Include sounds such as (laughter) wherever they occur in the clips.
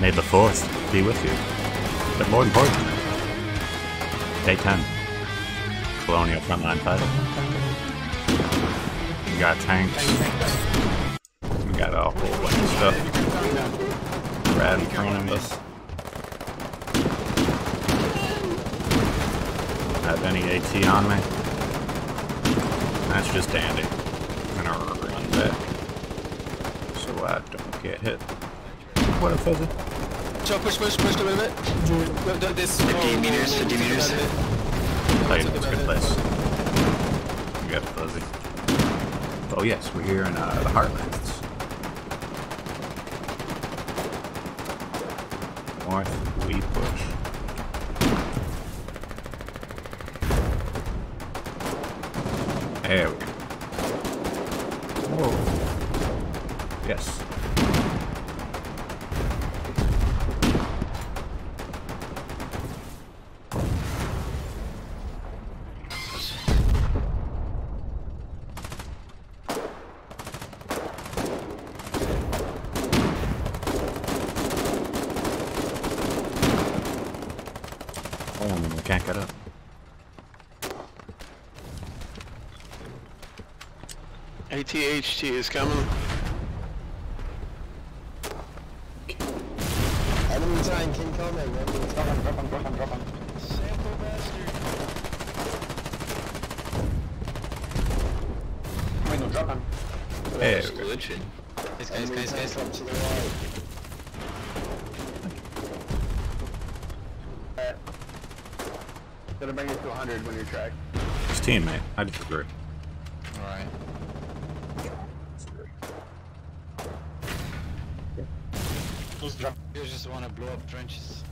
May the force be with you. But more important, day 10. Colonial Frontline Fighter. We got tanks. We got a whole bunch of stuff. Right in front of us. Have any AT on me? That's just dandy. I'm gonna run back so I don't get hit. What a fuzzy. So push, push, push a little bit. No, no, this. 50 meters, 50 meters. Oh, yeah, that's a good place. You got fuzzy. Oh yes, we're here in uh, the Heartlands. North, we push. There we go. Whoa. Yes. Oh, we can't get up. ATHT is coming. Enemy tank incoming. Enemy tank. Drop him, drop him, drop him, drop him. Sample bastard. Wait, no, drop him. There Just we go. glitching. Guys, guys, Enemy guys, tank guys. up to the right. Uh, Gonna bring it to 100 when you're tracked. His teammate. I disagree. Alright. Just drop. You just wanna blow up trenches.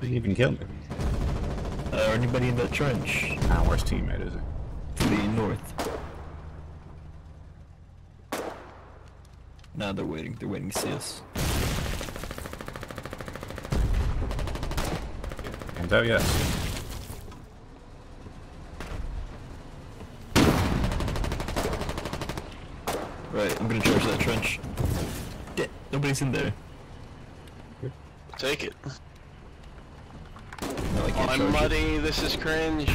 So it He even killed me. Uh, anybody in that trench? Ah, where's teammate, is it? To the north. Now they're waiting. They're waiting to see us. Hands out, yes. Right, I'm gonna charge that trench. Yeah, nobody's in there. Take it. No, I can't I'm charge it. muddy. This is cringe.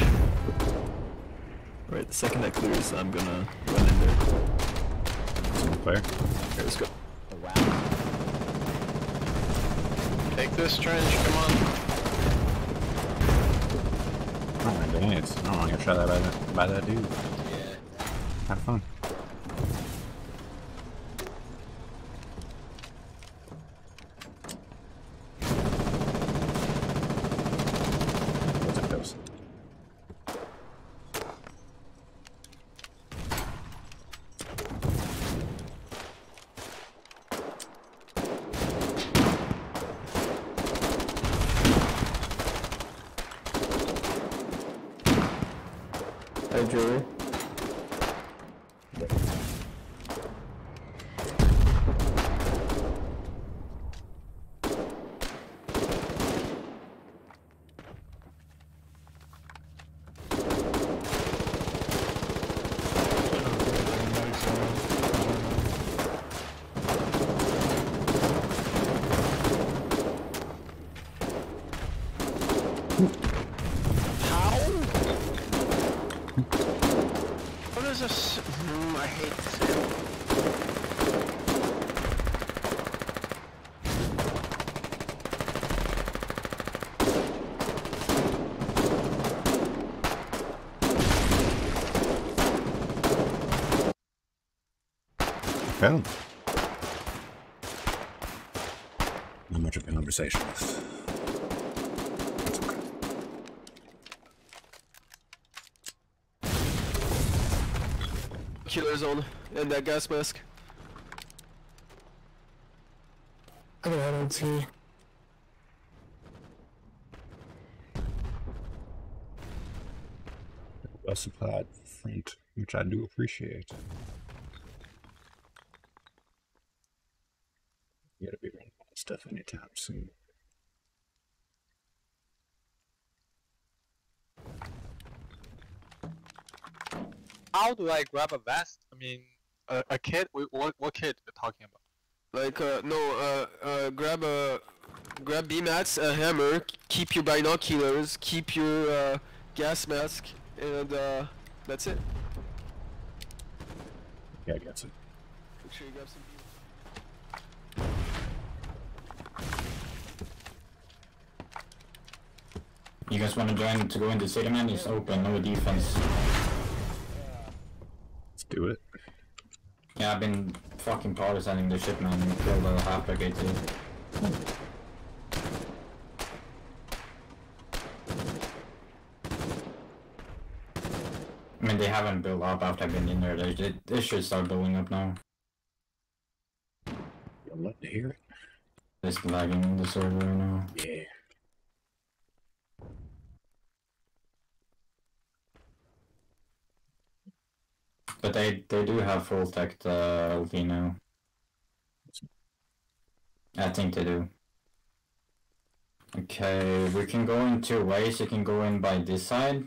Right, the second that clears, I'm gonna run in there. Single player. Here, let's go. Oh, Take this trench. Come on. Oh my grenades. I don't want to get shot at by that, by that dude. Yeah. Have fun. What's up, Ghost? Hey, Julie. How? What is this? Mm, I hate this. Okay. Not much of a conversation left. That's okay. Killer zone and that gas mask. I got an OT. Well supplied front, which I do appreciate. You gotta be running out of stuff soon. How do I grab a vest? I mean, a, a kit? Wh- What what kit you're talking about? Like, uh, no, uh, uh, grab a Grab B mats, a hammer, keep your binoculars, keep your uh, gas mask, and uh, that's it. Yeah, I guess it. Make sure you grab some You guys want to join to go into city, man? It's open, no defense. Let's do it. Yeah, I've been fucking partisaning the ship, man. and Killed a half brigade too. I mean, they haven't built up after I've been in there. They, they, they should start building up now. I'd love to hear it. It's lagging in the server right now. Yeah. But they they do have full tech uh, LV now. I think they do. Okay, we can go in two ways. You can go in by this side,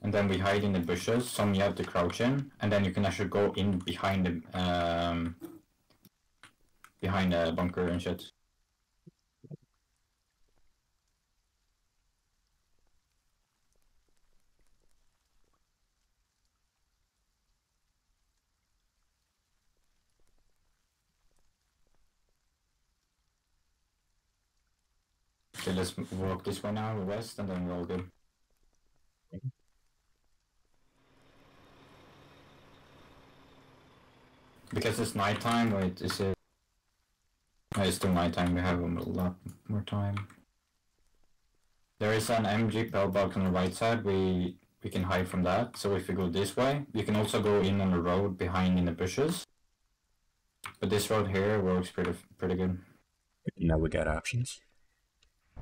and then we hide in the bushes. Some you have to crouch in, and then you can actually go in behind the um behind the bunker and shit. Okay, let's walk this way now, west, and then we're all good. Because it's nighttime, wait, is it? Oh, it's still nighttime, we have a lot more time. There is an MG box on the right side, we we can hide from that. So if we go this way, you can also go in on the road behind in the bushes. But this road here works pretty pretty good. Now we got options.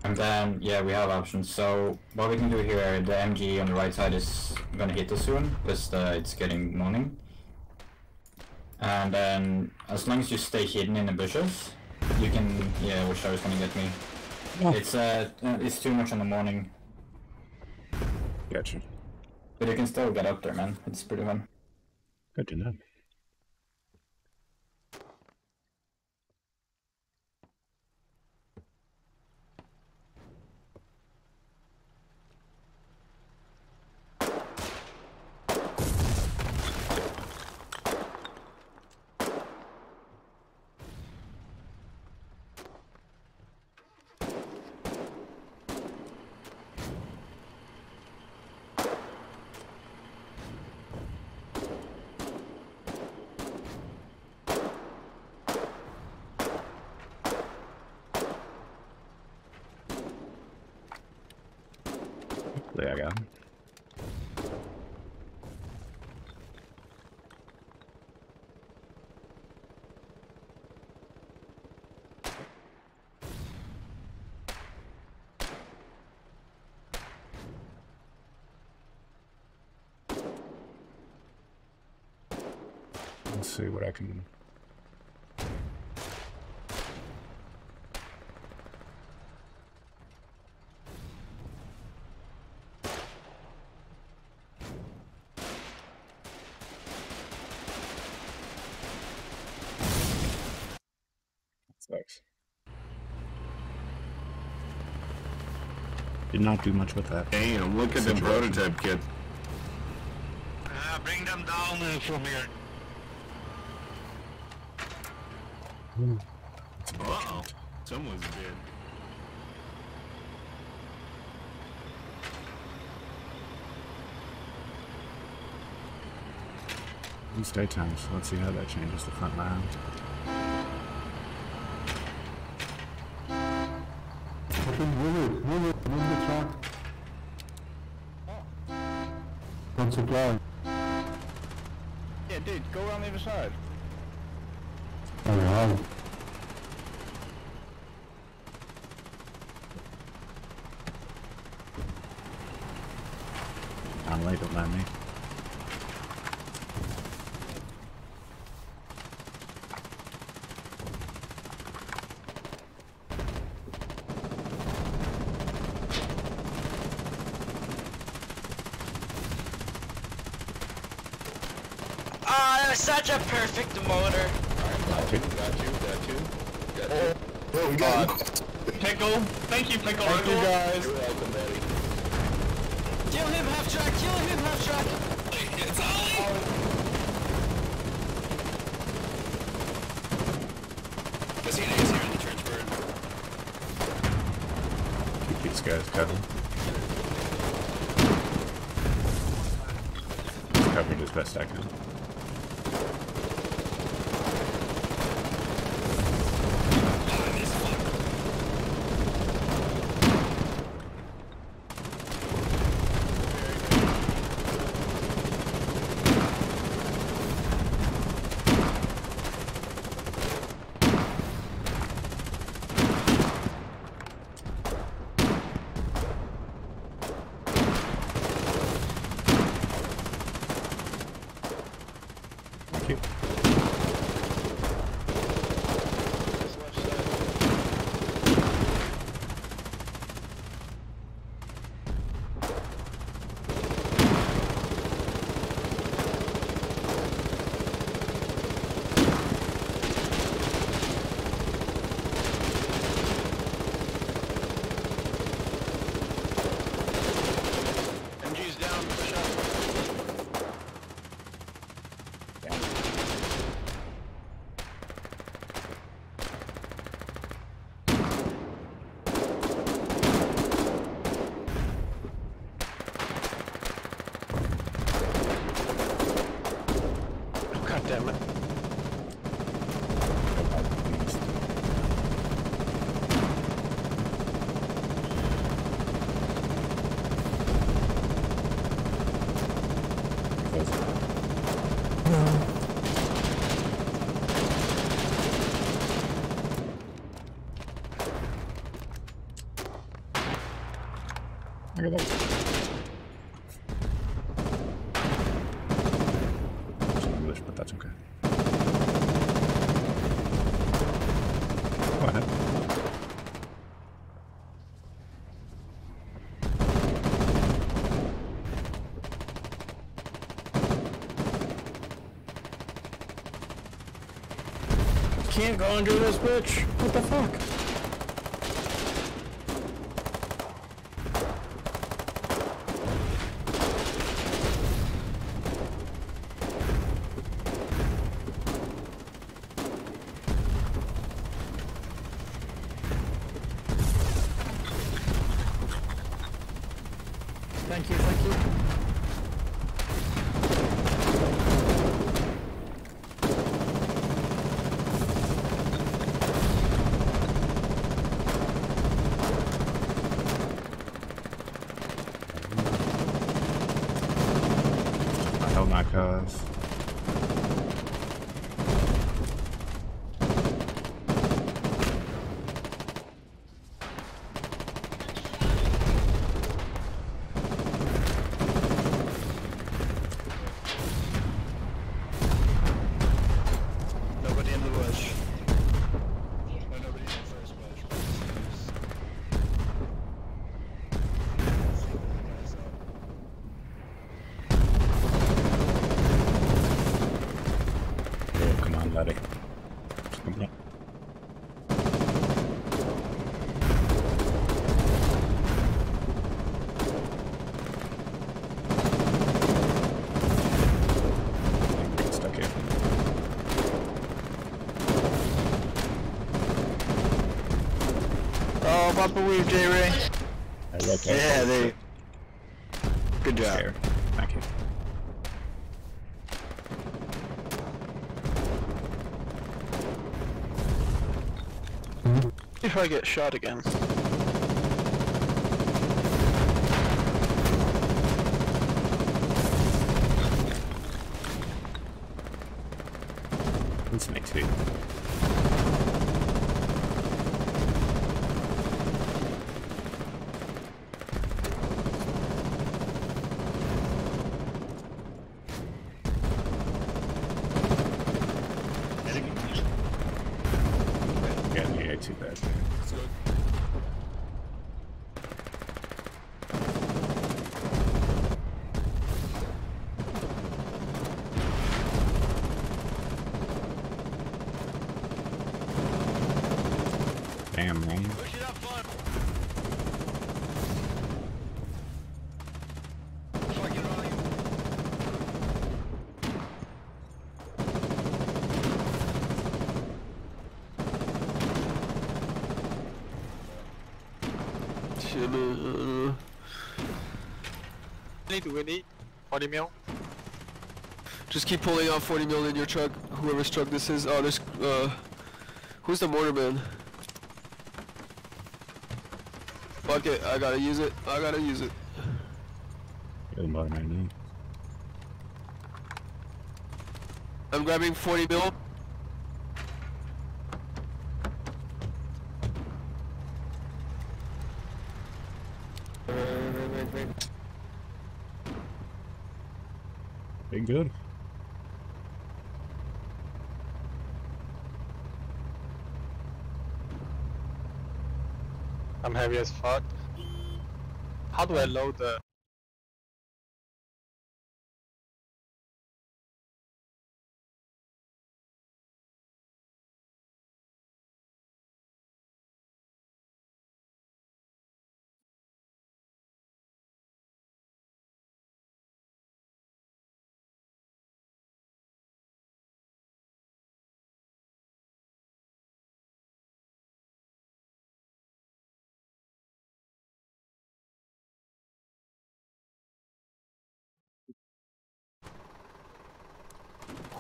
And then, yeah, we have options. So what we can do here, the MG on the right side is gonna hit us soon, because uh, it's getting morning. And then, as long as you stay hidden in the bushes, you can, yeah, wish I was gonna get me. It's uh, uh, it's too much in the morning, Gotcha. but you can still get up there, man. It's pretty fun. Good to know. There I go. Let's see what I can. Sucks. Did not do much with that. Damn, look at the prototype kit. Ah, bring them down uh, from here. Uh-oh. Someone's dead. It's daytime, so let's see how that changes the front line. Yeah, dude, go around the other side. I'm late, don't mind me. Ah, that's such a perfect motor. Got you, got you, got you. Got you. Oh, we got Pickle. Thank you, Pickle. Thank you Pickle. guys. You're welcome, buddy. Kill him, half track, kill him, half track. It's Ollie. Is he is here in the trench bird? Keep these guys covered. Just Covered as best I can. Can't go under this bitch. What the fuck? Thank you, thank you. I held my cause. Nobody in the bush. No, nobody in the first bush. Oh, come on, Letty. Come on. Get stuck here. Papa Weave, J Ray. I like that. Yeah, they. Good job. Scared. Thank you. If I get shot again. This makes it. Yeah, yeah, too bad. Damn, man. Push it up, fun. Fucking volume. Shit, man. Need do we need? 40 mil? Just keep pulling out 40 mil in your truck. Whoever's truck this is. Oh, there's uh, who's the mortar man? Fuck it, I gotta use it. I gotta use it. You're the mortar man. I'm grabbing 40 mil. Big good. I'm heavy as fuck. How do I load the...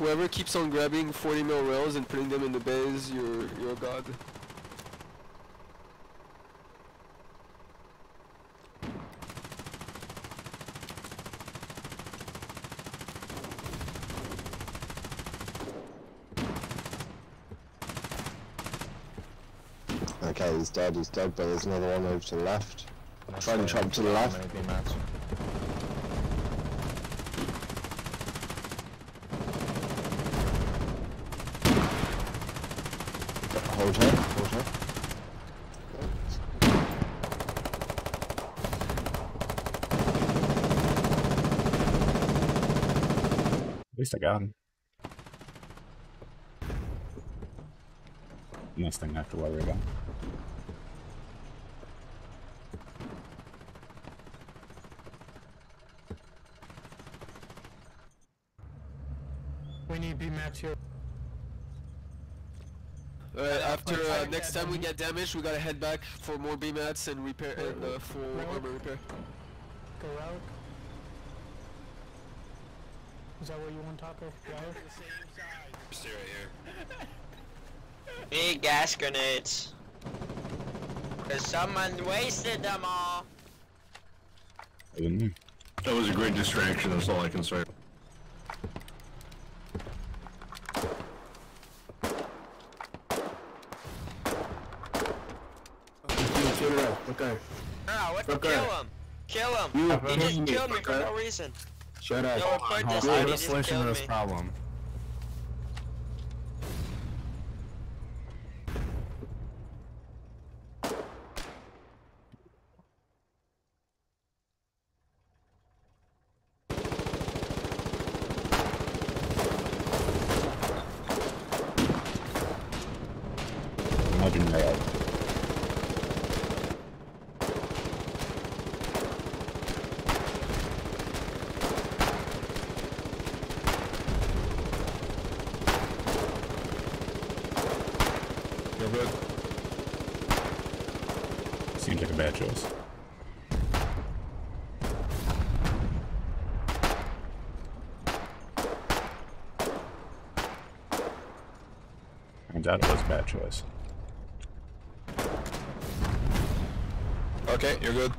Whoever keeps on grabbing 40 mil rails and putting them in the bays, you're you're a god. Okay, he's dead, he's dead, but there's another one over to the left. Try and chop to the left. Hold her, hold her. At least I got him. Nothing I have to worry about. We need B-mats here. Alright, after uh, next time we get damaged, we gotta head back for more B mats and repair and uh, full armor repair. Go out. Is that what you want, Taco? Route? Stay right here. (laughs) Need gas grenades. Cause someone wasted them all. I didn't. That was a great distraction, that's all I can say. Okay. Ah, what? Okay. Kill him. Kill him. You he just killed me for no reason. Shut up. Yo, report this I dude. have a just solution to this me. problem. Imagine that. You're good. Seems like a bad choice. It was a bad choice. Okay, you're good.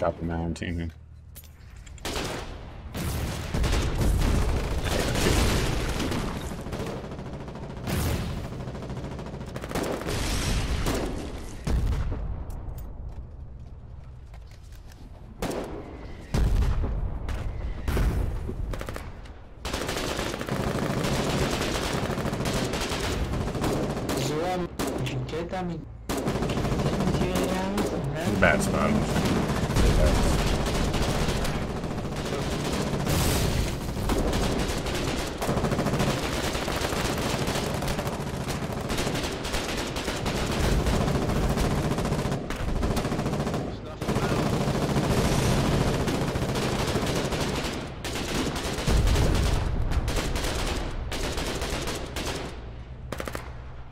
Shot the mountain team. Bad spot.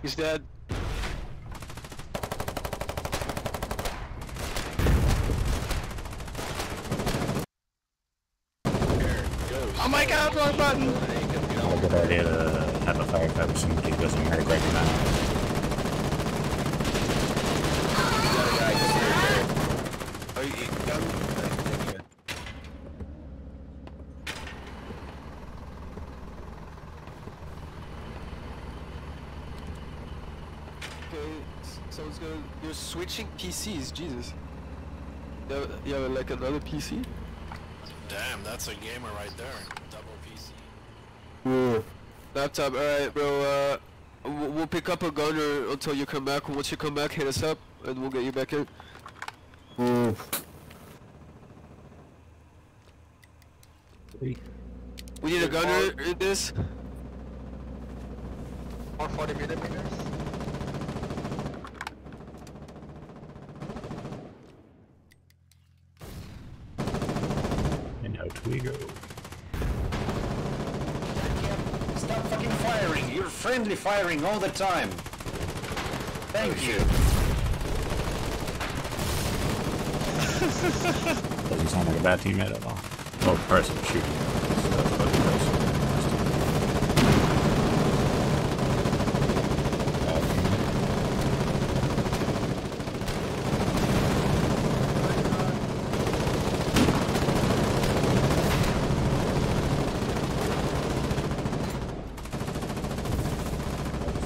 He's dead. Oh my god, wrong button! Not a good idea to have a firefight with somebody who doesn't medic right now. Are you done? Okay, s- sounds good. You're switching PCs, Jesus. You have, you have like another PC? Damn, that's a gamer right there. Double PC. Laptop, alright bro, uh, we'll, we'll pick up a gunner until you come back. Once you come back, hit us up, and we'll get you back in. We need a gunner in this. Or 40 millimeters? And out we go. Stop fucking firing! You're friendly firing all the time! Thank you! Doesn't sound like a bad teammate at all. Well, the person shooting. It's the other person. Bad teammate.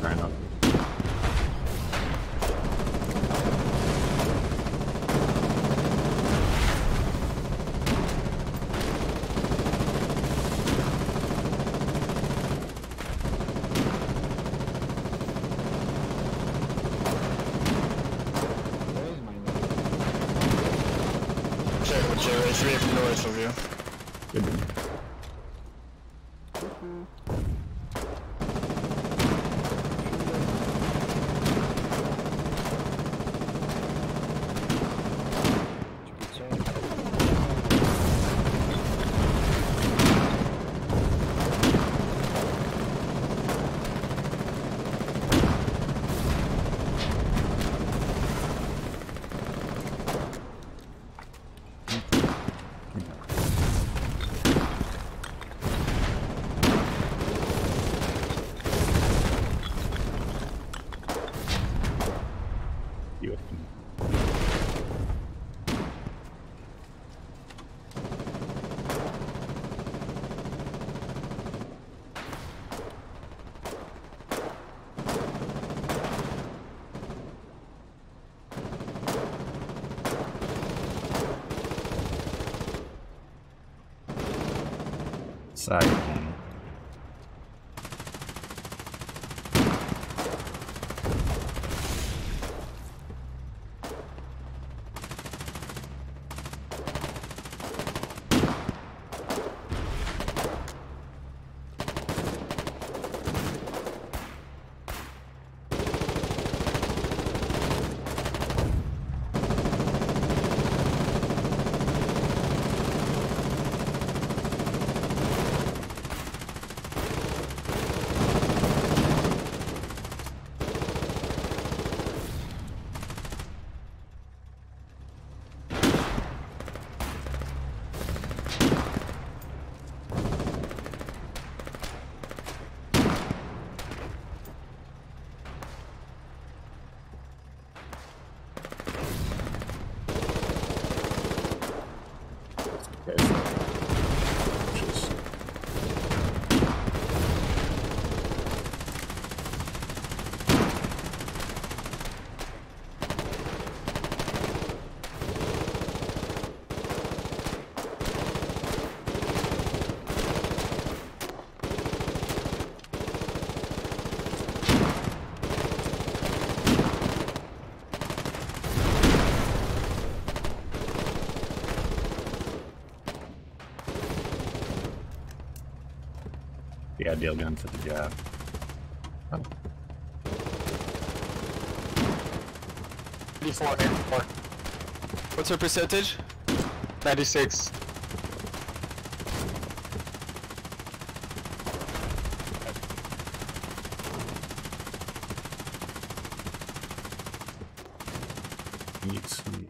Trying not Check with Jerry, it's really north of you. Good. You Side corner. The ideal gun for the job. Oh, 94, 94, What's her percentage? 96. need some.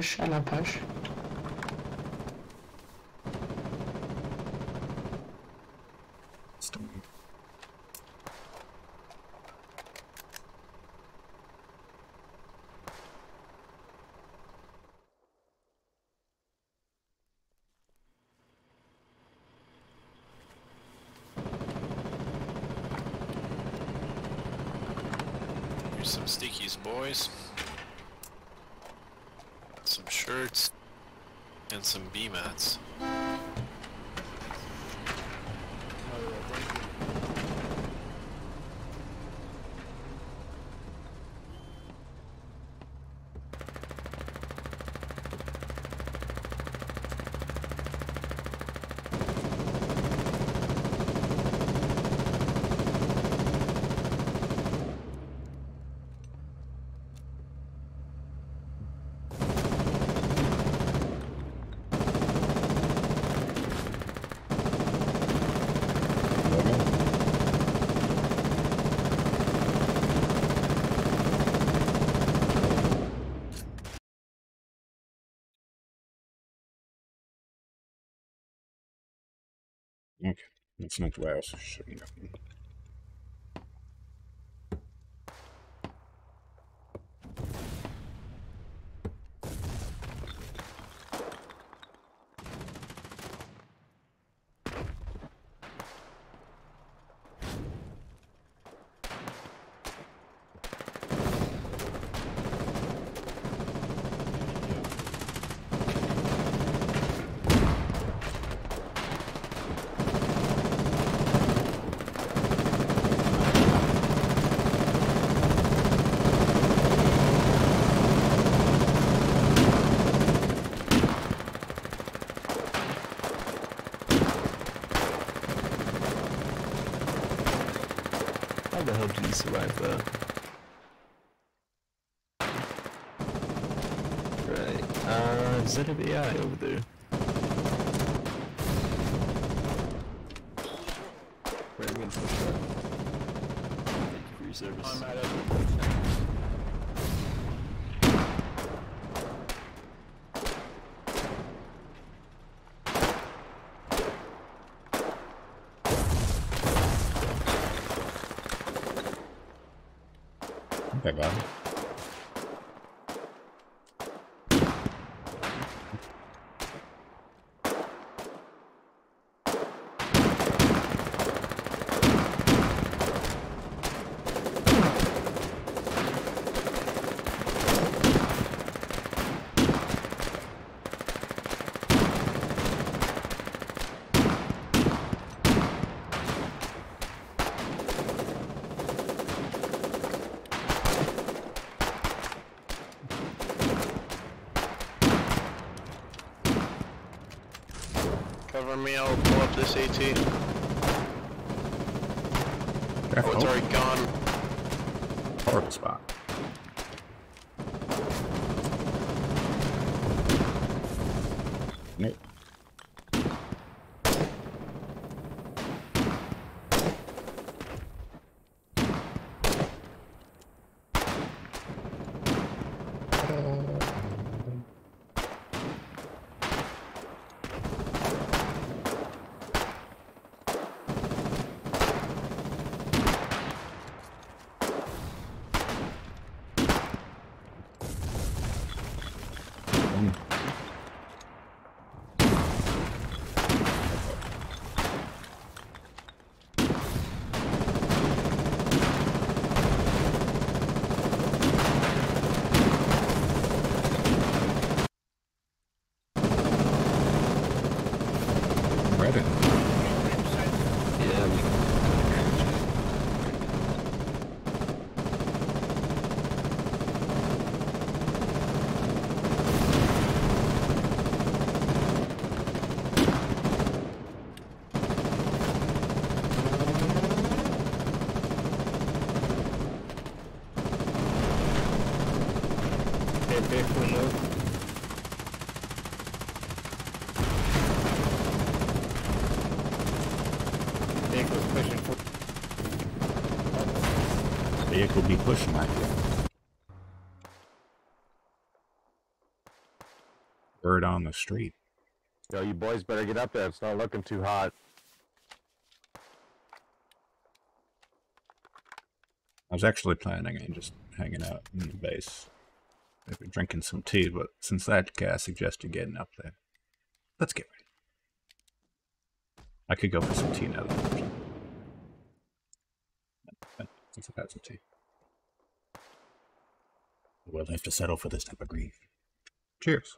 Can I love push? Some stickies, boys. Some shirts. And some B mats. Okay, that's not where I was shooting at. How the hell did he survive that? Right. Uh, AI over there. Very good for sure. Thank you for your service. I think I got it. Cover me, I'll pull up this AT. Oh, it's already gone. Pushing like that. Bird on the street. Yo, you boys better get up there. It's not looking too hot. I was actually planning on just hanging out in the base, maybe drinking some tea, but since that guy suggested getting up there, let's get ready. I could go for some tea now. though. Since I've some tea. We'll have to settle for this type of grief. Cheers.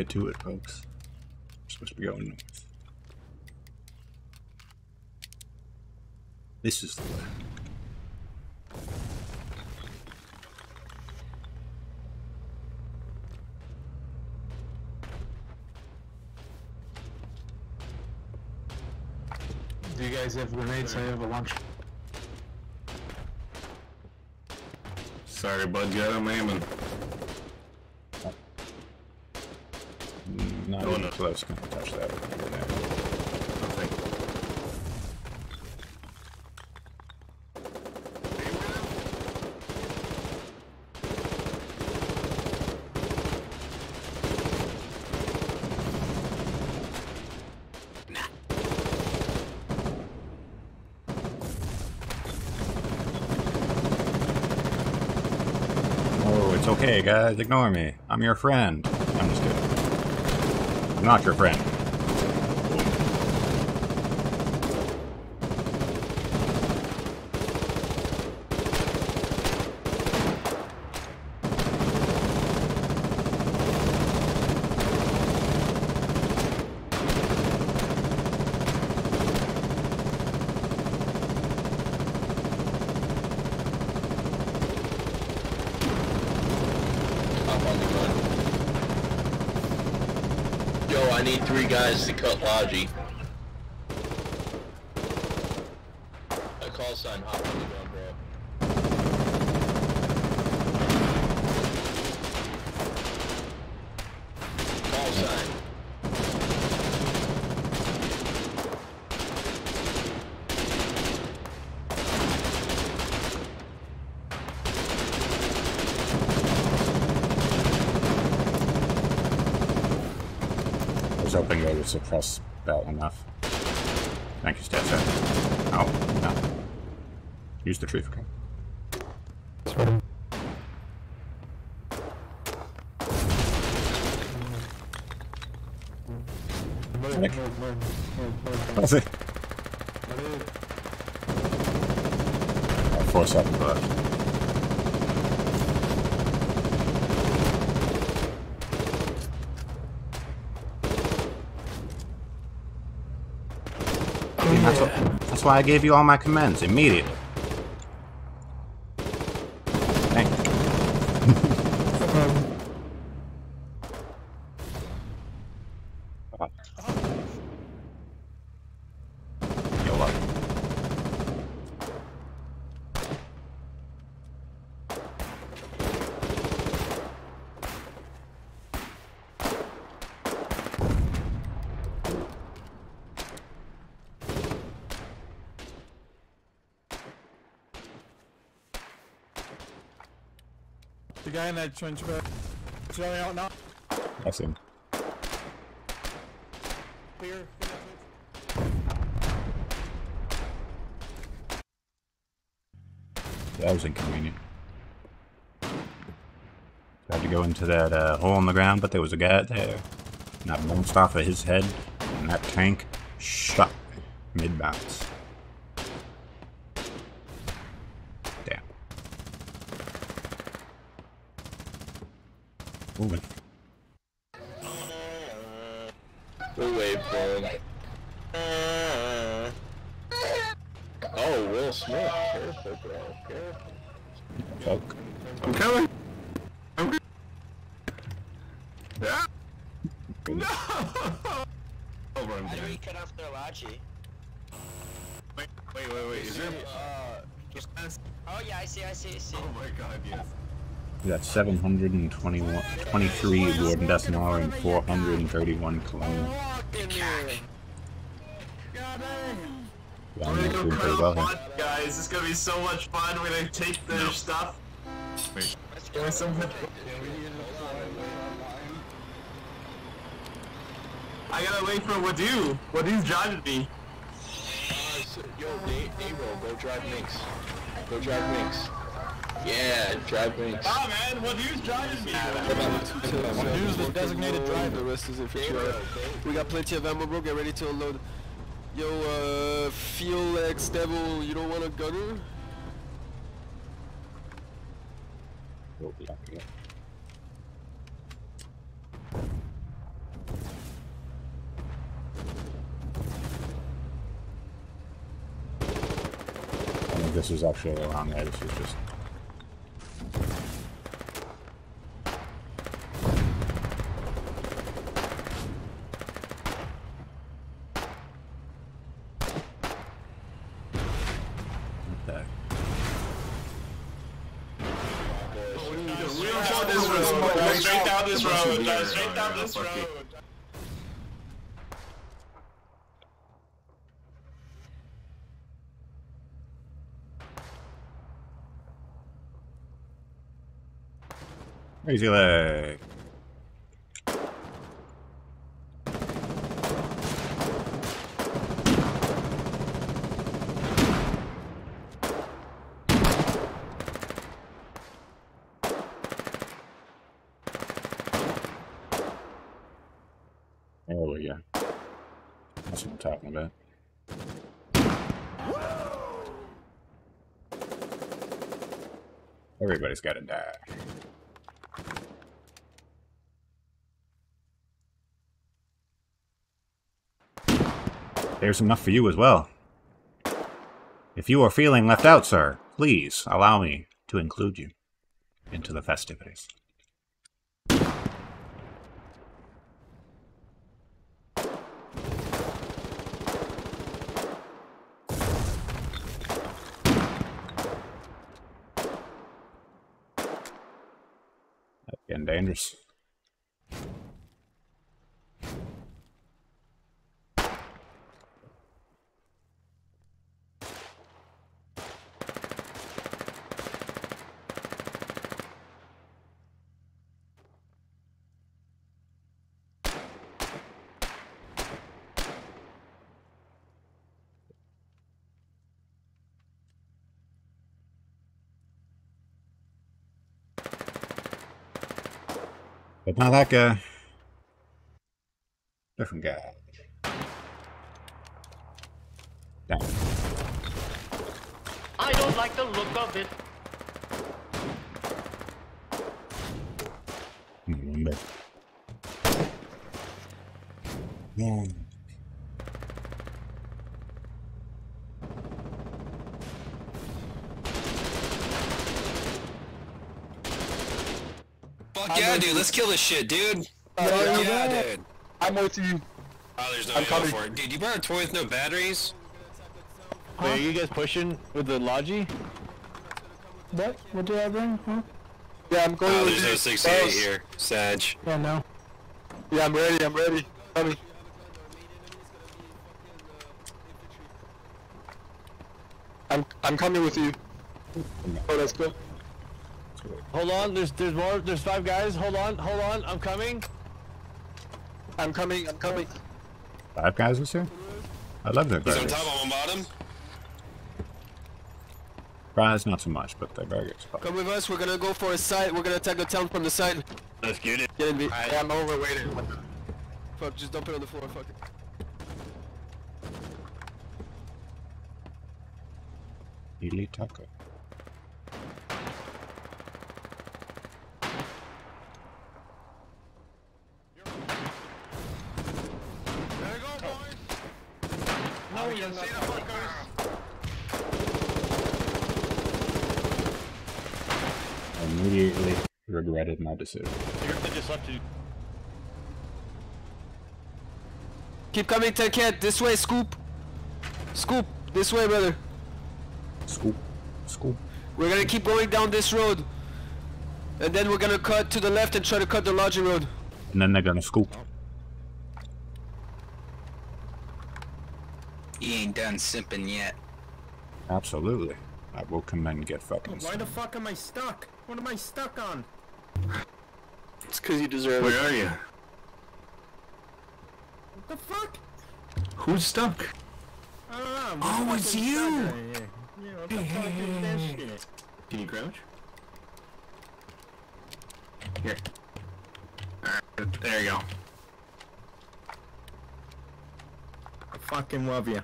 Get to it, folks. We're supposed to be going north. This is the way. Do you guys have grenades? I have a launch. Sorry, bud. Got him aiming. Mm, Oh, it's okay, guys. Ignore me. I'm your friend. I'm just kidding. Not your friend. Yo, I need three guys to cut Logi. A call sign, hop on the gun, bro. Call sign. I was hoping they would suppress that enough. Thank you, Stat Sir. Oh, no. Use the tree for cover. Nick. How's it? I'll force up but that's, what, that's why I gave you all my commands immediately. Thank you. Yo, what? The guy in that trench. Throwing out now. I see him. Clear. That was inconvenient. Tried to go into that uh, hole in the ground, but there was a guy there. And I bounced off of his head, and that tank shot me. 723 Warden Desinar and 431 Colonial. Well, I'm doing pretty well here. Guys, it's gonna be so much fun. We're gonna take their no. stuff. Wait. There's some I gotta wait for Wadu. Wadu's driving me. Uh, so, yo, Dave, Dave, go drive Minx. Go drive Minx. Yeah, drive Minx. Ah, man, Wadu's driving me. Use the designated driver. The rest is infantry. A-roll, We got plenty of ammo, bro. Get ready to unload. Yo, uh, feel X Devil. You don't want a gunner? We'll be lucky. I think this was actually the wrong way. This was just. What the heck? We don't go this road. Go straight down this road. Go straight down this road. Crazy leg. There we go. That's what I'm talking about. Everybody's gotta die. There's enough for you as well. If you are feeling left out, sir, please allow me to include you into the festivities. That's getting dangerous. But not that guy. Different guy. Damn. I don't like the look of it. One bit. Yeah. Fuck yeah, dude. Let's kill this shit, dude. Fuck yeah, dude. I'm with you. Oh, there's no I'm ammo coming. for it. Dude, you brought a toy with no batteries? Wait, are you guys pushing with the logi? What? What did I bring? Huh? Yeah, I'm going Oh, with there's no you. 68 Boss. here. Sag. Yeah, no. Yeah, I'm ready. I'm ready. Coming. I'm I'm coming with you. Oh, let's go. Hold on, there's there's more. There's five guys. Hold on, hold on. I'm coming. I'm coming. I'm coming. Five guys was here? I love their He's on top, I'm on bottom. Fries, not so much, but their burgers. Come with us. We're gonna go for a site. We're gonna attack the town from the side. Let's get it. Get in, B. Yeah, I'm over. Waiting. Fuck, just dump it on the floor. Fuck it. Elite taco. No, you see the fuckers. Immediately regretted my decision. They just left you. Keep coming, Tenket. This way, Scoop. Scoop. This way, brother. Scoop. Scoop. We're gonna keep going down this road. And then we're gonna cut to the left and try to cut the lodging road. And then they're gonna scoop. You ain't done simping yet. Absolutely. I will come and get fucking Why the fuck am I stuck? What am I stuck on? It's because you deserve Where it. are you? What the fuck? Who's stuck? I don't know. I'm Oh, it's you! stuck right here. Yeah, what the fuck is this shit? Can you crouch? Here. Alright, there you go. I fucking love you.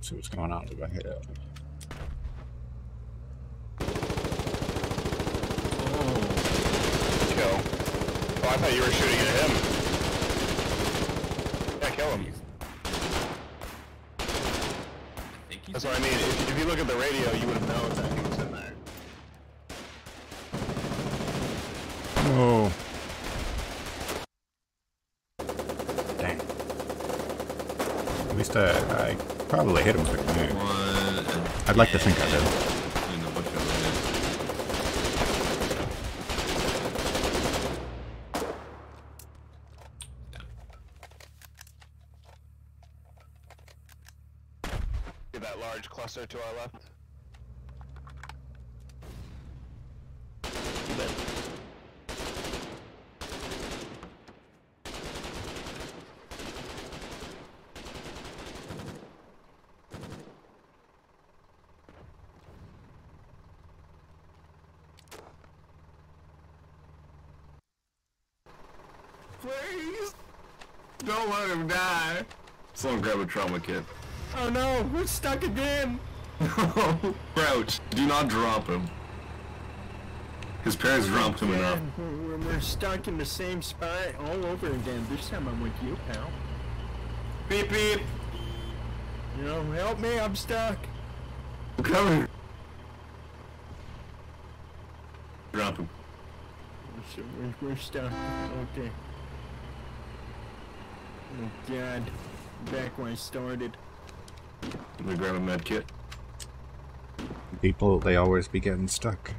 See what's going on over here. Kill. Oh, I thought you were shooting at him. Yeah, kill him. That's what I mean. If, if you look at the radio, you would have known that he was in there. Oh. Dang. At least I, I probably hit him with a grenade. I'd like to think I did. See that large cluster to our left? Please! Don't let him die! Someone grab a trauma kit. Oh no, we're stuck again. (laughs) Crouch. Do not drop him. His parents dropped him enough. We're, we're stuck in the same spot all over again. This time I'm with you, pal. Beep beep. You know, help me, I'm stuck. I'm coming. Drop him. We're, we're stuck. Okay. Oh god. Back where I started. Let me grab a med kit. People, they always be getting stuck.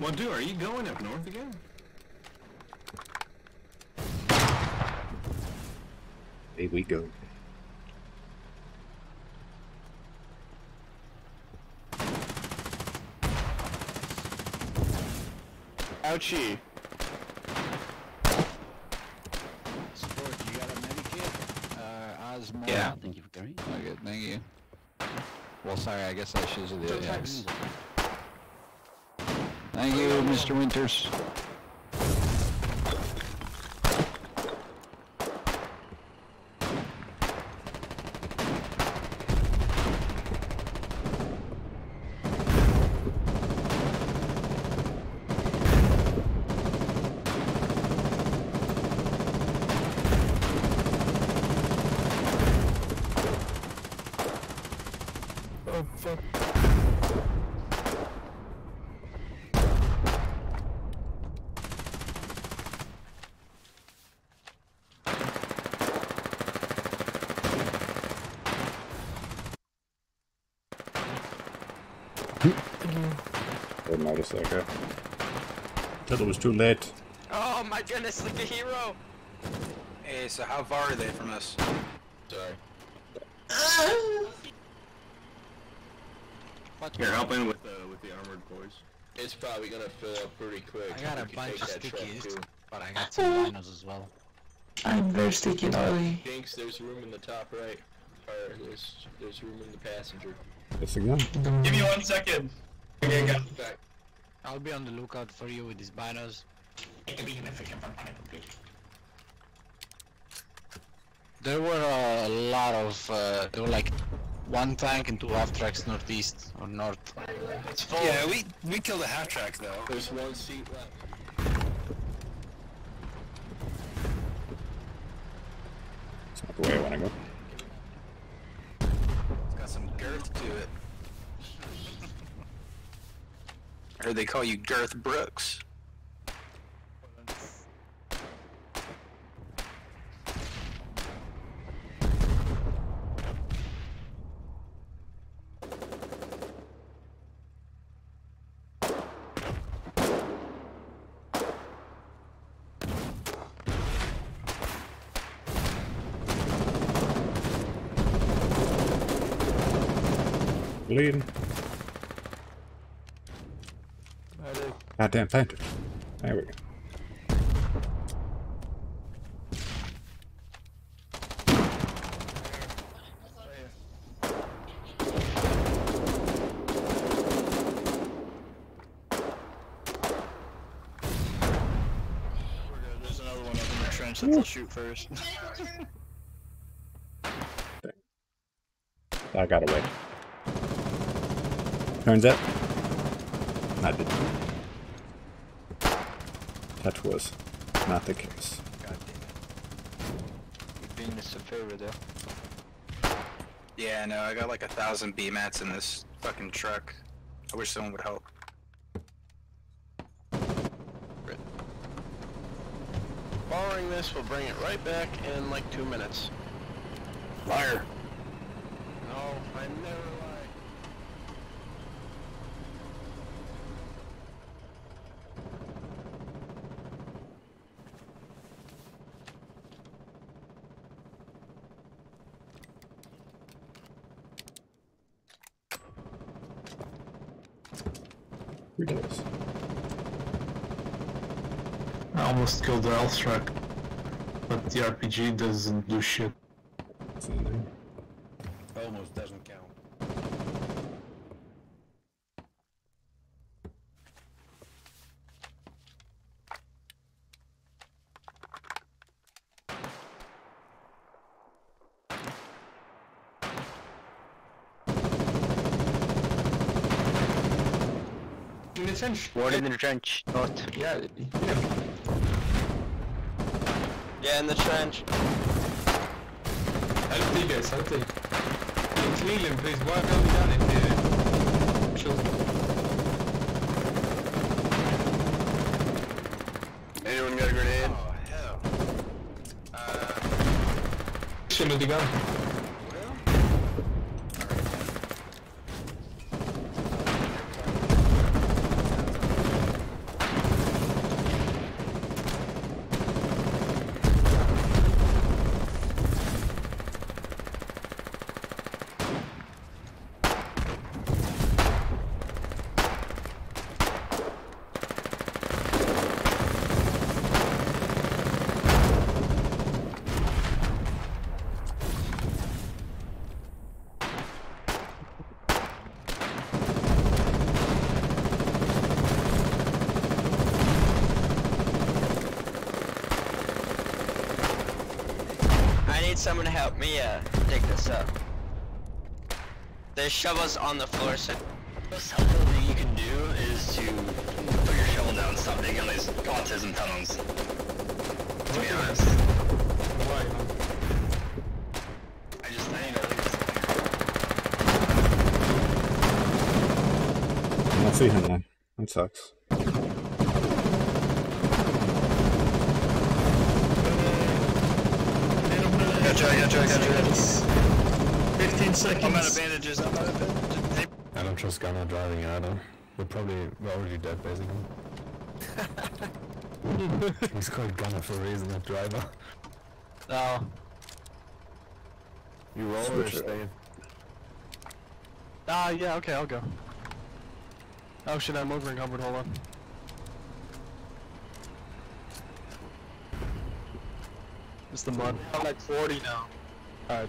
Well, dude, are you going up north again? Here we go. Ouchie. Sport, you got a medikit? Uh, Osmo. Yeah. Thank you for carrying. Okay, thank you. Well, sorry, I guess I should have the X. Thank you, Mr. Winters. Oh fuck. Didn't notice that guy. Till it was too late. Oh, Oh my goodness, like a hero! Hey, so how far are they from us? Sorry. Here, help in with uh, with the armored boys. It's probably gonna fill up pretty quick. I got a bunch of stickies, but I got some binos as well. I'm very sticky Ollie. Jinx, there's room in the top right. Or there's there's room in the passenger. Yes, again. Give me one second. Okay, go. Back. I'll be on the lookout for you with these binos. There were uh, a lot of, uh, there were like one tank and two half tracks northeast or north. It's full. Yeah, we we killed a half track though. There's one seat left. It's not the way I want to go. It's got some girth to it. I heard they call you Girth Brooks. Bleeding. Goddamn planter. There we go. There's another one up in the trench that they'll shoot first. (laughs) I got away. Turns up. I didn't. That was not the case. You're doing us a favor there. Yeah, no, I got like a thousand B mats in this fucking truck. I wish someone would help. Borrowing this we'll bring it right back in like two minutes. Liar. No, I never I almost killed the half track, but the RPG doesn't do shit. It's in there. Almost doesn't count. In the trench. One in the trench, north. Yeah, Yeah, in the trench. I'll take guys, I'll take. Clean him, please. Why have we done it here? Chill. Anyone got a grenade? Oh hell. Uh, Chill with the gun. I need someone to help me uh, dig this up. There's shovels on the floor, so The most helpful thing you can do is to put your shovel down and stop digging on these autism tunnels. To be honest. Why? I just, I need to leave this I don't see him now. That sucks. Gotcha, gotcha, gotcha. 15 seconds. I'm out of bandages, I'm out of bandages. I don't trust driving either. We're probably we're already dead basically. (laughs) He's called Gunner for a reason, that driver. No. You roll or Switch it. stay? Ah, yeah, okay, I'll go. Oh shit, I'm over encumbered, hold on. It's the mud. I'm like 40 now. Alright.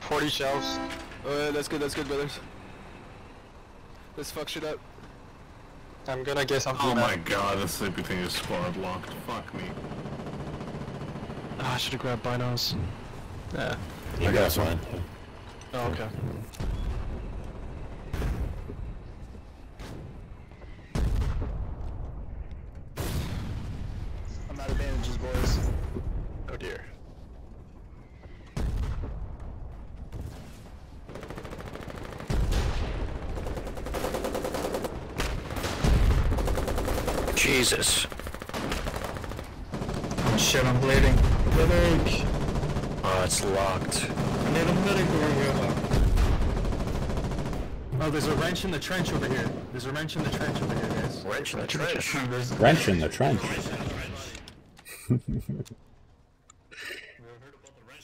40 shells. Alright, that's good, that's good, brothers. Let's fuck shit up. I'm gonna guess I'm Oh now. my god, this sleepy thing is squad locked. Fuck me. Ah, I should've grabbed binos. Yeah. I got one. Oh, okay. I'm out of bandages, boys. Oh dear. Jesus. Oh shit, I'm bleeding. Medic! Oh, it's locked. I need a medic over here. Oh, there's a wrench in the trench over here. There's a wrench in the trench over here, guys. Wrench in the trench. Wrench in the trench.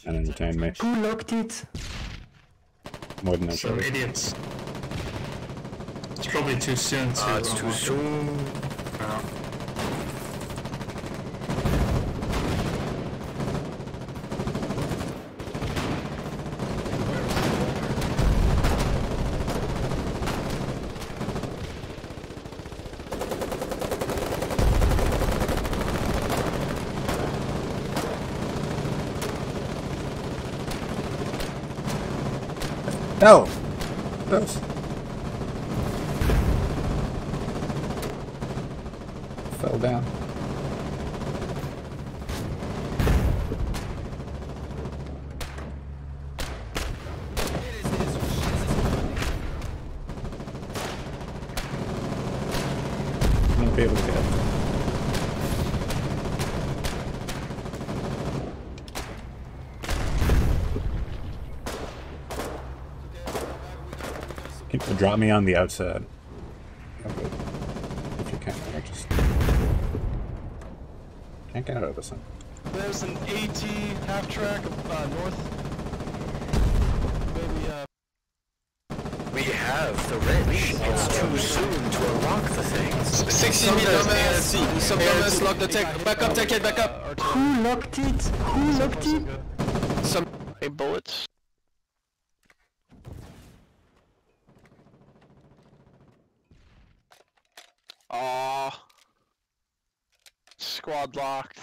and entertain me. Who locked it? More than I Some idiots. It's probably too soon to... Ah, it's too soon. No! Close. Fell down. I'm gonna be able to get up. Can you drop me on the outside? Okay. If you can, I just can't get out of this one. There's an AT half track uh, north. Maybe uh. We have the wrench. It's too soon to unlock the things. 60 meters ANC. Some dumbass locked the tech. Back up, tech head, back up. Who locked it? Who locked it? Some hey, bullets. Aw. Squad locked.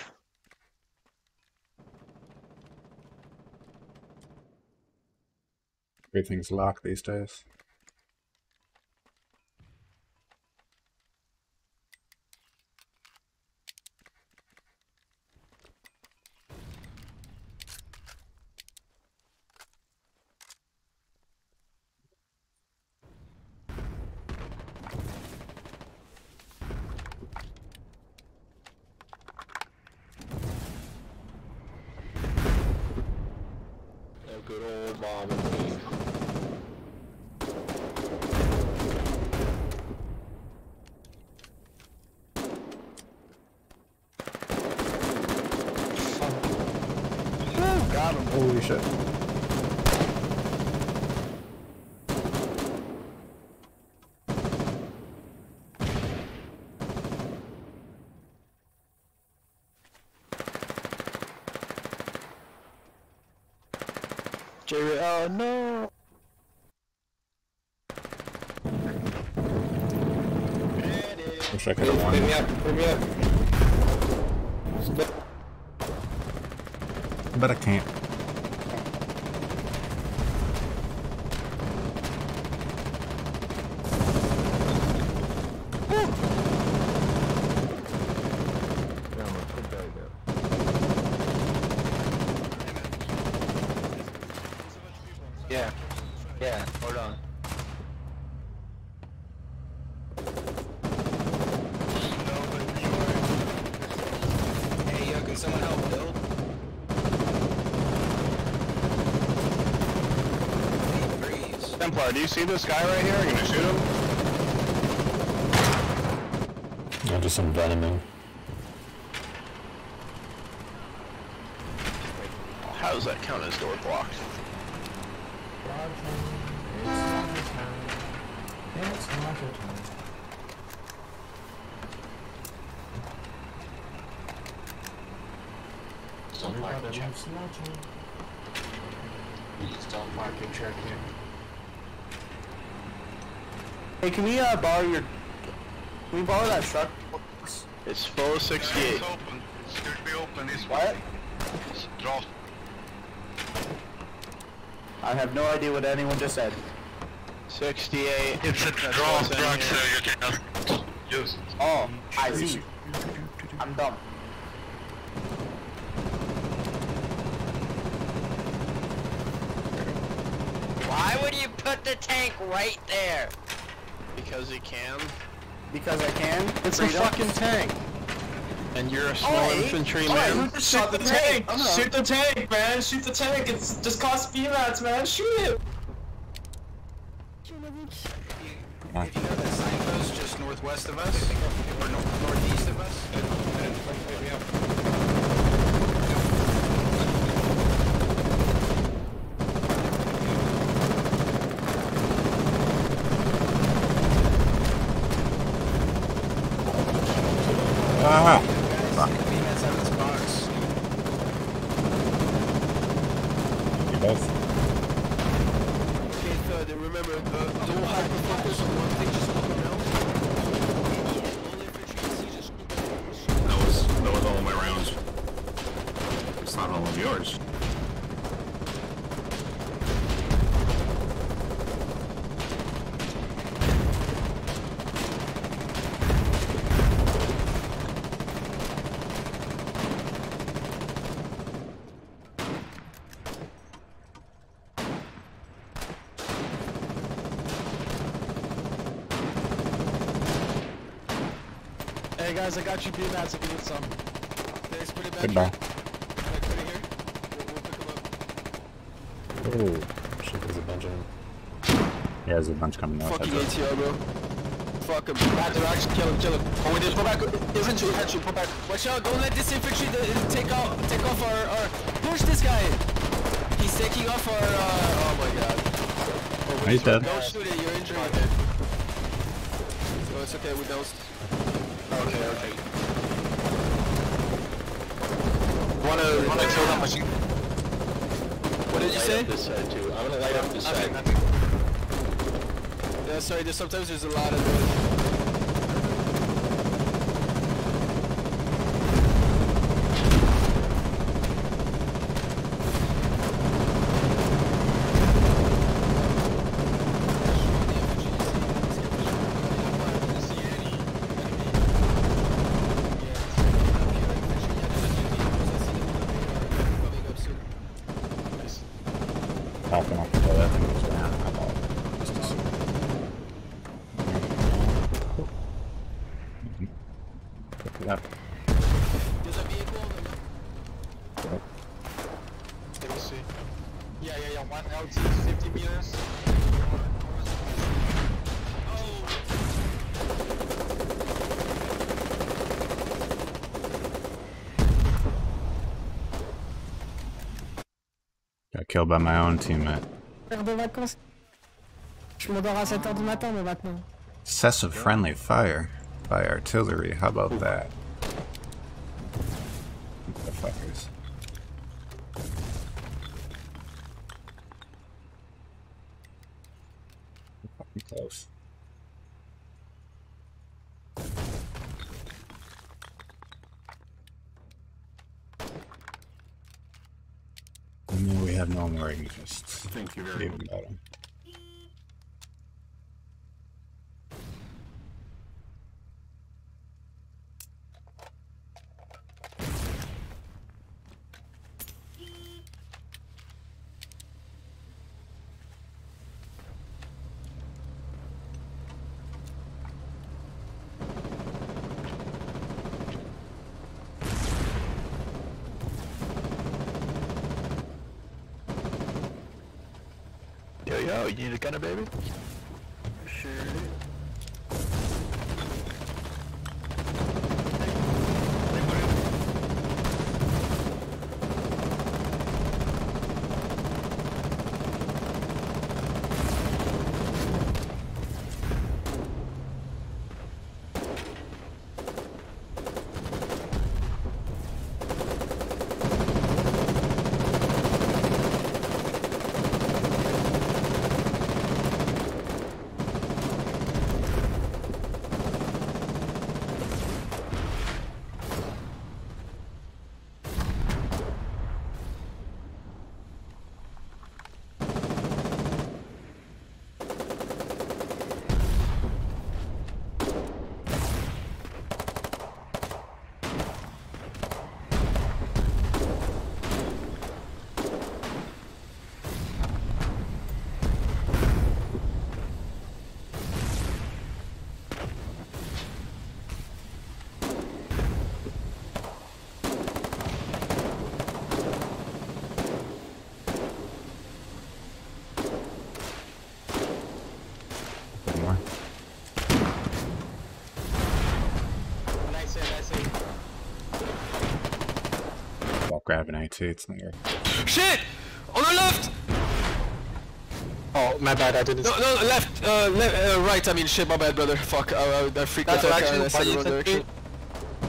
Everything's locked these days. Templar, do you see this guy right here? Are you gonna shoot him? I'll just envenom him. How does that count as door blocked? Don't mark a check. Please don't mark a check here. Hey, can we uh, borrow your... Can we borrow that truck? It's full 68. open. It should be open. It's What? It's draw. I have no idea what anyone just said. 68. It's a That's draw what's truck, so you cannot use it. Oh, I see. I'm dumb. Why would you put the tank right there? Because he can. Because I can. It's a fucking tank. And you're a oh, small Alright. infantry Alright, man. Oh, who just shot the tank? I'm gonna- Shoot the tank, man! Shoot the tank! It's just cost B-mats, man! Shoot it! You know that signpost just northwest of us? Or nor- northeast of us? Ah! Fuck. B-mat's out of this box. You both. Okay, third, and remember, uh, don't hyper focus on one thing, just look around. All infantry you see, just That was, that was all my rounds. It's not all of yours. Hey guys, I got you B-mats if you need some. Thanks, put it back Goodbye. here. Like, put it here. We'll, we'll pick 'em up. Oh, shit, there's a bunch of them. Yeah, there's a bunch coming out. Fucking That's ATR, bro. Fuck him. Back to action, kill him, kill him. Oh, we did pull back. Isn't Infantry, infantry, pull back. Watch out, don't let this infantry uh, take out, take off our, our, push this guy. He's taking off our, uh, oh my god. Oh, He's dead. Don't shoot it, you're injured. No, it's okay, we don't. Okay, okay. Wanna, wanna kill that machine? What did you say? This side too. I'm gonna light up this side. Yeah, sorry, there's sometimes there's a lot of noise. Popping off the boat, I think it was down. eyeball. Just a second. Mhm. Pick it up. There's a vehicle. Yep. Let me see. Yeah, yeah, yeah. One LT, 50 meters. Got killed by my own teammate. Je m'endors à 7h du matin, mais maintenant. Excessive friendly fire by artillery. How about that? Motherfuckers. Fucking close. No, we have no more exists. Thank you very Leave you need a gunner, baby? Sure. Grab an AT. It's not your. Shit! On the left! Oh, my bad, I didn't. No, no, left, uh, left, uh, right. I mean, shit, my bad, brother. Fuck, uh, I freaked That's out. actually I said why the you wrong said direction.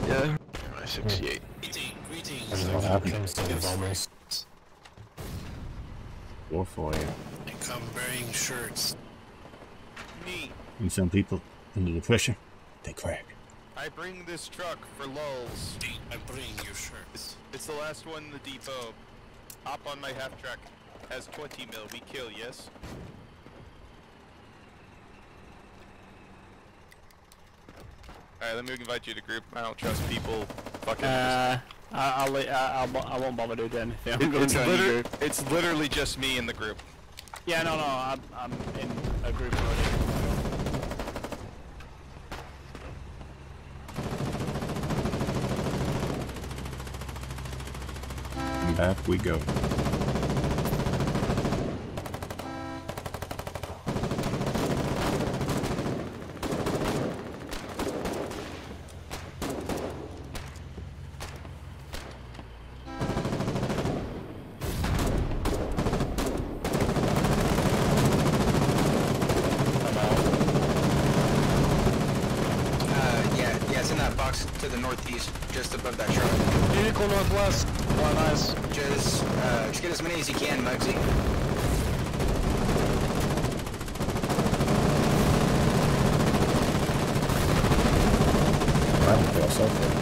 Yeah. 68. What happened? War for you. They come wearing shirts. Me. And some people, under the pressure, they crack. I bring this truck for lulls. I bring you shirts. It's, it's the last one in the depot. Hop on my half track. Has 20 mil. We kill, yes? Alright, let me invite you to group. I don't trust people fucking Uh, I, I'll, let- I, I'll, I won't bother doing anything. I'm It- going it's, to liter- group. it's literally just me in the group. Yeah, no, no, I'm, I'm in a group already. And back we go. Uh, yeah, yeah, it's in that box to the northeast, just above that truck. Vehicle northwest. Oh, nice. Just, uh, just get as many as you can, Muggsy. I don't feel so good.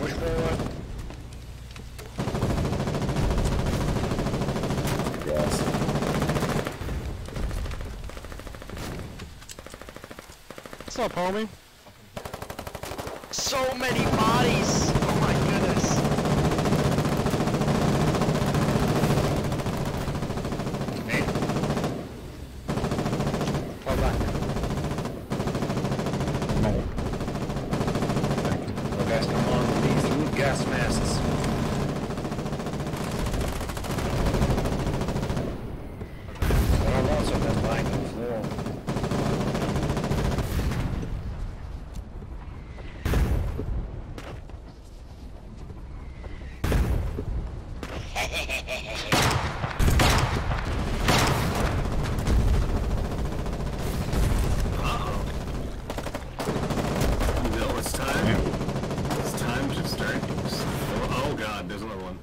Push forward. Yes. What's up, homie? So many bodies! Oh my goodness. Fall back. No. Oh, guys, come on, these loot gas masks. I don't want some of them lying on the floor. You know it's time. It's time to start. Oh, oh god, there's another one.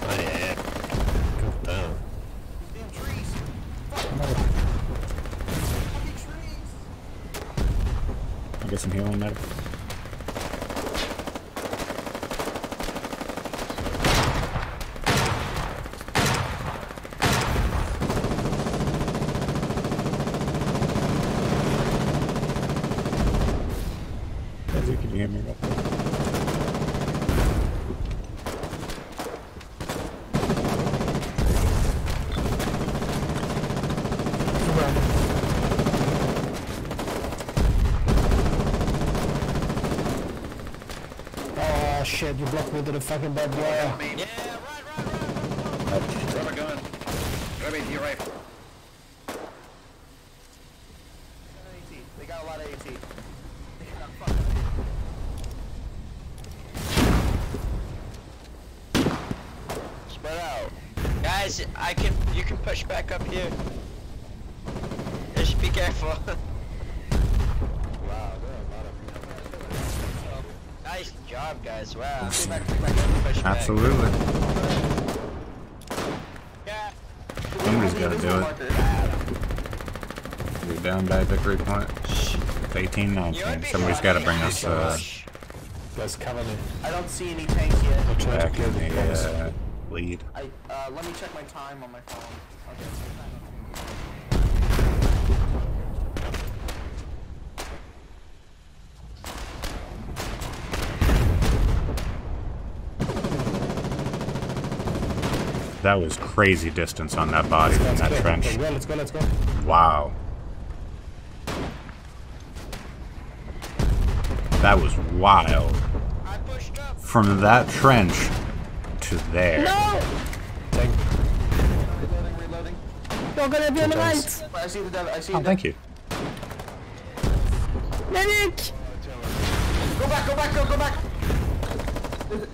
Oh, yeah. Go down. I get some healing there. As you can hear me right there. Oh shit, you blocked me to the fucking bad boy. down by victory point. Shit. 18, 19. Somebody's got to bring us. Uh, Let's cover. I don't see any tanks yet. We'll try back to in the, the uh, lead. I, uh, let me check my time on my phone. That was crazy distance on that body from that go, trench. Let's go, let's go, wow. That was wild. From that trench to there. No! Thank You're gonna be on the right! I see the devil. I see Oh, the thank you. Medic! Go back, go back, go, go back. It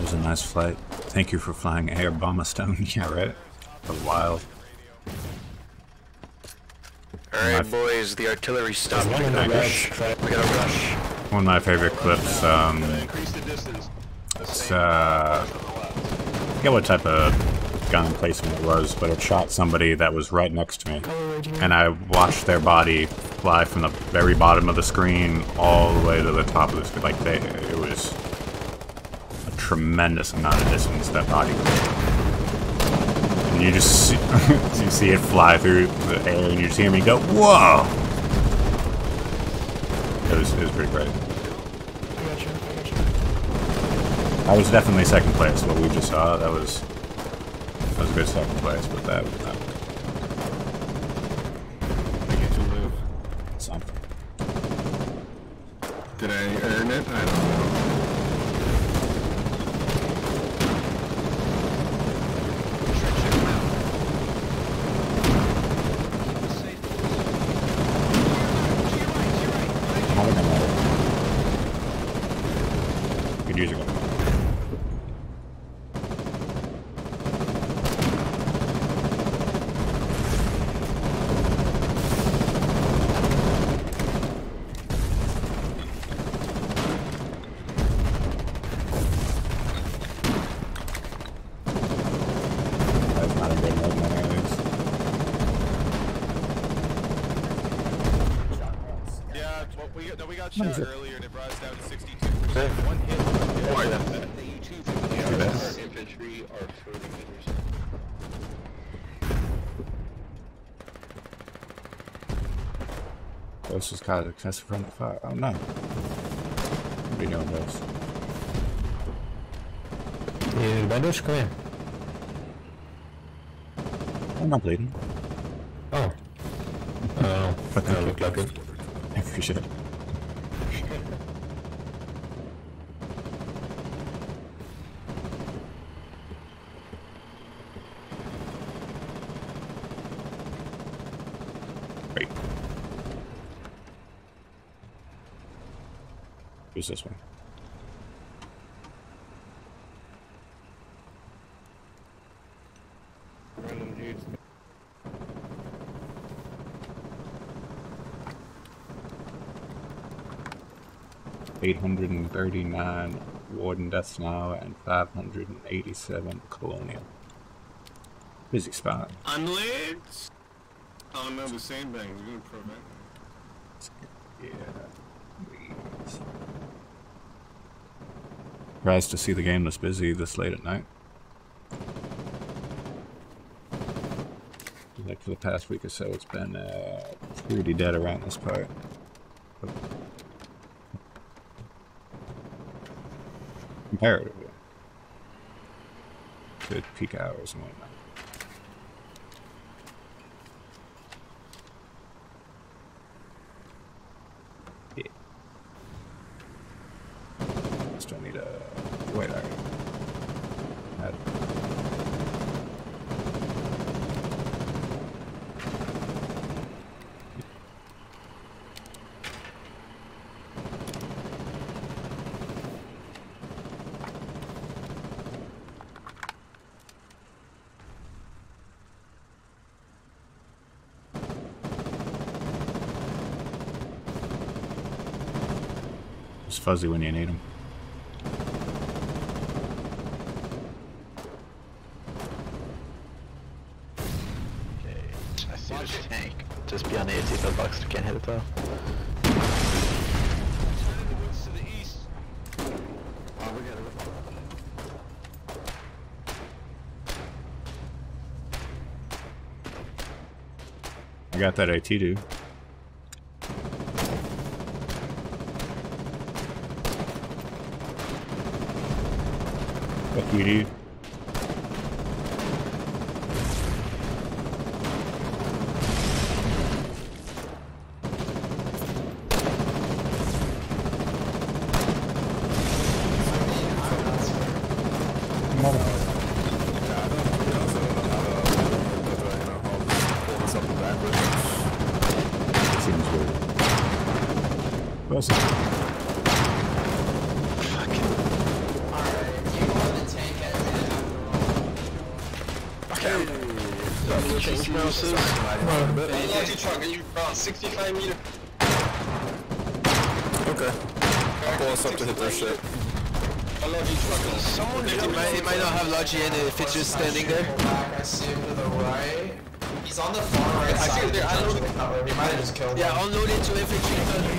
was a nice flight. Thank you for flying Air Bomber Stone. (laughs) yeah, right? That was wild. Alright, boys, the artillery stopped. We one gotta rush. We gotta rush. One of my favorite clips, um, Increase the distance. it's, uh, I forget what type of gun placement it was, but it shot somebody that was right next to me. And I watched their body fly from the very bottom of the screen all the way to the top of the screen. Like, they, it was a tremendous amount of distance that body And you just see, (laughs) you see it fly through the air, and you just hear me go, whoa! It was, it was pretty great. I was definitely second place. What we just saw, that was that was a good second place, but that was that I get to live. something. Did I earn it? I don't know. How are we gonna Could use a gun. That's not a good move, anyways. Yeah, well, we got, no, we got What is shot it? earlier and it brought us down to 62%. One hit. One hit. Too bad. infantry are 30 meters. Closest cause excessive friendly fire. Oh no. What are you doing, Ghost? Yeah, bandage, come here. I'm not bleeding. Oh. Oh, But I look like it. I appreciate it. Wait. Who's this one? Eight hundred and thirty-nine Warden deaths now and five hundred and eighty-seven Colonial. Busy spot. Unlit? Oh no, the same thing. We're gonna prevent. Yeah. please. Surprised to see the game this busy this late at night. Like for the past week or so, it's been uh, pretty dead around this part. Comparatively to peak hours and whatnot. Yeah. Still need a wait. I had It's fuzzy when you need them. I see this tank. Just be on the AT box. We can't hit it though. I got that AT dude. Good. you, dude. Seems weird. Well, Change mouses. Energy truck, you around 65 meter? Okay. I'll pull us up to hit that shit. Energy truck is Someone it might, it might not have Logi in it if it's just standing there. I see him to the right. He's on the far right I side. there, I He might have just killed him. Yeah, unload into infantry.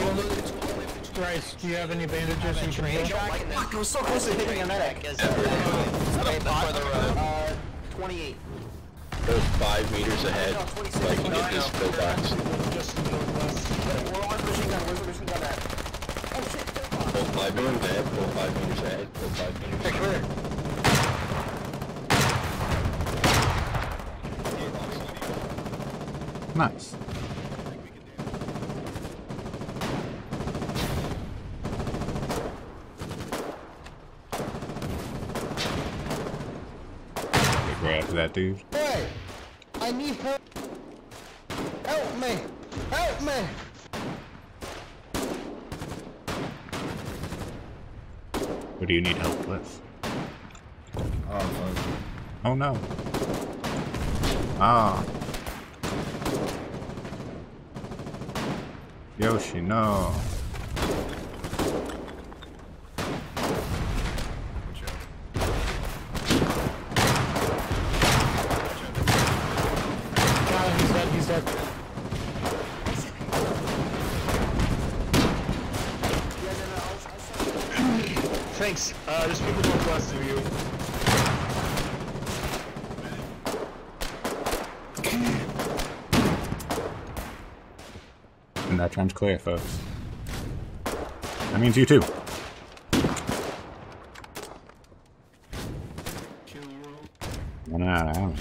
Unload into infantry. Bryce, do you have any bandages you can? Fuck, I was so close to hitting a medic. Uh, 28. Go five meters ahead, so I can get this pillbox. We're on machine gun. Where's the machine gun at? Pull five meters ahead, pull five meters ahead, pull five meters. Hey, come here. nice. Go after that dude. Hey! I need help! Help me! Help me! What do you need help with? Oh. Oh no. Ah. Yoshi, no. Got him, he's dead, he's dead. Thanks. Uh, there's people northwest of you. That clear, folks. That means you too. One out of house.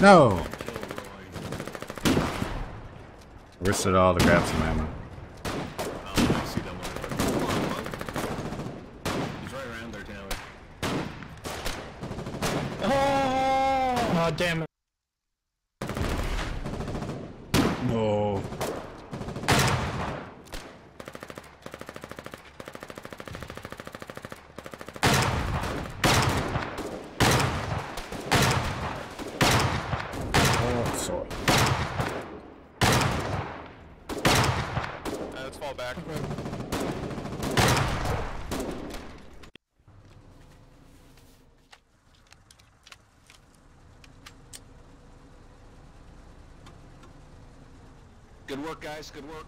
No! All the grab some ammo. He's right around there, Taylor. Oh, damn it. No. Oh, sorry. Uh, let's fall back. Good work, guys. Good work.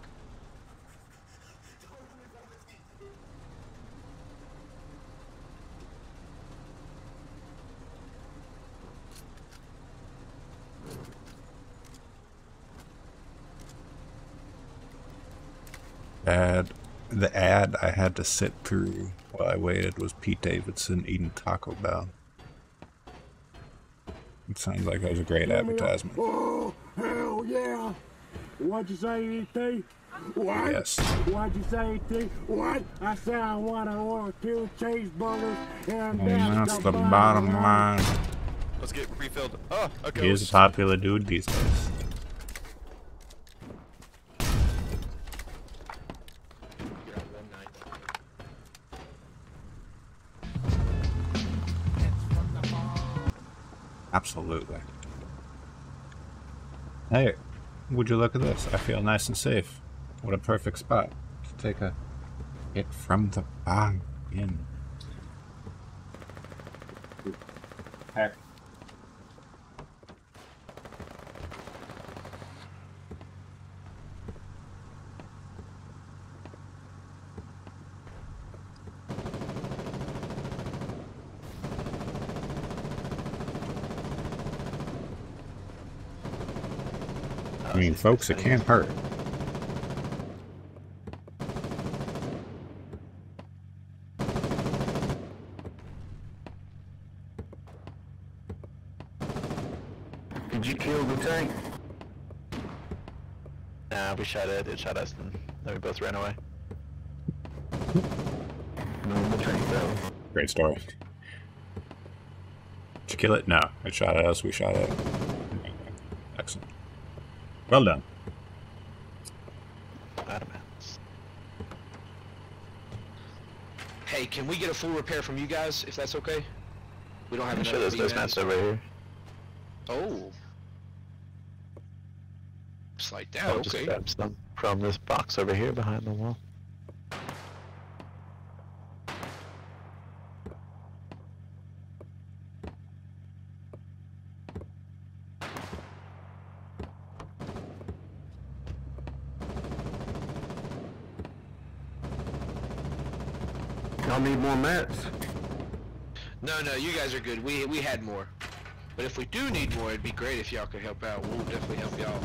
Ad, the ad I had to sit through while I waited was Pete Davidson eating Taco Bell. It sounds like that was a great advertisement. Oh, hell yeah! What'd you say, E.T.? What? Yes. What'd you say, E.T.? What? I said I want to order two cheeseburgers and oh, And that's the bottom line. Let's get refilled. Oh, okay. He is a popular dude these days. Absolutely. Hey, would you look at this? I feel nice and safe. What a perfect spot to take a hit from the bong in. Heck. mean, folks, it can't hurt. Did you kill the tank? Nah, we shot it, it shot us, and then we both ran away. No, the tank fell. Great story. Did you kill it? No. It shot at us, we shot at it. Excellent. Well done. Hey, can we get a full repair from you guys, if that's okay? We don't have I'm sure there's those VMs. mats over here. Oh. Just like that, I'll just okay. grab some from this box over here behind the wall. More mats. No, no, you guys are good. We we had more. But if we do need more, it'd be great if y'all could help out. We'll definitely help y'all.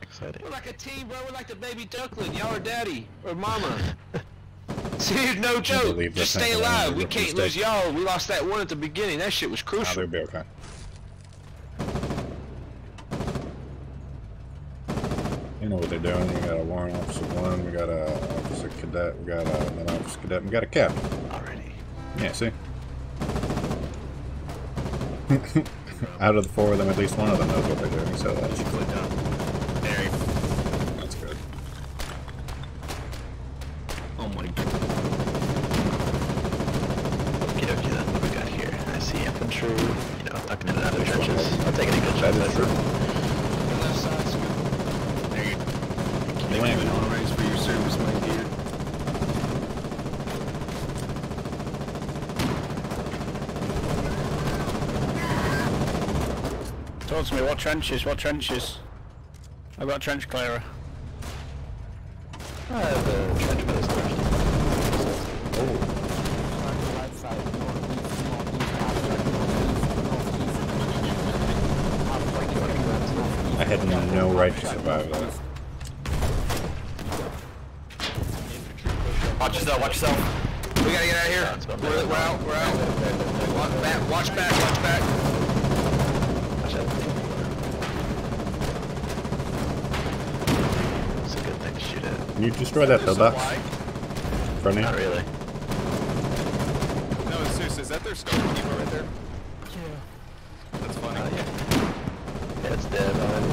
Exciting. We're like a team, bro. We're like the baby duckling. Y'all are daddy or mama. (laughs) Dude, no joke. Just stay alive. We can't lose y'all. We lost that one at the beginning. That shit was Nah, crucial. be okay. You know what they're doing. We got a warrant officer one, we got a cadet, uh, we got a, cadet, we got a captain. Already. Yeah, see? (laughs) Out of the four of them, at least one of them knows what they're doing, so uh, that's Click down. There. That's good. Oh my god. Okie dokie then, what we got here? I see infantry, you know, tucking in and out of the trenches. I'm taking a good shot at true. Left side's good. There you They went in. Honors for your service, my dear. Talk to me, what trenches, what trenches? I've got a trench clearer. I have a trench for this first. I had no right to survive that. Watch yourself, watch yourself. We gotta get out of here. We're, we're out. We're out. Watch back. Watch back. Watch back. Watch out. It's a good thing to shoot at. Destroy that pillbox? In front of Not really. No, seriously, is that their scope keeper right there? Yeah. That's funny. Oh, yeah, it's dead oh, already.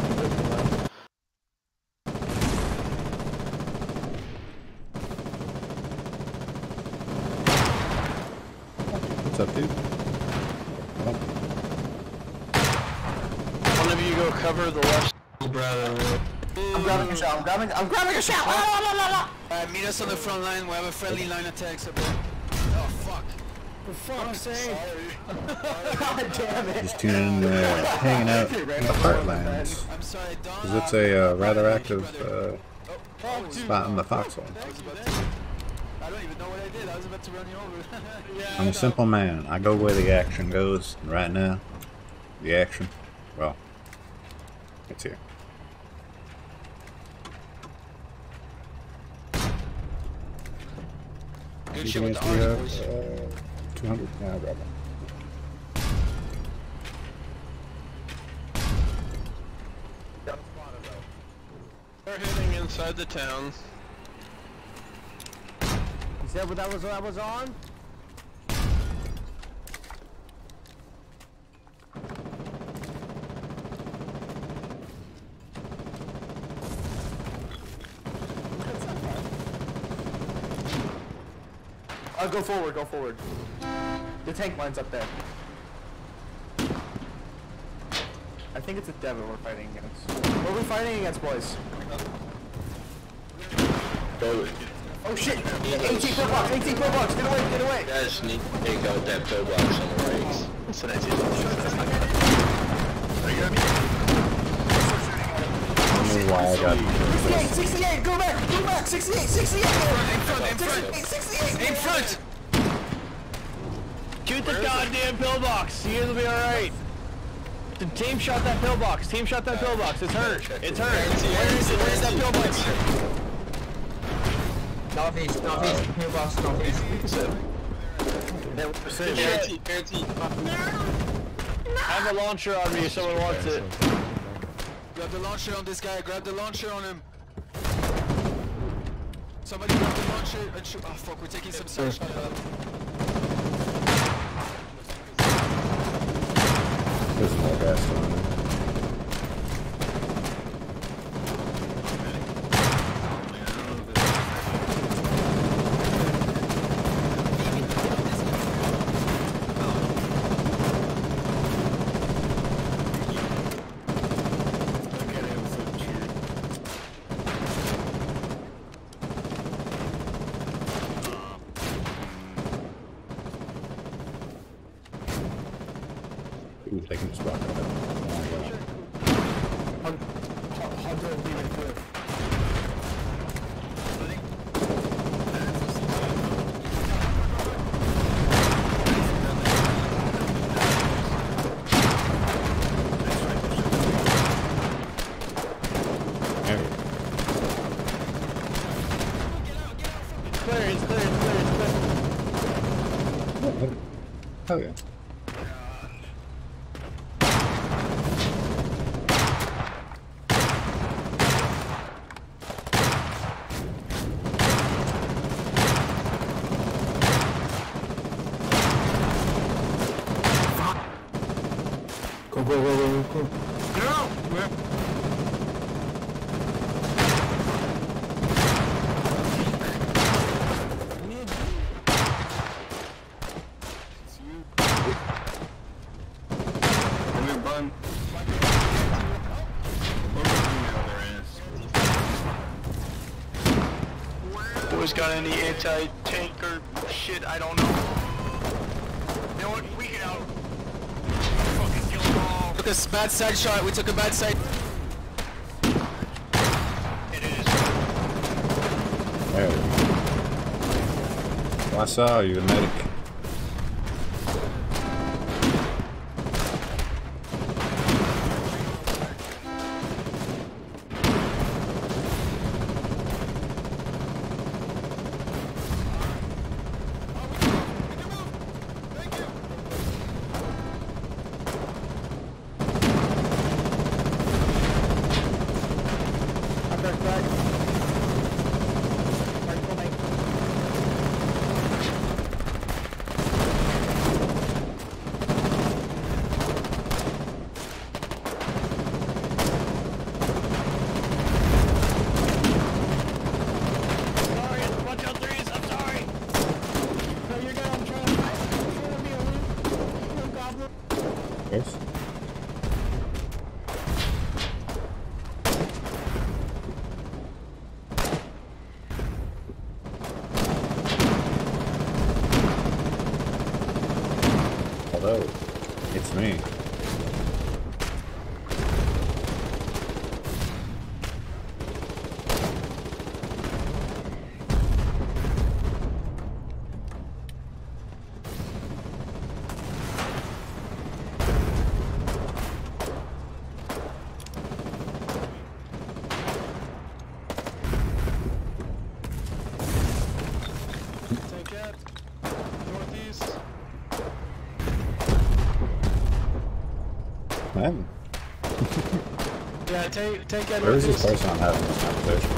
What's up, dude? One of you go cover the left. Brother. I'm grabbing a shot. I'm grabbing. I'm grabbing a shot. Us on the front line. We have a friendly line attacks up there. Oh fuck. For fuck's sake. (laughs) God damn it. Just tuning in, uh, hanging out in the heartlands. I'm sorry, Don. Because it's a uh, rather active uh, Oh, spot in the foxhole. I don't even know what I did. I was about to run you over. (laughs) yeah. I'm a simple man. I go where the action goes. Right now, the action, well, it's here. Good shit with the we arms, have? boys. Uh, 200? Yeah, I'll grab one. We're heading inside the town. You said what that was I was on? Go forward. Go forward. The tank line's up there. I think it's a devil we're fighting against. What are we fighting against, boys? Oh shit! 18 per box! 18 per box! Get away! Get away! Guys need that pillbox on the rigs. That's not. I why I got 68! 68! Go back! Go back! 68! 68! In front, in front. 68! In front! Shoot the goddamn pillbox, you guys will be alright. The team shot that pillbox. Team shot that pillbox. It's hurt. It's hurt. Where is it? Where is that pillbox? Northeast, northeast, pillbox, northeast. Guarantee, guarantee. I have a launcher on me if someone wants it. Grab the launcher on this guy. Grab the launcher on him. Somebody grab the launcher and shoot. Oh fuck, we're taking some search. There's more gas on there. Ooh, they can just rock it There we go. Clear, it's clear, it's clear, it's clear. Hell yeah. Go, go, go, go, go, go. Come in, bun. Boys got any anti-tank or shit? I don't know. You know what? We get out. Fucking kill them all. Took a bad side shot. We took a bad side. There we go. Well, I saw you, medic. Sorry, it's a bunch of threes. I'm sorry. No, you're good. I'm trying to. I'm trying to be a loot. Little goblin. Yes. Hello, it's me. Take it. Northeast. Man, Yeah, take take where is this person I'm having this conversation?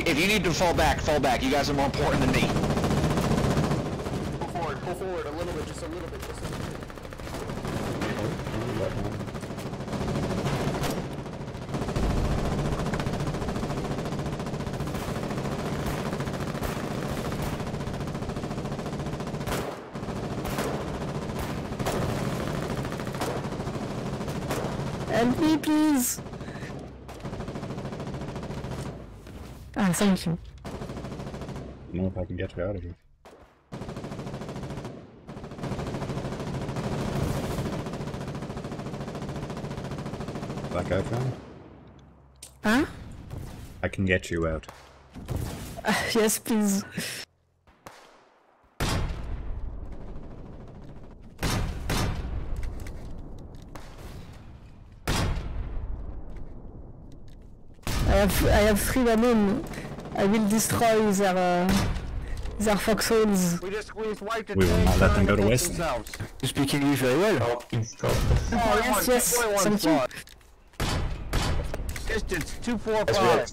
you, if you need to fall back, fall back. You guys are more important than me. Pull forward, pull forward a little bit, just a little bit, just a little bit. Please. Thank you. I don't know if I can get you out of here. That guy found? Huh? I can get you out. Ah, (laughs) yes, please. I have I have three balloons. I will destroy their uh, their foxholes. We just we wiped We will not let them go to waste. You speak English very well. Oh yes, yes. Thank you. Distance two four That's five. right.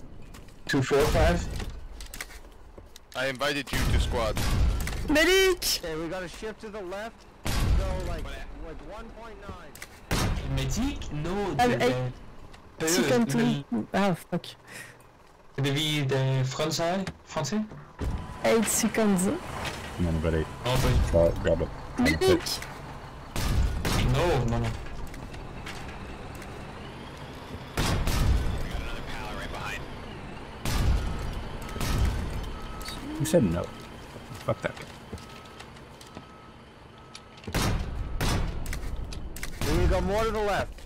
Two four five. I invited you to squad. Medic! Okay, we gotta shift to the left. Go like like point nine. Medic? No, Ah. Chicken det är to... Ah, fuck. devide Franzai? Franzai? 8 seconds. Non, non, allez. Non, pas du Garde. Mimic no. non, said no. Fuck that. We got more to the left.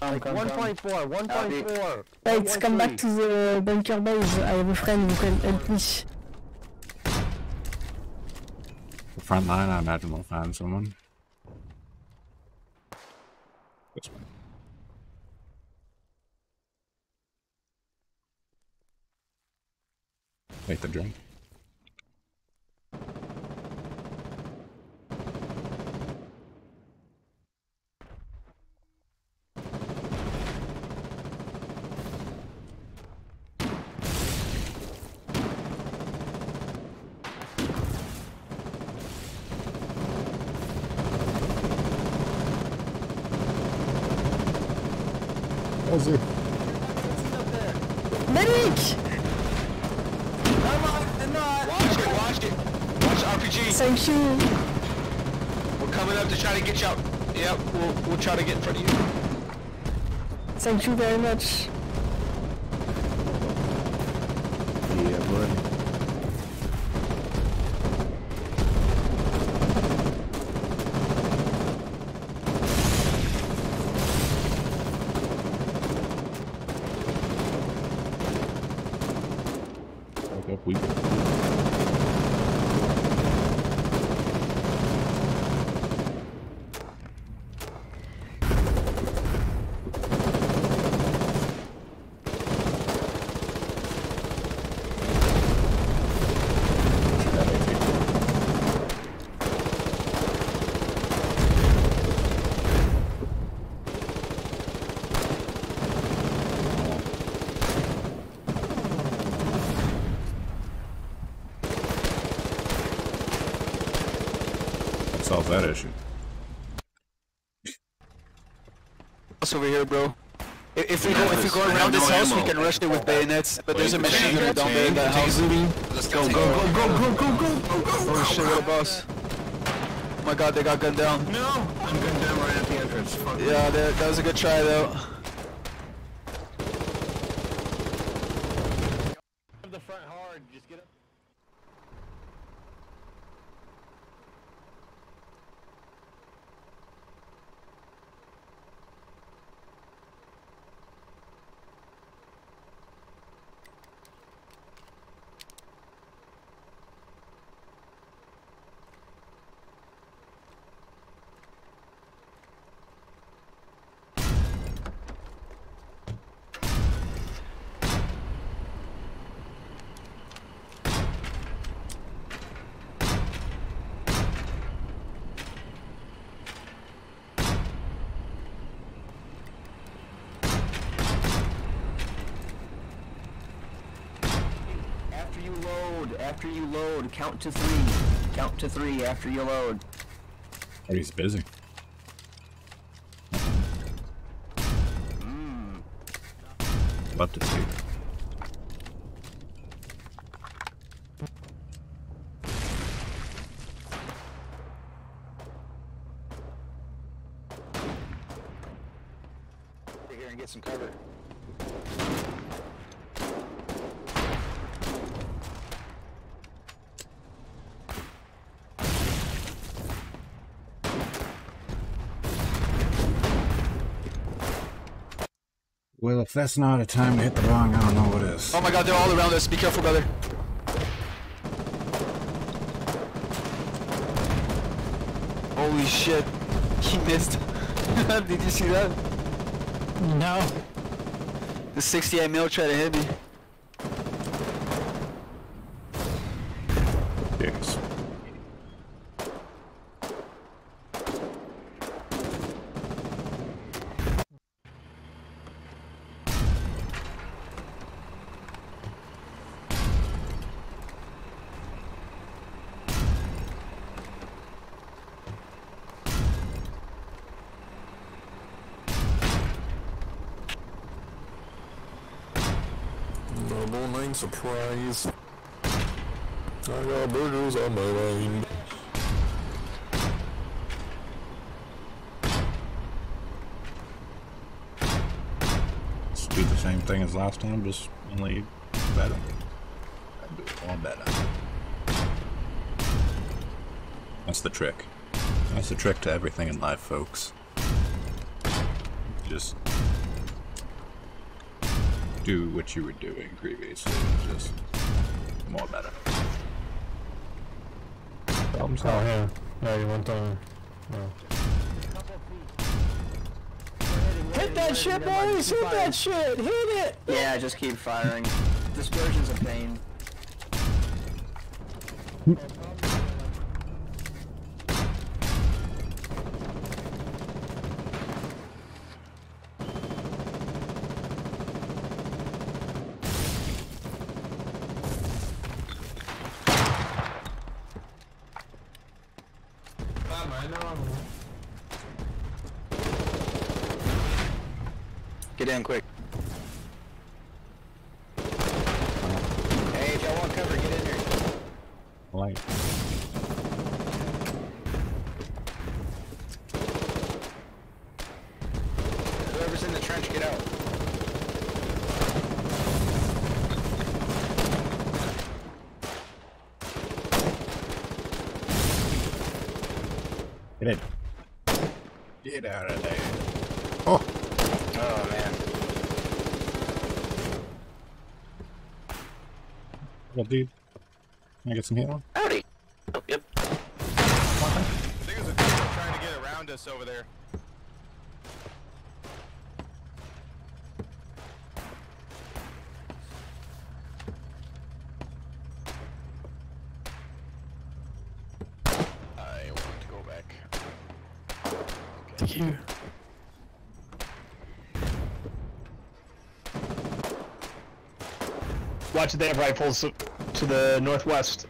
Like one point four, one point four. Wait, come back to the bunker base. I have a friend who can help me. The front line, I imagine we'll find someone. This one. Take the drink. Ozzy. Medic! Watch it, watch it. Watch RPG. Thank you. We're coming up to try to get you out. Yep, we'll, we'll try to get in front of you. Thank you very much. Yeah, buddy. Fuck up, we That solves that issue. Us over here, bro. I- If go, go around this house, we can rush it with bayonets. But there's a machine gun down there in that house. Let's go, go, go, go, go, go, go, go, go. Oh shit, what a boss. Oh my god, they got gunned down. No! I'm gunned down right at the entrance. Fuck Yeah, that, that was a good try though. Load, count to three. Count to three after you load. Oh, he's busy. Hmm. Love to see. here and get some cover. Well, if that's not a time to hit the wrong, I don't know what is. Oh my god, they're all around us. Be careful, brother. Holy shit. (laughs) He missed. (laughs) Did you see that? No. The 68 mil tried to hit me. I got burgers on my mind. Let's do the same thing as last time, just only better. Do it one better. That's the trick. That's the trick to everything in life, folks. Just do what you were doing previously, just more better. Problem Oh, solved. yeah. Yeah, you want the... No. Hit that shit, boys! Hit that shit! Hit it! Yeah, just keep firing. Dispersion's a pain. Get in quick. Hey, if y'all want cover, get in here. Like, Whoever's in the trench, get out. get in. Get out of there. Oh, Oh, man. well, dude. Can I get some heat on? Howdy. Oh, yep. I think there's a dude trying to get around us over there. I want to go back. Thank you. Watch, they have rifles to the northwest.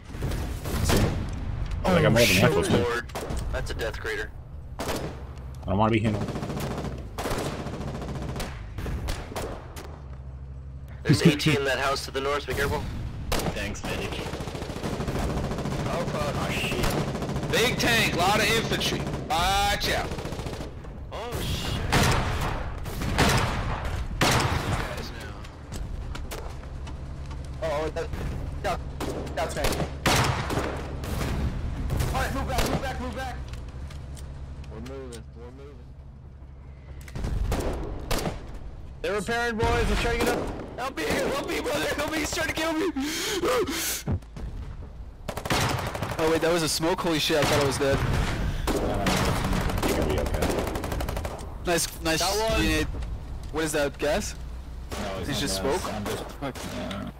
Oh, think I'm more than shit, rifles. Lord. That's a death crater. I don't want to be hit on. There's AT in that house to the north. Be careful. Thanks, medic. Oh fuck. Oh shit. Big tank, lot of infantry. Watch out. Oh shit. Guys now. Oh, that, yeah, that's right. Alright, move back, move back, move back. We're moving, we're moving. They're boys. Let's try to get up. Help me! Help me, brother! Help me! He's trying to kill me! oh wait, that was a smoke? Holy shit, I thought I was dead. Okay. Nice, nice. That one- grenade. What is that, gas? No, it's just gas, smoke? I'm just... Yeah.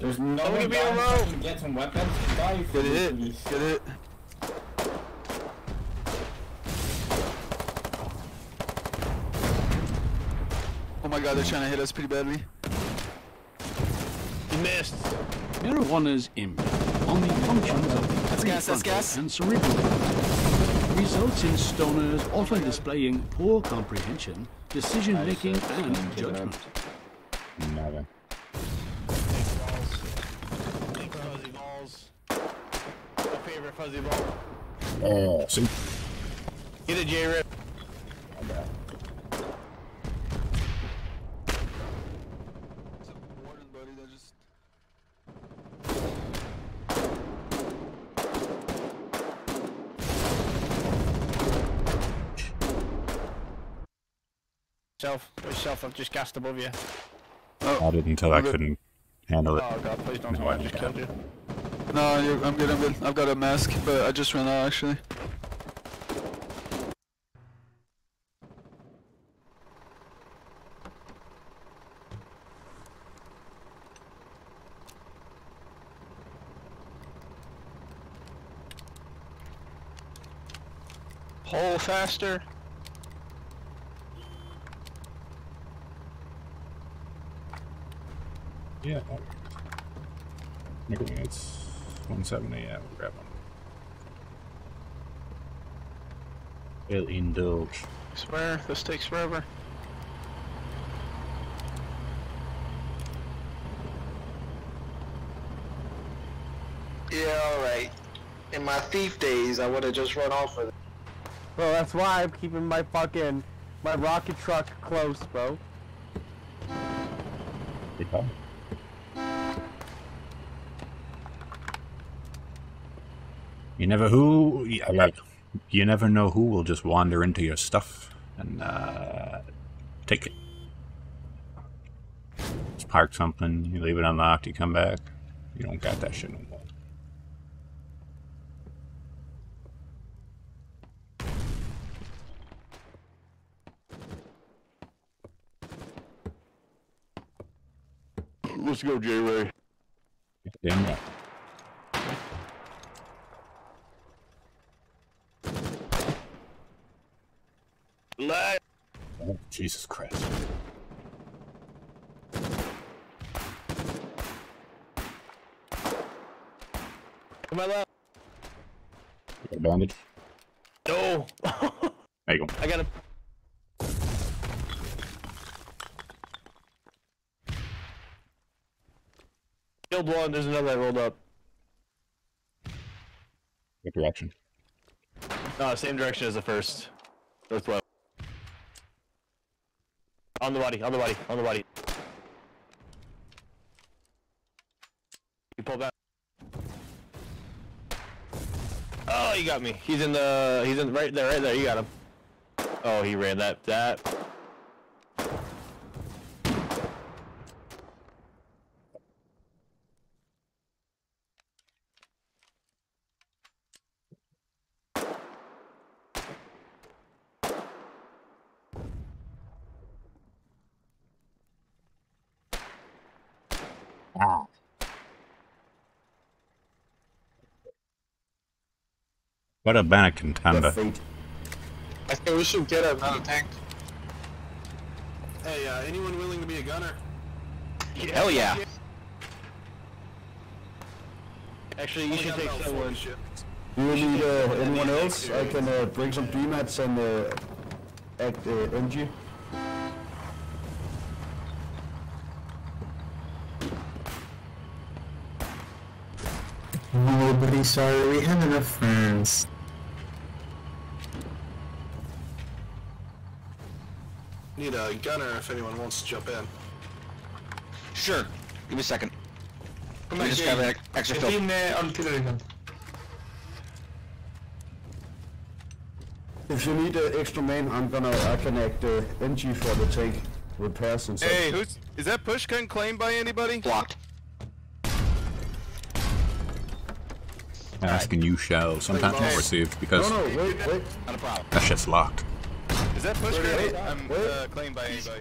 There's no Someone one give me a to get some weapons. Get it, get it. God, they're trying to hit us pretty badly. You missed. Marijuana's impact on the functions of the That's gas, that's gas. and cerebral cortex results in stoners often displaying poor comprehension, decision making, and judgment. Nothing. Fuzzy balls. My favorite fuzzy ball. Oh, see? Get it, J-Rip. Self, push self, I've just gassed above you. Oh, I didn't until I couldn't handle it. Oh god, please don't No, me I I just don't. killed you. No, you're, I'm good, I'm good. I've got a mask, but I just ran out actually. Hole faster. Yeah. Maybe it's 170. Yeah, we'll grab one. Will indulge. I swear, this takes forever. Yeah, alright. In my thief days, I would have just run off with it. Well, that's why I'm keeping my fucking my rocket truck close, bro. Good You never who like you never know who will just wander into your stuff and uh, take it. Just park something, you leave it unlocked, you come back, you don't got that shit no more. Let's go, J-Ray. Damn right. Lie. Oh, Jesus Christ. Come on, left. You got a bandage? No. There you go. I got a. Killed one. There's another that rolled up. What direction? No, same direction as the first. Northwest. On the body. On the body. On the body. You pull back. Oh, you got me. He's in the. He's in right there. Right there. You got him. Oh, he ran that. That. What a bannock contender. I think we should get another tank. Hey, uh, anyone willing to be a gunner? Hell yeah. Actually, you should take someone. Do you need uh, anyone else? I can uh, bring some B-mats and uh, act uh, MG. Nobody sorry, we have enough friends. Need a gunner if anyone wants to jump in. Sure. Give me a second. Kom Let me just grab an extra Heb fill. een uh, artillerie If you need uh, extra men, I'm gonna I can act uh, MG for the tank repairs and stuff. Hey, who's is that push gun claimed by anybody? Blocked. Asking you shall sometimes not received because No, no, wait, wait. Not a problem. that shit's locked. Is that push Wait, gun um, wait. uh, claimed by anybody?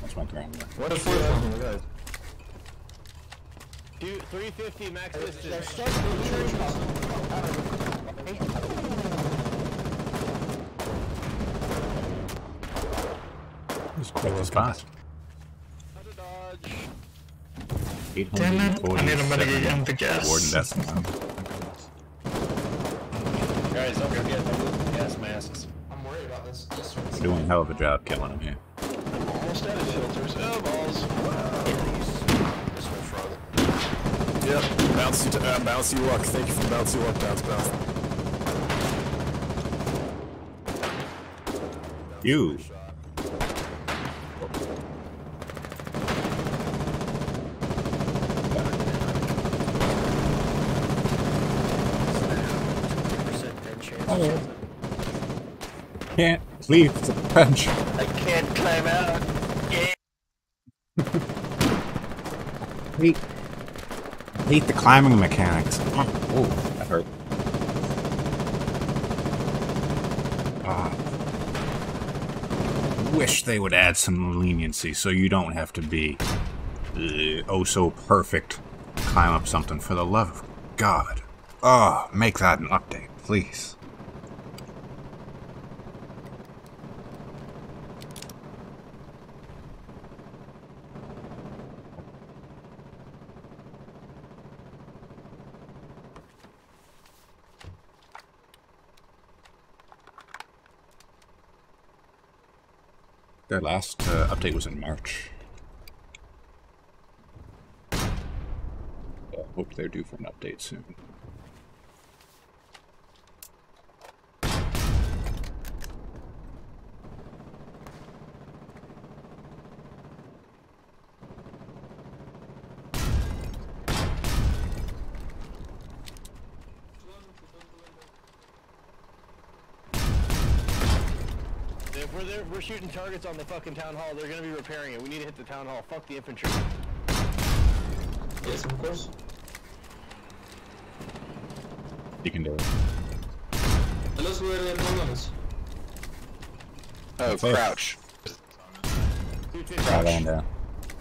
That's my ground. What a fourth one. Two, 350 max distance. It's quite the. Damn it, I need a medic again to gas. Warden Decimal. Guys, don't forget the gas masks. I'm worried about this. this You're doing a hell of a job killing him here. Almost out of filters. Oh, balls. Yep, bouncy, t- uh, bouncy luck. Thank you for the bouncy luck, bounce, bounce. You. Oh. Can't leave the bench. I can't climb out. Yeah. (laughs) Hate, hate the climbing mechanics. Oh, that hurt. Ah. Wish they would add some leniency so you don't have to be uh, oh so perfect. Climb up something for the love of God. Oh, make that an update, please. Last uh, update was in March. I hope they're due for an update soon. If we're there, we're shooting targets on the fucking town hall. They're gonna be repairing it. We need to hit the town hall. Fuck the infantry. Yes, of course. You can do it. Tell us where the problem is. Oh, Close. crouch. Right on down.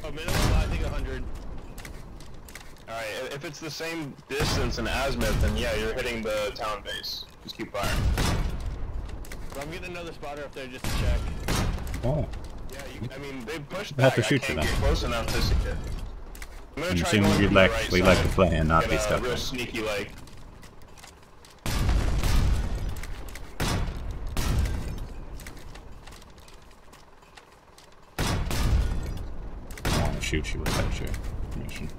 Oh, minimum, I think 100. Alright, if it's the same distance in Azimuth, then yeah, you're hitting the town base. Just keep firing. So I'm getting another spotter up there just to check. Oh. Yeah, you, I mean, they pushed I have to shoot I you can't then. get close enough to see it. I'm gonna I'm assuming going you'd like- the right we like to play and not be a stuck real sneaky like. I want to shoot you without your permission.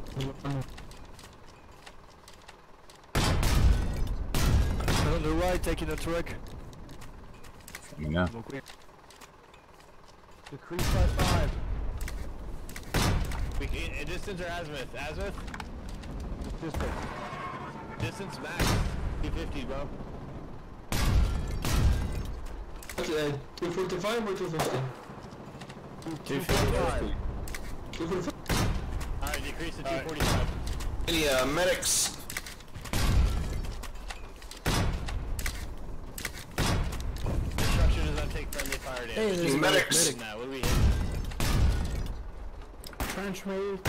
On the right, taking a trick. Let me know. Decrease by five. We can, uh, distance or azimuth? Azimuth? Distance. Distance max. 250, bro. Uh, 245 or 250? 255. 245. Alright, decrease to 245. Any uh, medics? Destruction does not take friendly fire damage. Hey, there's a medics. medic. Nah, what are we hitting? Move.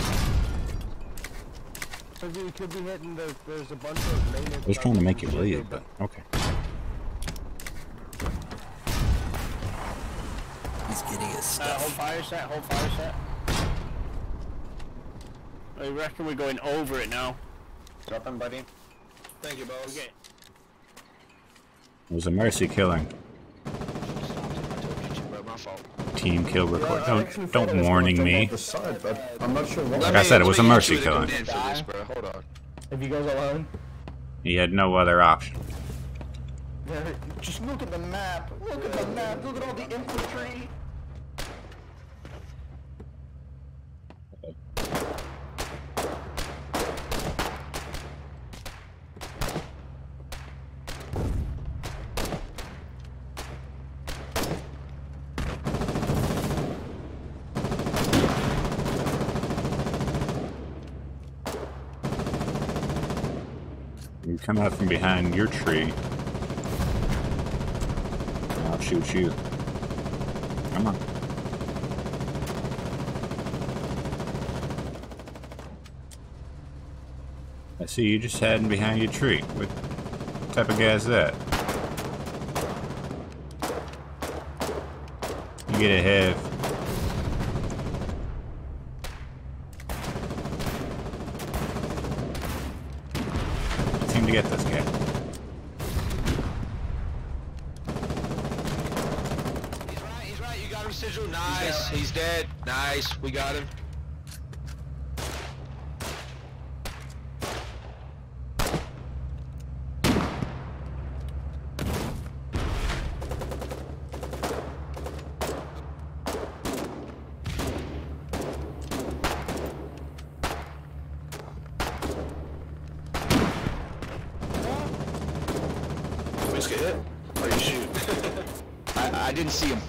Could be, could be hitting the, there's a bunch of. I was trying to make you bleed, but okay. He's getting his Uh, hold fire set, hold fire set. I reckon we're going over it now. Drop him, buddy. Thank you, boss. Okay. It was a mercy killing. Team kill record. Don't don't warning me. Side, but I'm not sure. Like I said, it was a mercy killing. If he goes alone. He had no other option. There, just look at the map. Look at the map. Look at all the infantry. You come out from behind your tree. I'll shoot you. Come on. I see you just hiding behind your tree. What type of guy is that? You get ahead. To get this guy. He's right, you got him, Sigil. Nice. He's dead. Nice. We got him. it? Or you shoot? I, I didn't see him.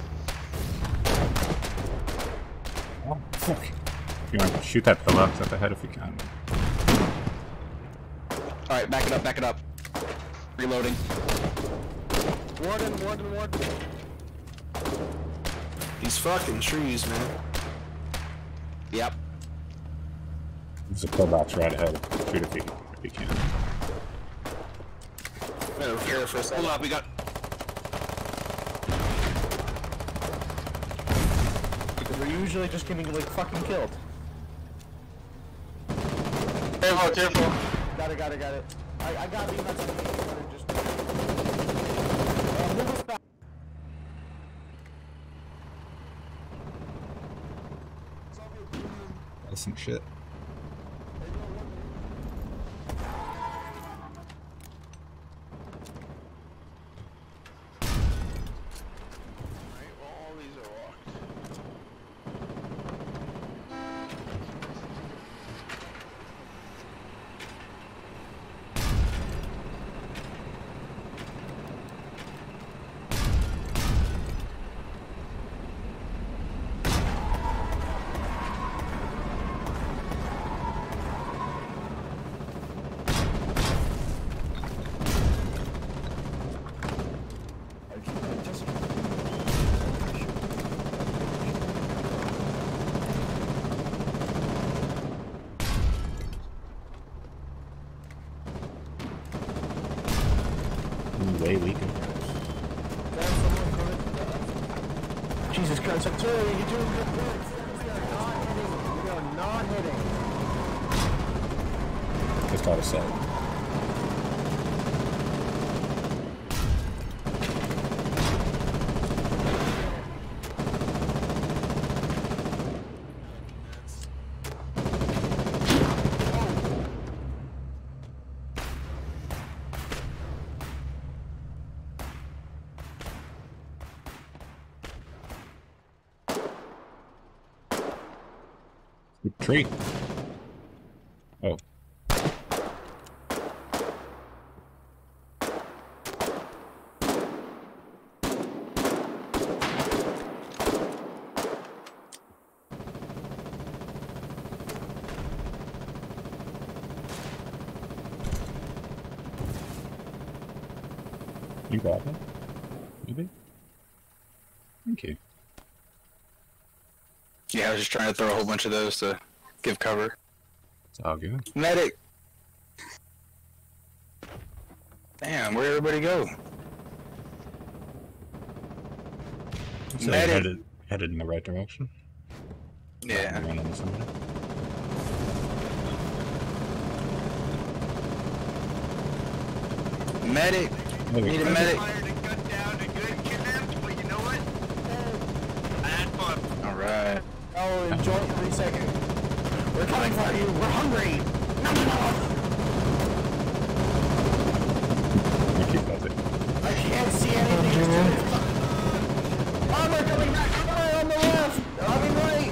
Oh, fuck. You want to shoot that pillbox at the head if you can. Alright, back it up, back it up. Reloading. Warden, warden, warden. These fucking trees, man. Yep. There's a pillbox right ahead. Shoot if you, if you can. Wait, here for a second. Hold up, we got. Because we're usually just getting like fucking killed. Careful, careful. Got it, got it, got it. I, I got beam nuts on me. Just... Uh, move us back. That's some shit. All these are locked. Way weaker. Jesus Christ, Artillery, you're doing good work. We are not hitting. We are not hitting. Just out of sight. Tree. Oh. You got it? Maybe? Thank you. Yeah, I was just trying to throw a whole bunch of those to give cover. It's all good. Medic! Damn, where'd everybody go? So Medic. headed, headed in the right direction? Yeah. Run into somebody? Medic! Medic. Need a medic. Alright. Oh, enjoy three seconds. We're coming for you. We're hungry. No, no, no. Keep that. I can't see anything. Armor oh, coming back. Armor on the left. I mean right.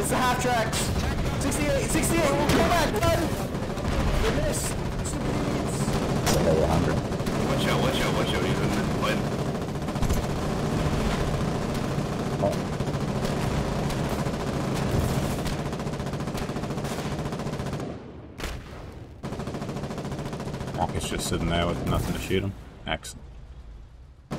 It's the half tracks. 68, 68. We'll go back. Run. We missed. Stupid idiots. So they were hungry. Watch out, watch out, watch out. He's in the plane. Rocket's sitting there with nothing to shoot him. Excellent. I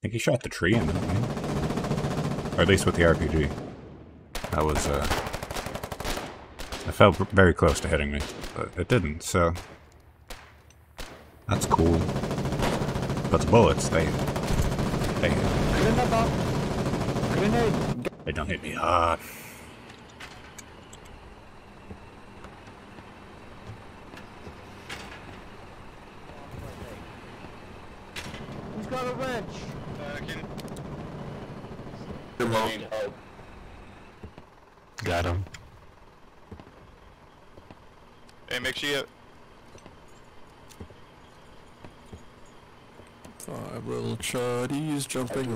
think he shot the tree in, didn't he? Or at least with the RPG. That was, uh... It felt very close to hitting me, but it didn't, so... That's cool. But the bullets, they... They. Grenade. They don't hit me hard. Who's got a wrench? Got him. Hey, make sure you. Five little chuddies jumping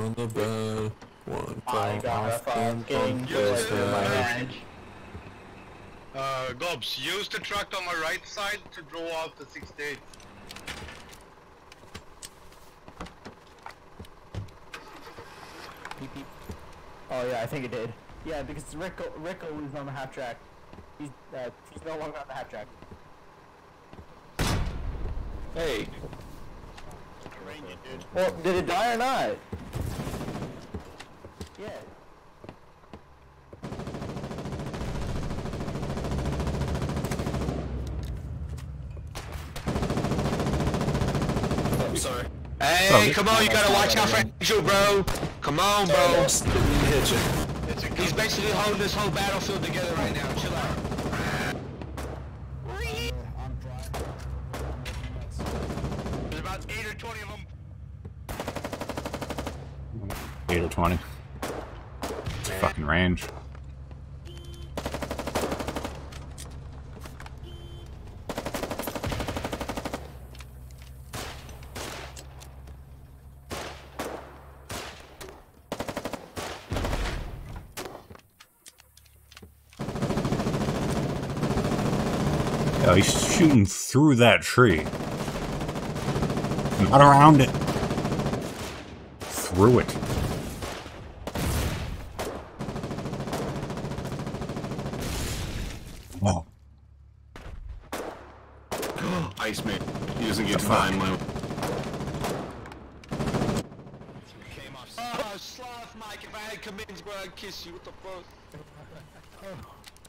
use the truck on my right side to draw out the 68. Beep, beep. Oh yeah, I think it did. Yeah, because Rickle Rickle was on the half track. He's uh, he's no longer on the half track. Hey. Well, did it die or not? Yeah. I'm sorry. Hey, come on, you gotta watch out for Angel, bro. Come on, bro. He's basically holding this whole battlefield together right now. Chill out. There's about 8 or 20 of them. 8 or 20. It's a fucking range. Yeah, he's shooting through that tree. Not around it. Through it. Oh. (gasps) Iceman. He doesn't get fine, my Oh, sloth, Mike. If I had commends, bro, I'd kiss you. What the fuck?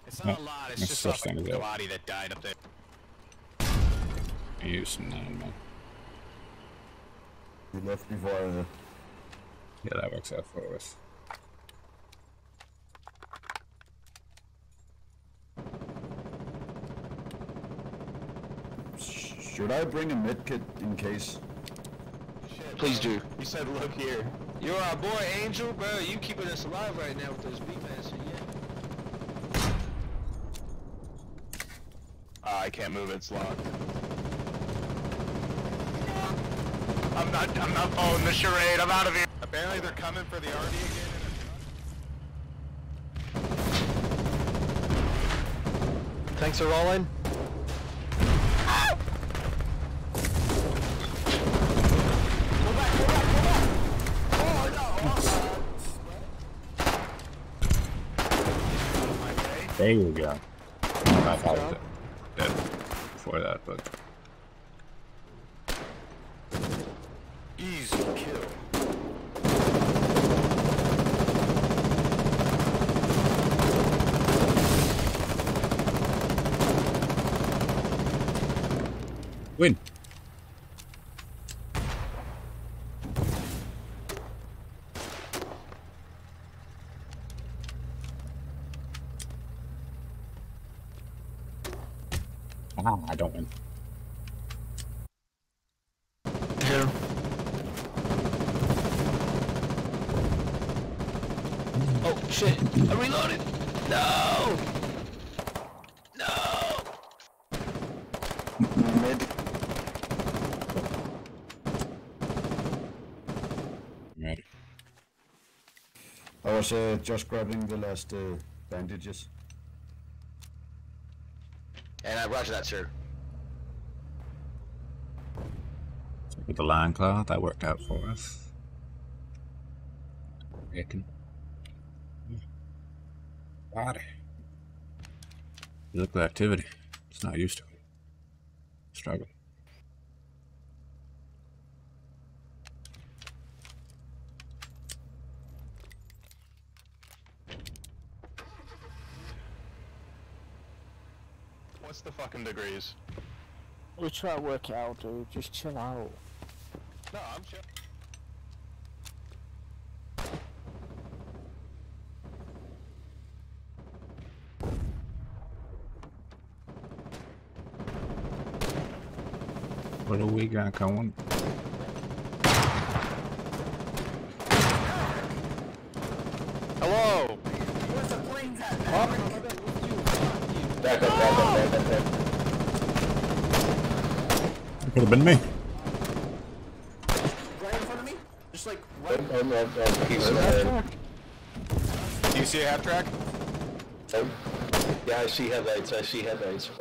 It's not a lot, it's That's just the a first thing to do. body that died up there. Use some nine man. We left before. Uh, Yeah, that works out for us. should I bring a medkit in case? Please do. You said look here. You're our boy, Angel, bro. You keeping us alive right now with those beatmans, so yeah. Uh, I can't move, it's locked. I'm not, I'm not following the charade, I'm out of here. Apparently they're coming for the RD again. Thanks for rolling. There you go. I thought it was dead before that, but Easy kill. win. Ah, I don't win. Here. Oh, shit. I reloaded. No! No! Med. Ready. I was uh, just grabbing the last uh, bandages. And I roger that, sir. With the line claw, that worked out for us. Reckon. Body. Physical activity. It's not used to it. Struggle. The fucking degrees? We try to work it out, dude. Just chill out. No, I'm chill. What do we got going? Hello! Where's the planes at? Back up, back up, back up, back up. It could have been me. Right in front of me? Just like Oh, right. no, no, no, he's, uh, you see a half track? Oh. Yeah, I see headlights. I see headlights.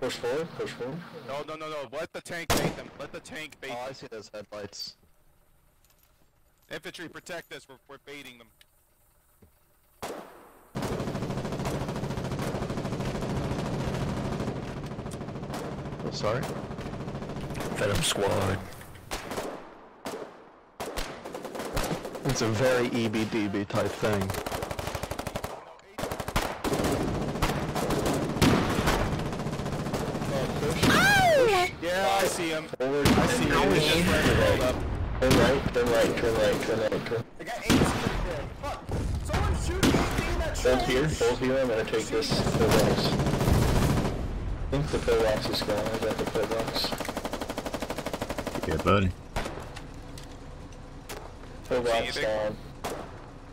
Push forward. Push forward. No, no, no, no. Let the tank bait them. Let the tank bait Oh, I see those headlights. Infantry, protect us. We're, we're baiting them. Oh, sorry. Venom squad. It's a very EBDB type thing. Yeah, I see him. Forward. I see him. He's just hold up. Turn right. Turn right. Turn right. Turn right. Turn. I got 18 there. Fuck. Someone shoot 18 that Hold here. Hold here. I'm gonna take this pillbox. I think the pillbox is gone. I got the pillbox. Yeah, buddy. Pillbox anything? gone.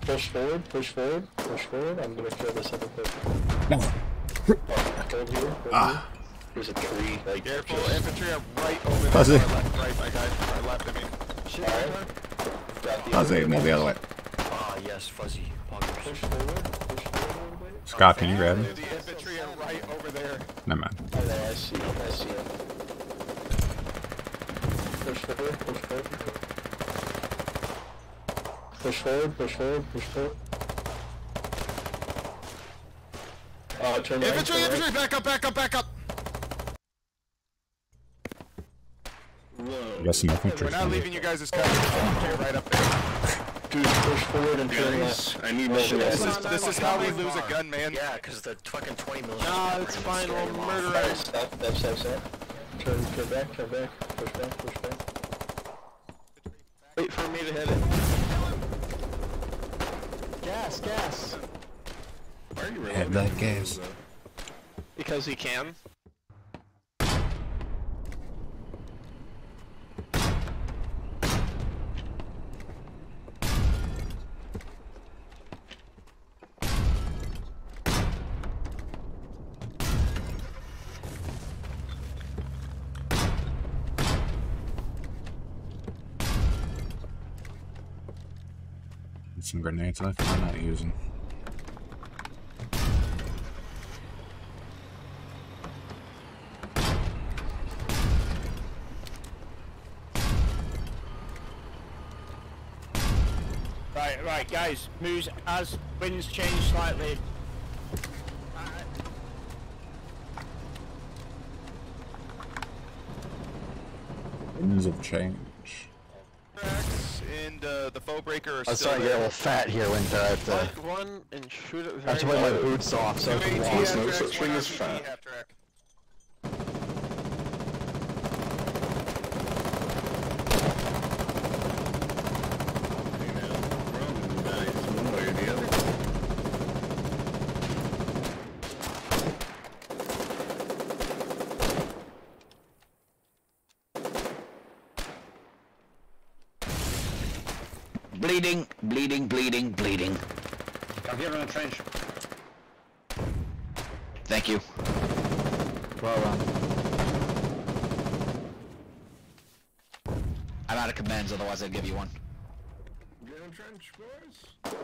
Push forward. Push forward. Push forward. I'm gonna kill this other pillbox. No. Hold here. Hold Ah. here. There's a tree. Like Careful, just- infantry are right over there. Fuzzy. Left, right, my guy. Our left, I mean. Alright. Got Fuzzy, move the other way. Ah, yes, fuzzy. Push forward. Push forward a little bit. Scott, can you grab him? The infantry are right over there. Never mind. I know, I see him, I see him. Push forward, push forward. Push forward, push forward, push forward. Uh, turn right, Infantry, turn infantry, right. back up, back up, back up. I got some infantry. We're not leaving you guys as cover. Infantry right up there. Dude, push forward and turn Guys, left. I need Push more This is, this is how we lose a gun, man. Yeah, because the fucking 20 million. Nah, it's fine, we'll murder us. Stop, stop, stop, stop. Turn, turn back, turn back. Push back, push back. Wait for me to hit it. Gas, gas. Why are you Have that gas. Because he can. Some grenades left. I'm not using. Right, right, guys. Moves as winds change slightly. Winds of change. Tracks and the are I was still starting to get a little fat here when uh, the, Like one and shoot it I have to put my boots off so I can walk. no such thing as fat. half track. One way or the other. Bleeding, bleeding, bleeding, bleeding. Come here in the trench. Thank you. Well run. I'm out of commands, otherwise I'd give you one. Get in trench, boys.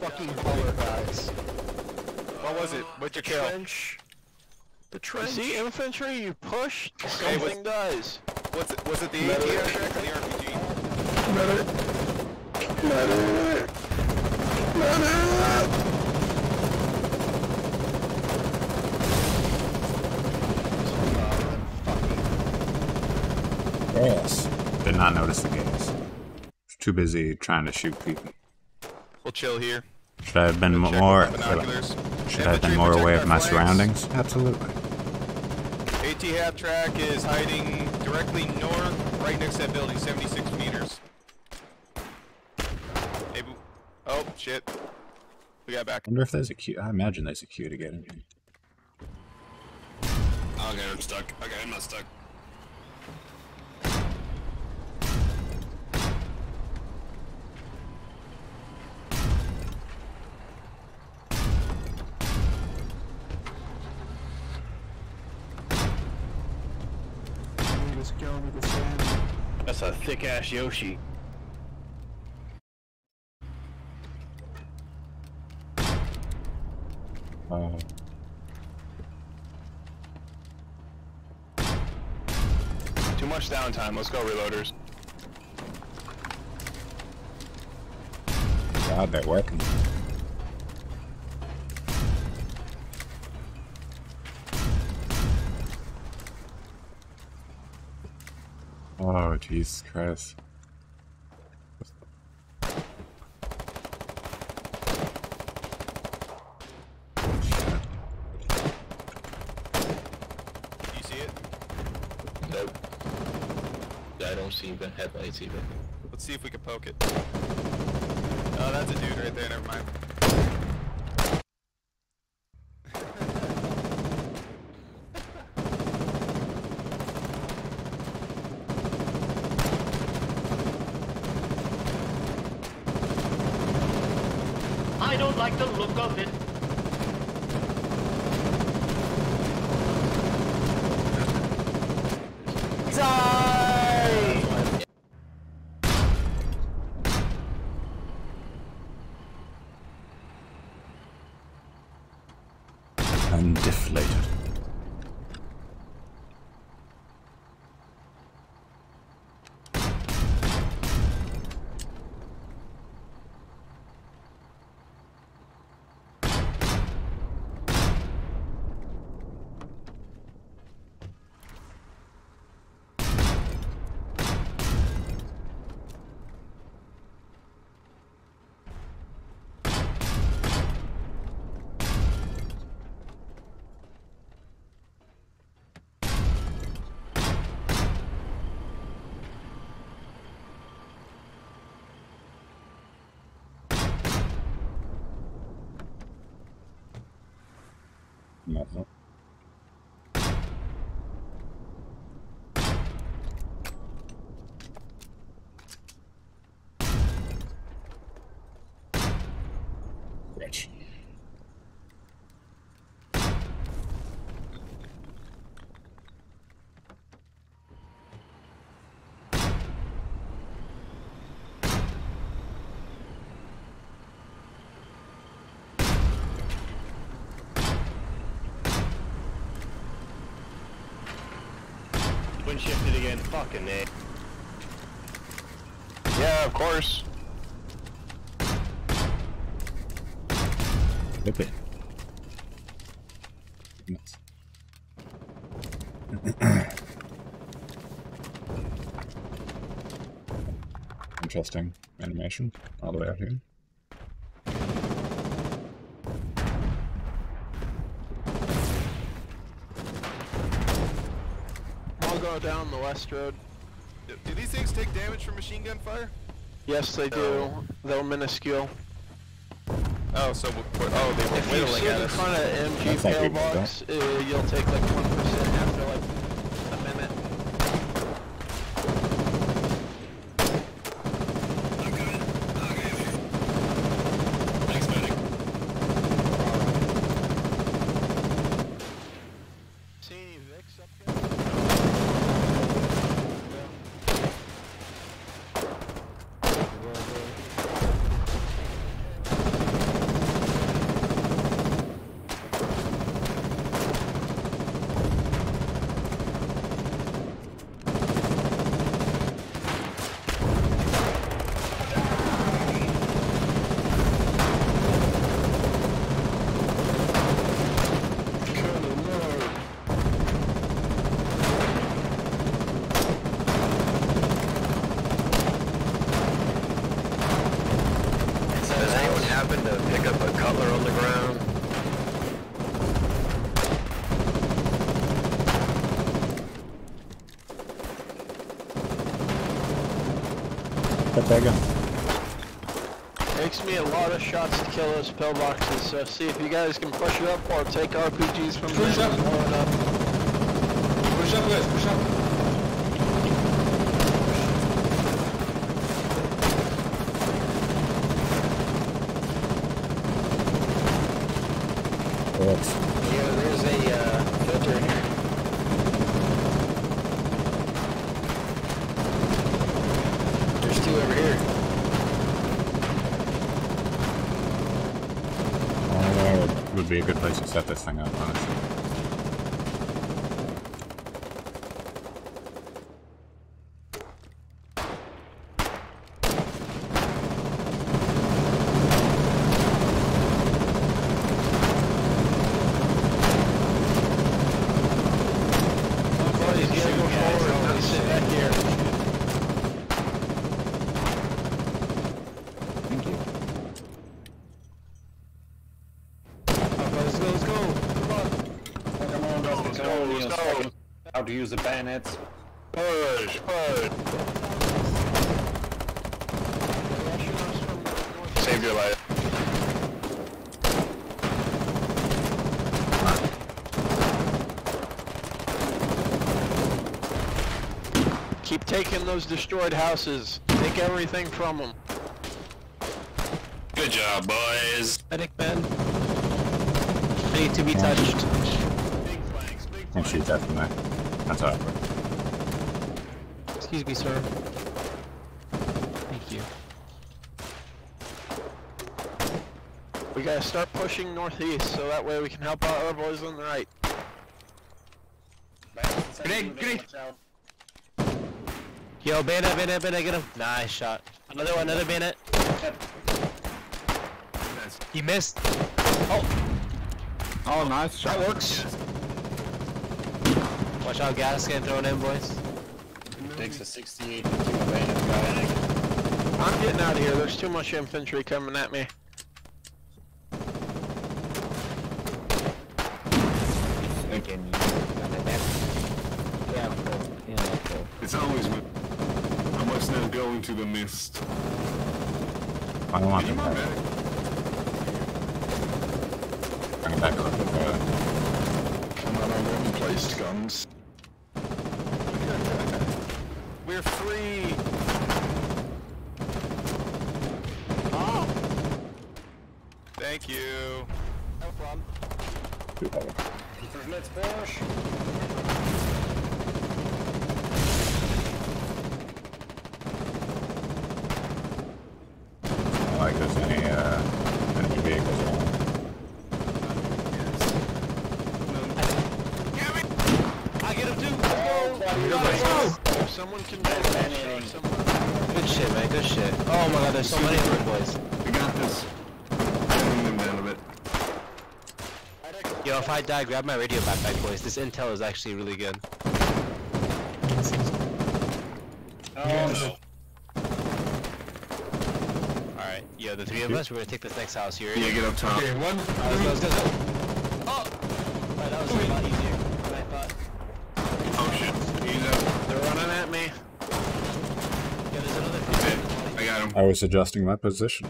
Fucking holler, guys. What was it? What'd you kill? Trench. The You trench. see infantry, you push, Okay, something dies. Was it, was it the AT half track or the RPG? Medic. Medic. Medic. Gas. Did not notice the gas. Too busy trying to shoot people. We'll chill here. Should I have been Check with more? Should I have been more aware of my flanks. surroundings? Absolutely. AT half track is hiding directly north, right next to that building, 76 meters. Hey. Oh, shit. We got back. wonder if there's a queue. I imagine there's a queue to get in. here. Okay, I'm stuck. Okay, I'm not stuck. kill with the sand. That's a thick ass Yoshi. Oh. Too much downtime. Let's go, reloaders. God, they're working. Oh, Jesus Christ. You see it? Nope. I don't see the headlights even. Let's see if we can poke it. Oh, that's a dude right there. Never mind. I don't like the look of it. Die! And deflated. Nothing. Rich. Twin shifted again. Fucking A. Yeah, of course. Whip it. Interesting animation all the way out here. I'll down the west road. Do, do these things take damage from machine gun fire? Yes, they do. They're minuscule. Oh, so w- w- oh, they were If you whittling sit at in us. front of MG That's not good, uh, you'll take like 1% after like a minute. See any Vicks up here? Does anyone happen to pick up a cutler on the ground? Put that gun. Takes me a lot of shots to kill those pillboxes, so see if you guys can push it up or take RPGs from Push them up. and up. Push up, guys, push up. Works. Yeah, there's a uh, filter in here. two over here. Oh, would be a good place to set this thing up, honestly. Buddies, you gotta go forward, not sit back here. Thank you. Let's go, let's go. Come on. Come on, let's go. Let's go. How to use the bayonets. Push, push. Saved your life. Keep taking those destroyed houses. Take everything from them. Good job, boys. Medic man. need to be touched. Can't shoot that from there. That's alright. Excuse me, sir. Thank you. We gotta start pushing northeast so that way we can help out our boys on the right. Grenade, grenade. Yo, bandit, bandit, bandit, get him. Nice shot. Another one, another bandit. He missed. Oh. Oh, nice shot. That works. Watch out, gas getting thrown in, boys. Takes a 68 to kill a bandit. I'm getting out of here. There's too much infantry coming at me. It's always me. I must now go into the mist. I don't want Need them more back. medic? Bring it back a little bit further. Come on, I'm in place, guns. We're free. Thank you. No problem. Too heavy. Let's push. Not like there's any, uh, enemy vehicles around. I get him too. Let's go. If someone can do. Good shit, man. Good shit. Oh my god, there's so many of them, boys. We got this. Bring them down a bit. Yo, if I die, grab my radio backpack, boys. This intel is actually really good. Oh, Alright, yo, the three of us, we're gonna take this next house here. Yeah, get up top. Okay, one. Alright, let's go, let's go. Oh! Alright, that was a lot easier than I thought. Oh shit. He's up. They're running at me. Yeah, there's another I got him. I was adjusting my position.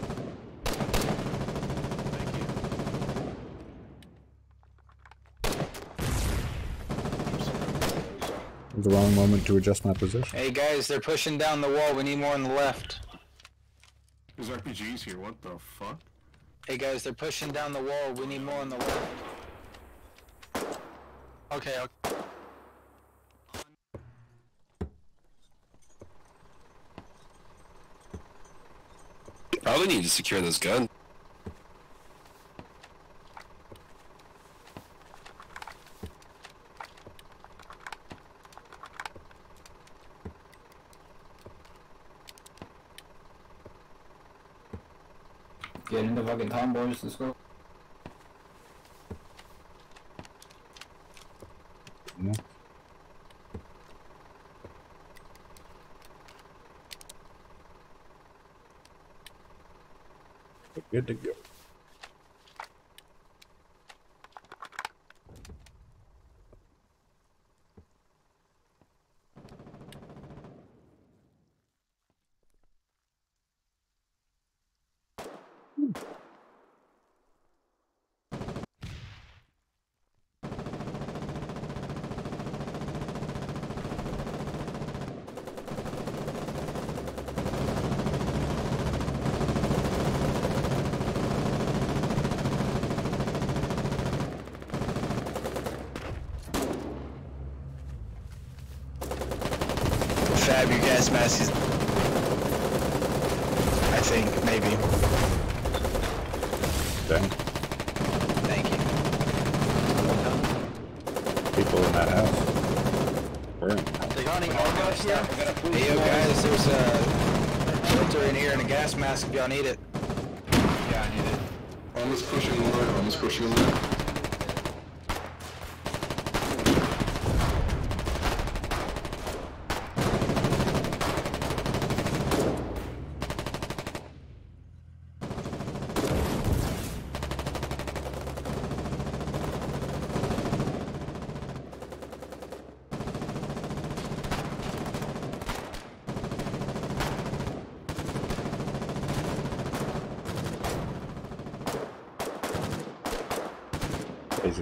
The wrong moment to adjust my position. Hey guys, they're pushing down the wall. We need more on the left. There's RPGs here. What the fuck? Hey guys, they're pushing down the wall. We need more on the left. Okay, okay. Probably need to secure this gun. Get in the fucking town, boys. Let's go. Yeah. Good to go. Fab, your gas mask is think, maybe. Okay. Thank you. People in that house. We're in the house. Hey, yo, guys, there's a filter in here and a gas mask if y'all need it.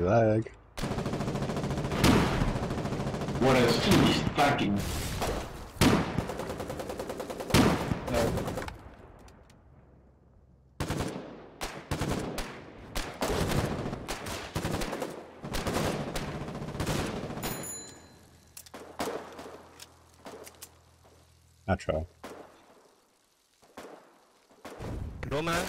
Lag. What is finished fucking? I try. No man.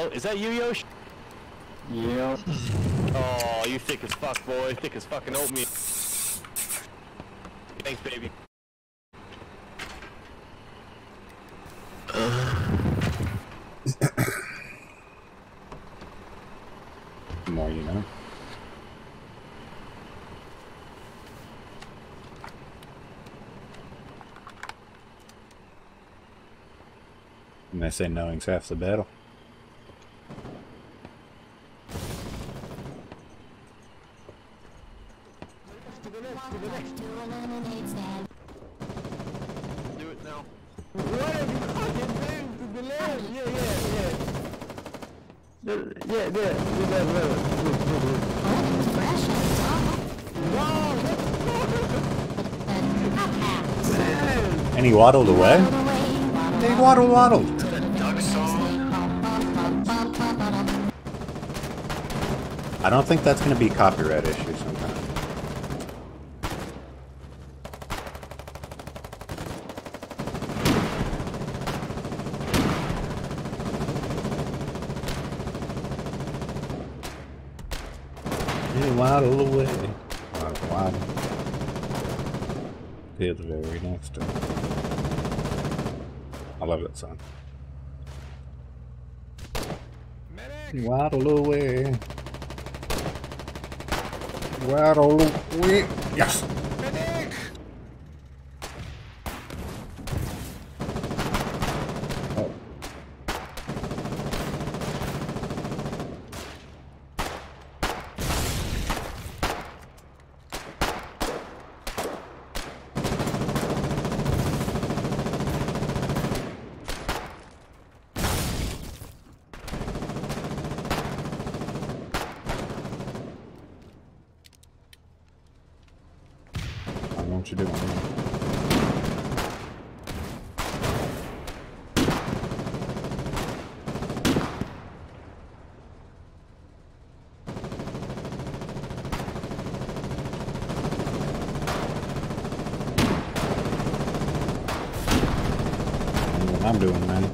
Oh, is that you, Yosh? Yeah. Oh, you thick as fuck, boy. Thick as fucking oatmeal. Thanks, baby. More you know. And they say knowing's half the battle. Do it now. What have you fucking moved to the left? Yeah, yeah, yeah. The- Yeah, there. Yeah, there, there. Look, look, look. And he waddled away? They waddle waddled. I don't think that's going to be copyright issue sometime. He waddled away. Waddle, waddle. The very next one. That song. Waddle away. Waddle away. Yes! Oh. I know what you're doing. I know what I'm doing, man.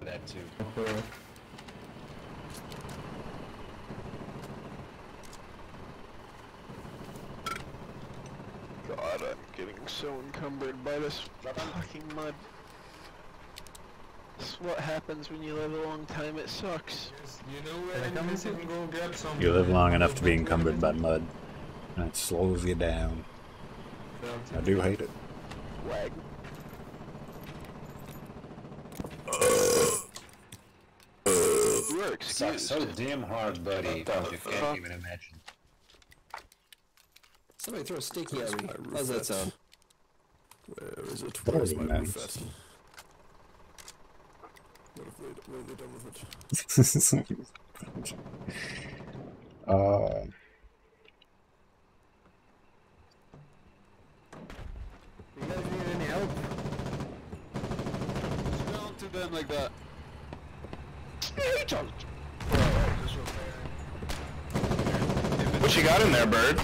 That too. God, I'm getting so encumbered by this fucking mud. That's what happens when you live a long time. It sucks. You know where enemies can go grab some. You live long enough to be encumbered by mud, and it slows you down. I do hate it. Wag. You are excused. so damn hard, buddy. You can't even imagine. Somebody throw a sticky at me. How's that sound? Where is it? That Where's was my nice. What if they, when are they done with it? uh, You guys need any help? Don't them like that. What you got in there, bird?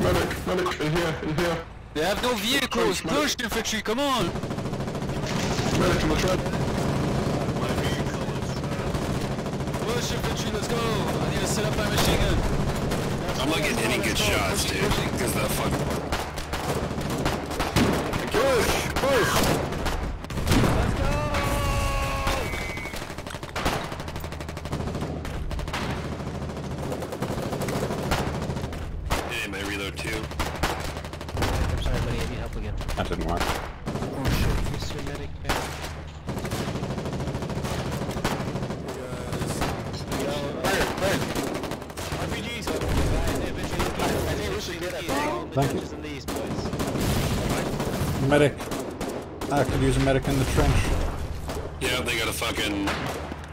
Medic, medic, in here, in here. They have no vehicles. Push, infantry. Come on. Medic in the truck. Push infantry. Let's go. I need to set up my machine gun. I'm not getting any good shots, dude. Because that fucking. Push, push. Hey, my reload too. I'm sorry, buddy. I need help again. that didn't work. Oh shit. Mr. Medic. RPGs. Thank you. Medic. I could use a medic in the trench. Yeah, they got a fucking.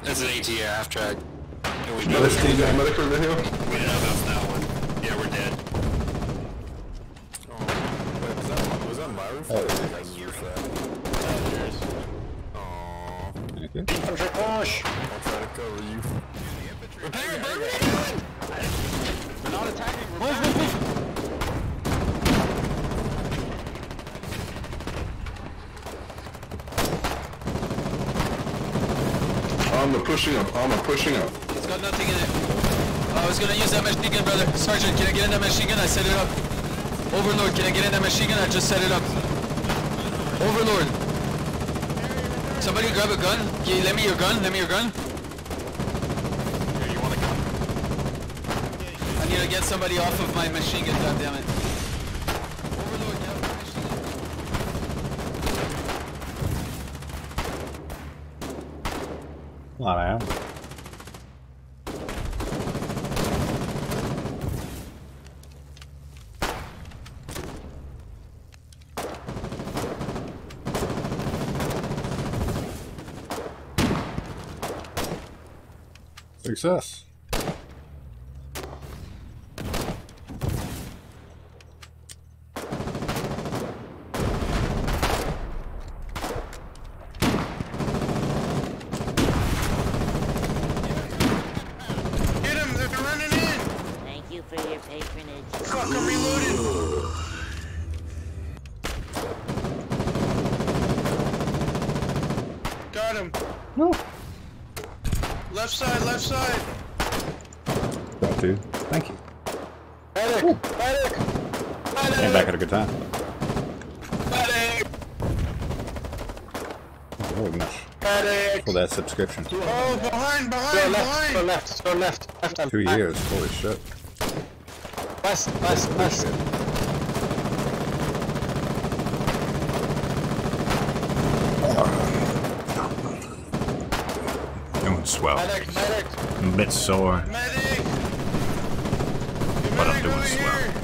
That's an AT half track. And we Medic, both- can you get a medic over here? We didn't have enough that one. Yeah, we're dead. Wait, was that, was that my roof? Oh. Or your guys' roof at? Aww. Okay. Infantry push! I'll try to cover you. Repair, burn We're not attacking, we're Move, move, move. Armor pushing up, armor pushing up. It's got nothing in it. Oh, I was gonna use that machine gun, brother. Sergeant, can I get in that machine gun? I set it up. Overlord, can I get in that machine gun? I just set it up. Overlord. Somebody grab a gun. Can you, let me your gun. Let me your gun. Here, you want a gun? I need to get somebody off of my machine gun, goddammit. Overlord, you have a machine gun. Lot of ammo. Success. Get him! They're running in! Thank you for your patronage. Fuck, I'm reloading! Got him! No. Left side, left side! Got to. Thank you. Medic! Medic! Came back at a good time. Medic! Oh, very much Medic! for that subscription. Oh, behind, behind, Go left, go left, go left, left and Two back. years. Holy shit. West, west, west. Doing swell. Medic, medic! I'm a bit sore, Medic! but I'm doing swell.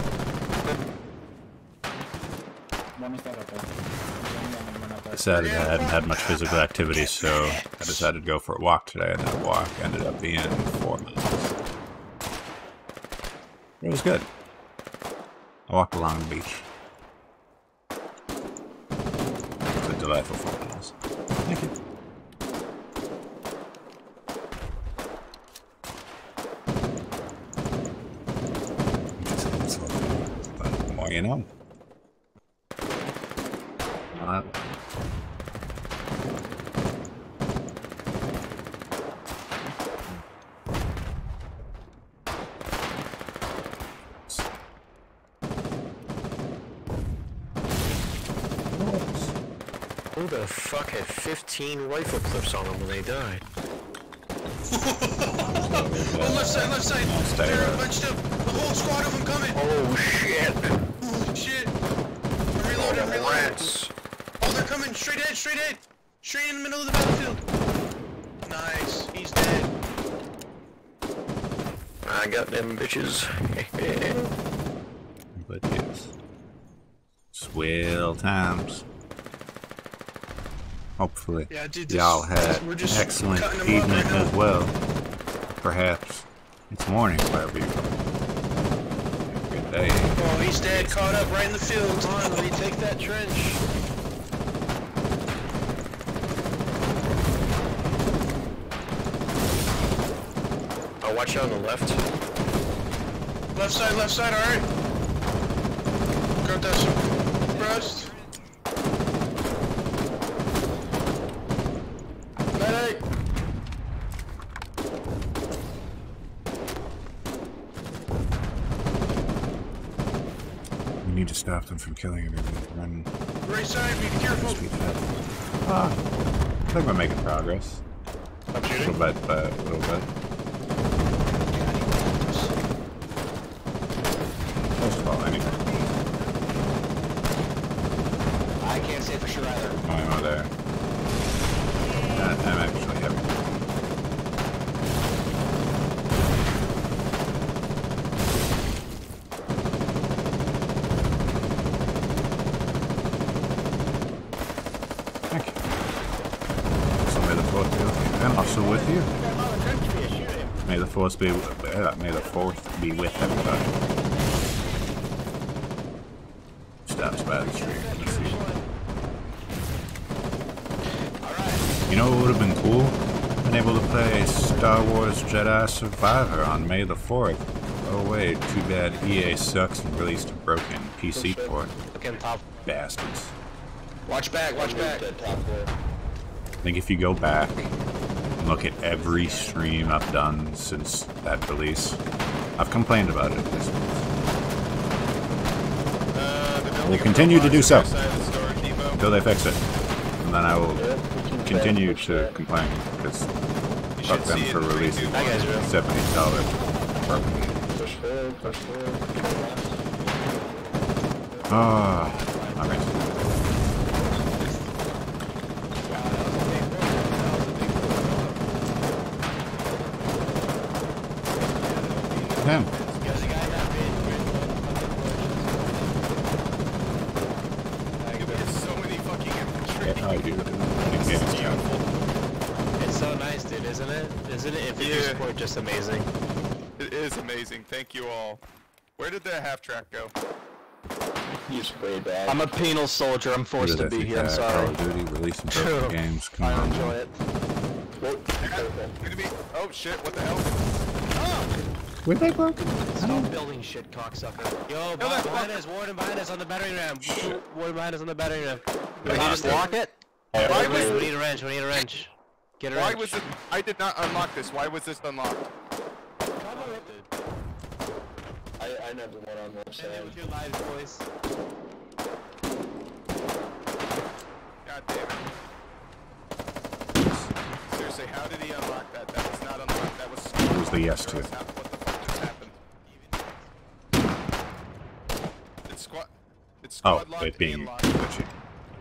Decided I hadn't had much physical activity, so I decided to go for a walk today, and that walk ended up being four miles. It was good. I walked along the beach. It was a delightful four miles. Thank you. But the more you know. Uh, Who the fuck had 15 rifle clips on them when they died? (laughs) Oh, left side, left side. Stay They're there. bunched up. A whole squad of them coming. Oh shit! Holy shit. I'm reloading, I'm reloading. Rats! Oh, they're coming straight ahead, straight ahead. Straight in the middle of the battlefield. Nice. He's dead. I got them bitches. (laughs) But yes. Swell times. Hopefully, Yeah, dude, y'all had we're just excellent cutting 'em up evening right as well. Perhaps it's morning wherever you are. Good day. Oh, he's dead. Caught up right in the field. Come on, let me take that trench. Oh, watch out on the left. Left side, left side, alright. Got that suppressed. Medic! We need to stop them from killing everybody. Run. Right side, be careful. Speed. Ah, I think we're making progress. A little bit, but a little bit. Most of all, anyway. I can't say for sure either. Oh, I'm out there. Uh, I'm actually heavy. Thank you. So may the force be with you, and also with you. May the force be. Uh, may the force be with everybody. Stops by the street. Let's see. You know what would have been cool? Been able to play Star Wars Jedi Survivor on May the 4th. Oh wait, too bad EA sucks and released a broken PC port. Looking top. Bastards. Watch back, watch back. I think if you go back and look at every stream I've done since that release, I've complained about it. This will continue to do so until they fix it. And then I will continue to complain because fuck them for releasing $70 broken Push forward, push forward. Ah, okay. Damn. so many fucking infantry. I do. It's so nice, dude, isn't it? Isn't it? If Yeah. you support, just amazing. It is amazing. Thank you all. Where did track go? He's way back. I'm a penal soldier. I'm forced to be here. I'm sorry. Call of Duty releasing broken games. Come I on. enjoy it. Gonna be. Oh shit! What the hell? Ah! Were they broken? Stop building shit, cocksucker. Yo, behind, behind us, Warden behind us on the battering ram. Warden behind us on the battering ram. Did you just lock it? Why was We need a wrench, we need a wrench. Get a Why wrench. was it? I did not unlock this. Why was this unlocked? I, I know the one on left side. with your lives, boys. God damn it. Seriously, how did he unlock that? That was not unlocked. That was. It was the yes to. What the fuck just happened? It's squad. It's Oh, squad locked it being and locked. glitchy.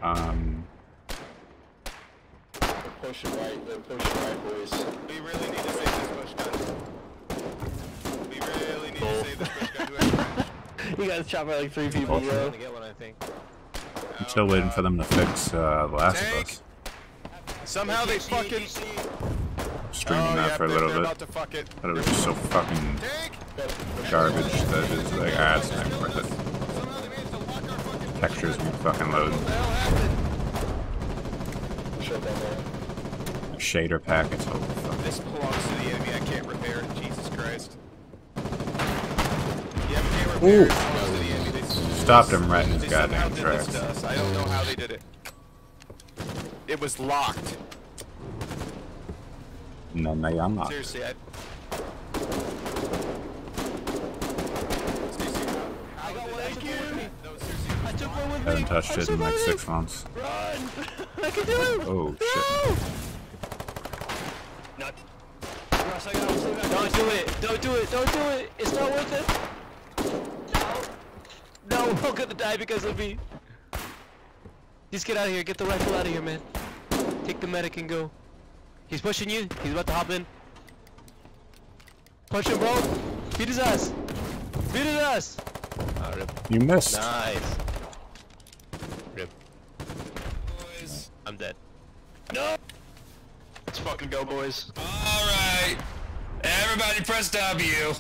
Um, They're pushing right, they're pushing right, boys. We really need to save this push gun. We really need to save this push gun. Who has a wrench? (laughs) You guys shot by like three people, I'm bro. get one, I think. I'm still waiting for them to fix uh, The Last of Us. Somehow they fucking. Streaming Oh, that yeah, for a little bit. about to fuck it. But it was just so fucking garbage that it's like, ah, it's not worth it. Textures won't fucking load. Shut that down. Shader packets, holy fuck. This belongs to the enemy. I can't repair it. Jesus Christ. Yeah, we can't repair Ooh. it. It belongs to the enemy. They- Stopped him right in his goddamn tracks. I don't know how they did it. It was locked. No, no, they unlocked. it. Seriously, I. I got one. Thank you. I took one. Run with Haven't touched I'm it in like six months. Run! I can do it! Oh shit. Don't do it! Don't do it! Don't do it! It's not worth it! No! No, I'm gonna die because of me! Just get out of here, get the rifle out of here, man. Take the medic and go. He's pushing you, he's about to hop in. Push him, bro! Beat his ass! Beat his ass! Ah, rip. You missed. Nice. Rip. I'm dead. No! Let's fucking go, boys. Alright. Everybody press W.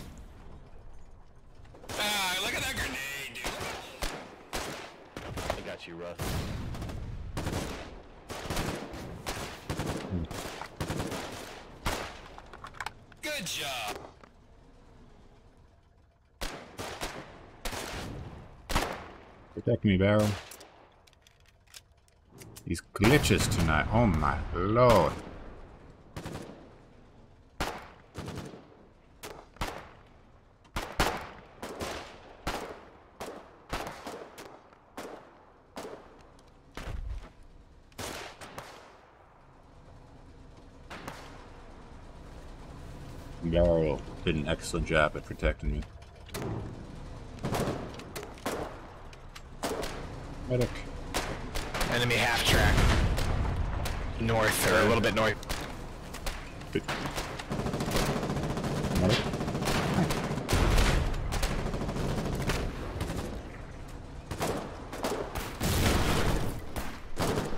Ah, look at that grenade, dude. You, Russ. Good job. Protect me, Barrel. These glitches tonight. Oh my lord. Barrel did an excellent job at protecting me. Medic. Enemy half track. North, or a little bit north. Medic.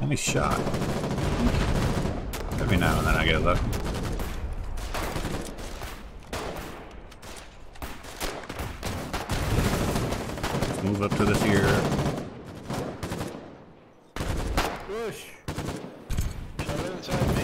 Nice shot. Every now and then I get lucky. Move up to this here. Push. Shove it inside me.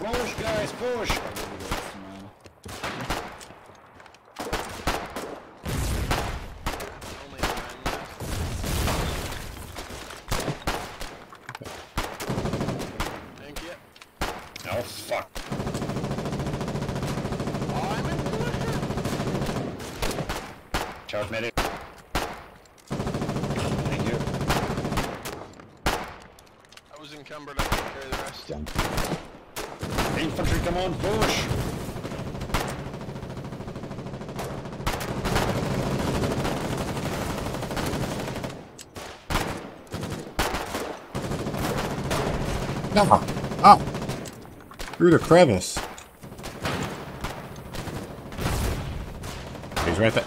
Push, guys, push! Thank you. Oh, fuck. Charge medic. Thank you. I was encumbered, I can carry the rest. Infantry, come on, push! No. Oh. Through the crevice. He's right there.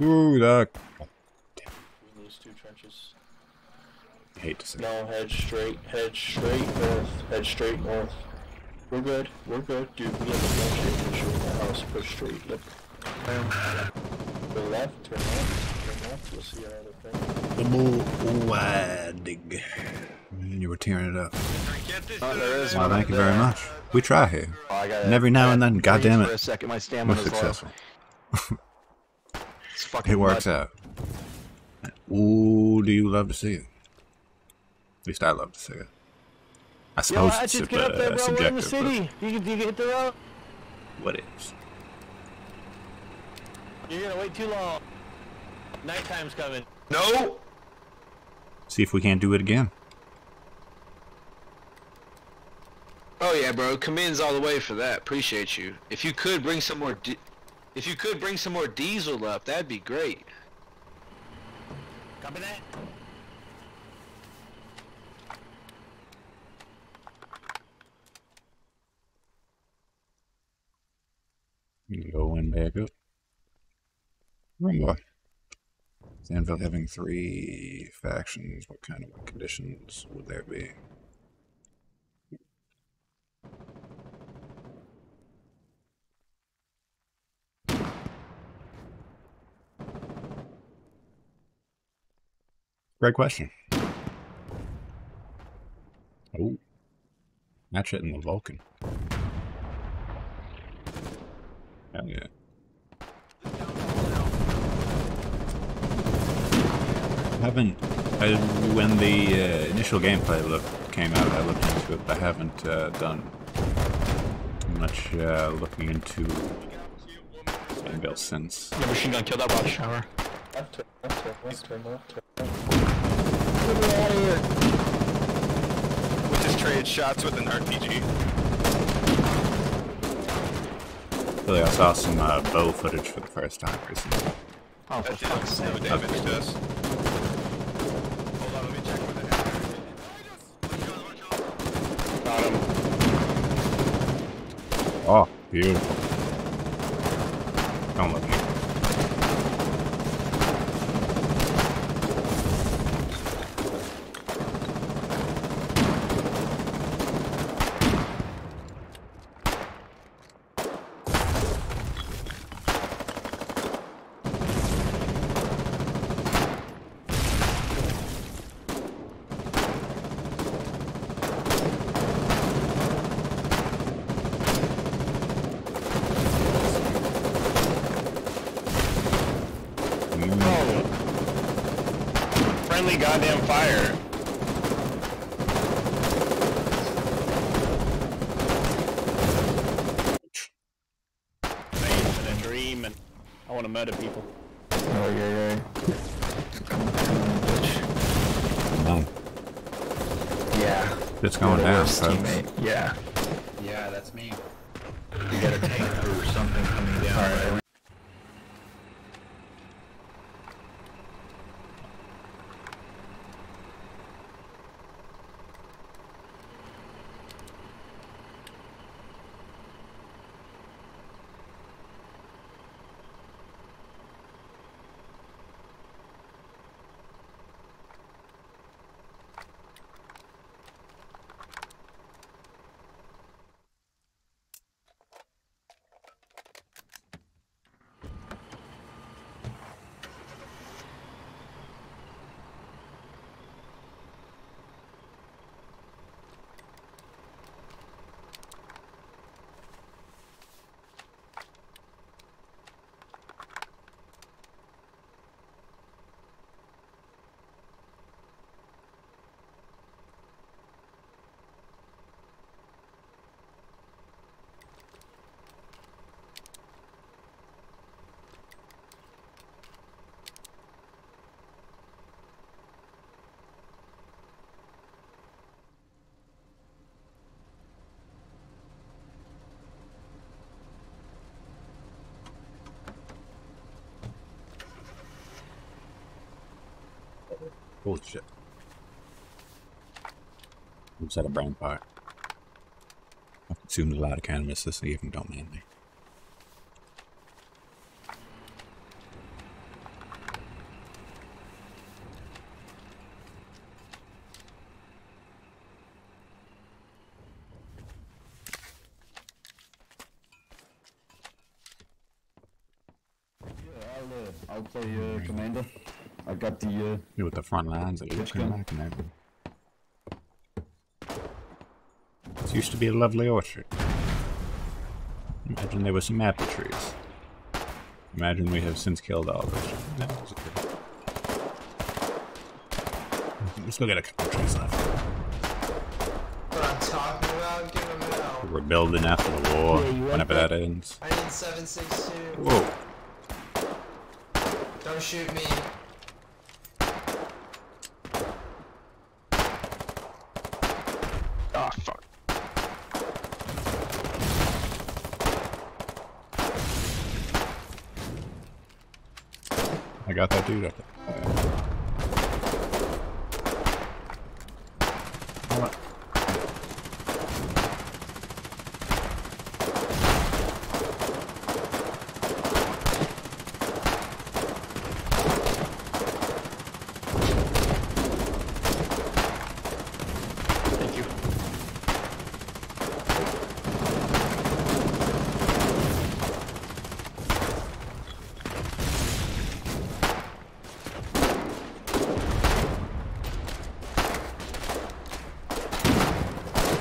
Ooh, the. We lose two trenches. I hate to say. No, head straight, head straight north, head straight north. We're good, we're good, dude. We have a bunch of issue in the house. Push straight. Yep. Turn left, turn left, turn left. You'll see another thing. The bull wadig. Man, you were tearing it up. Oh, there is Well, thank up you very much. We try here. Oh, I gotta- and every now and then, breathe goddamn it, for a second, my we're successful. It's fucking It works mud. out. Ooh, do you love to see it? At least I love to see it. I suppose I it's just sub- get up there, uh, bro. We're in the subjective, city. You can, you can hit the road. but what is? You're gonna wait too long. Nighttime's coming. No! See if we can't do it again. Oh yeah, bro. Commends all the way for that. Appreciate you. If you could bring some more, di if you could bring some more diesel up, that'd be great. Copy that. Go and back up. Rumba. Anvil having three factions. What kind of conditions would there be? Great question. Oh. Match it in the Vulcan. Hell yeah. Haven't. I, when the uh, initial gameplay look came out, I looked into it, but I haven't uh, done much uh, looking into Inbuilt since. The machine gun killed that body shower. Left turn, left turn, left turn, left turn. We just traded shots with an RPG. Really, I saw some uh, bow footage for the first time recently. Oh, that did no damage to us. Got him. Oh, beautiful. Don't look me. Holy shit. Oops, had a brain fire. I've consumed a lot of cannabis this evening, don't mind me. I'll, uh, I'll play uh, Commander. I got the. Uh, You with the front lines that Which looking gun? back and. This used to be a lovely orchard. Imagine there were some apple trees. Imagine we have since killed all those trees. No, it's okay. We still got a couple trees left. What I'm talking about, give him out. We're building after the war, Yeah, whenever that? that ends. I need 762. Whoa. Don't shoot me. Oh, fuck. I got that dude up there. Thank you.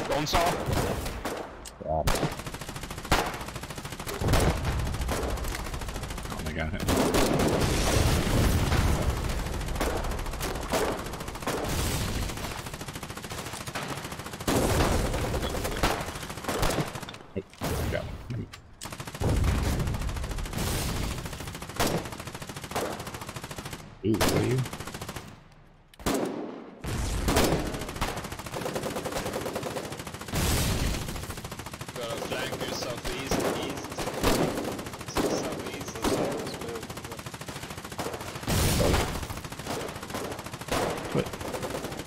Bone saw. Oh my god. put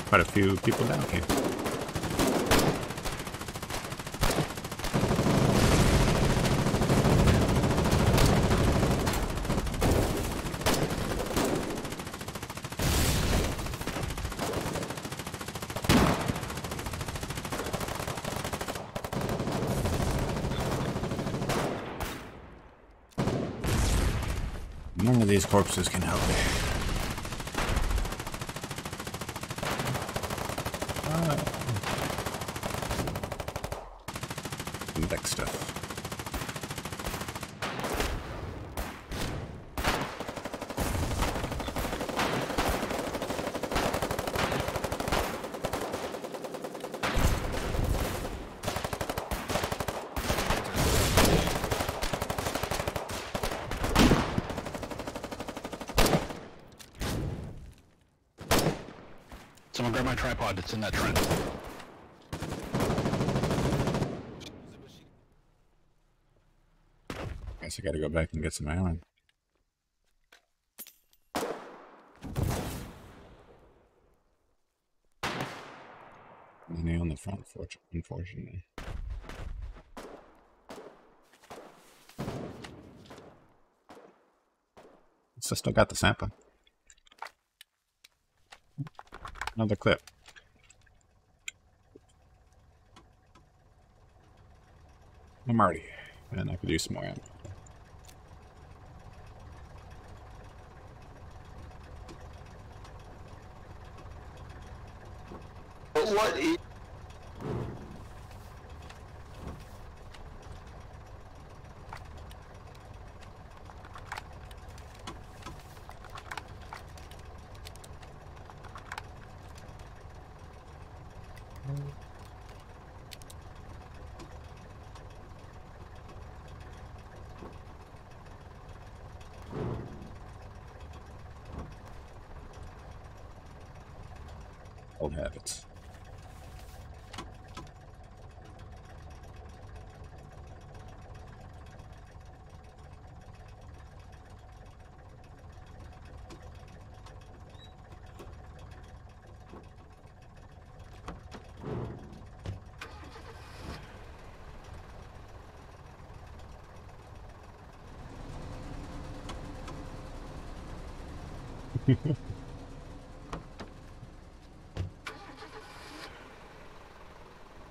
quite a few people down here. None of these corpses can help me. Ah. Index stuff. Someone it's in that trend. Guess I gotta go back and get some iron. Any on the front, fortu- unfortunately. So still got the sample. Another clip. I'm already, and I could use some more ammo. But what is... Old habits.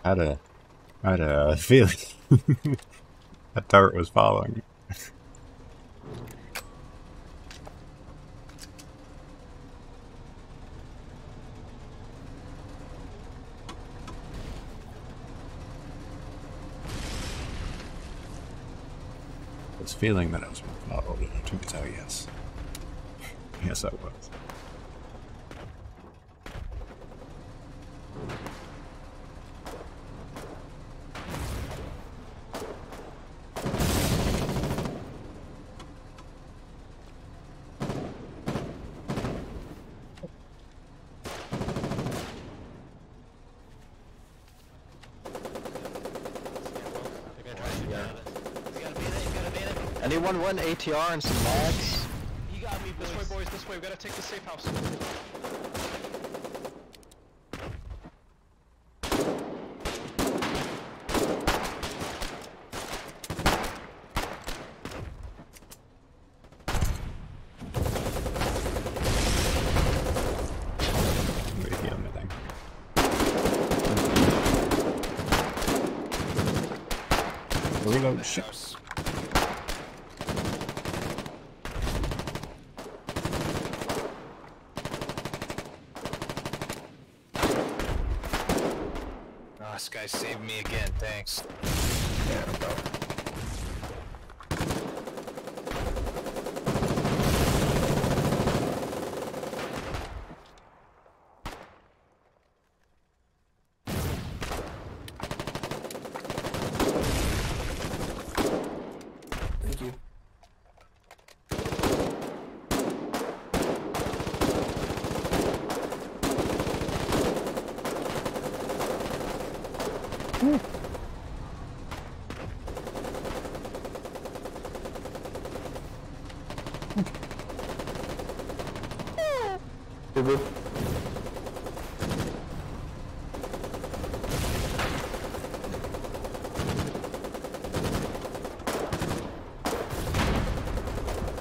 I had a, I had a feeling (laughs) that turret was following. me. This feeling that I was being followed, and I took it out, yes. Yes, I was. Want ATR and some mags? You got me, This way, boys. This way. We gotta take the safe house. Wait, heal me then. Reload shit. Oh, this guy saved me again, thanks. Yeah, bro. Thank you. Hey, bro.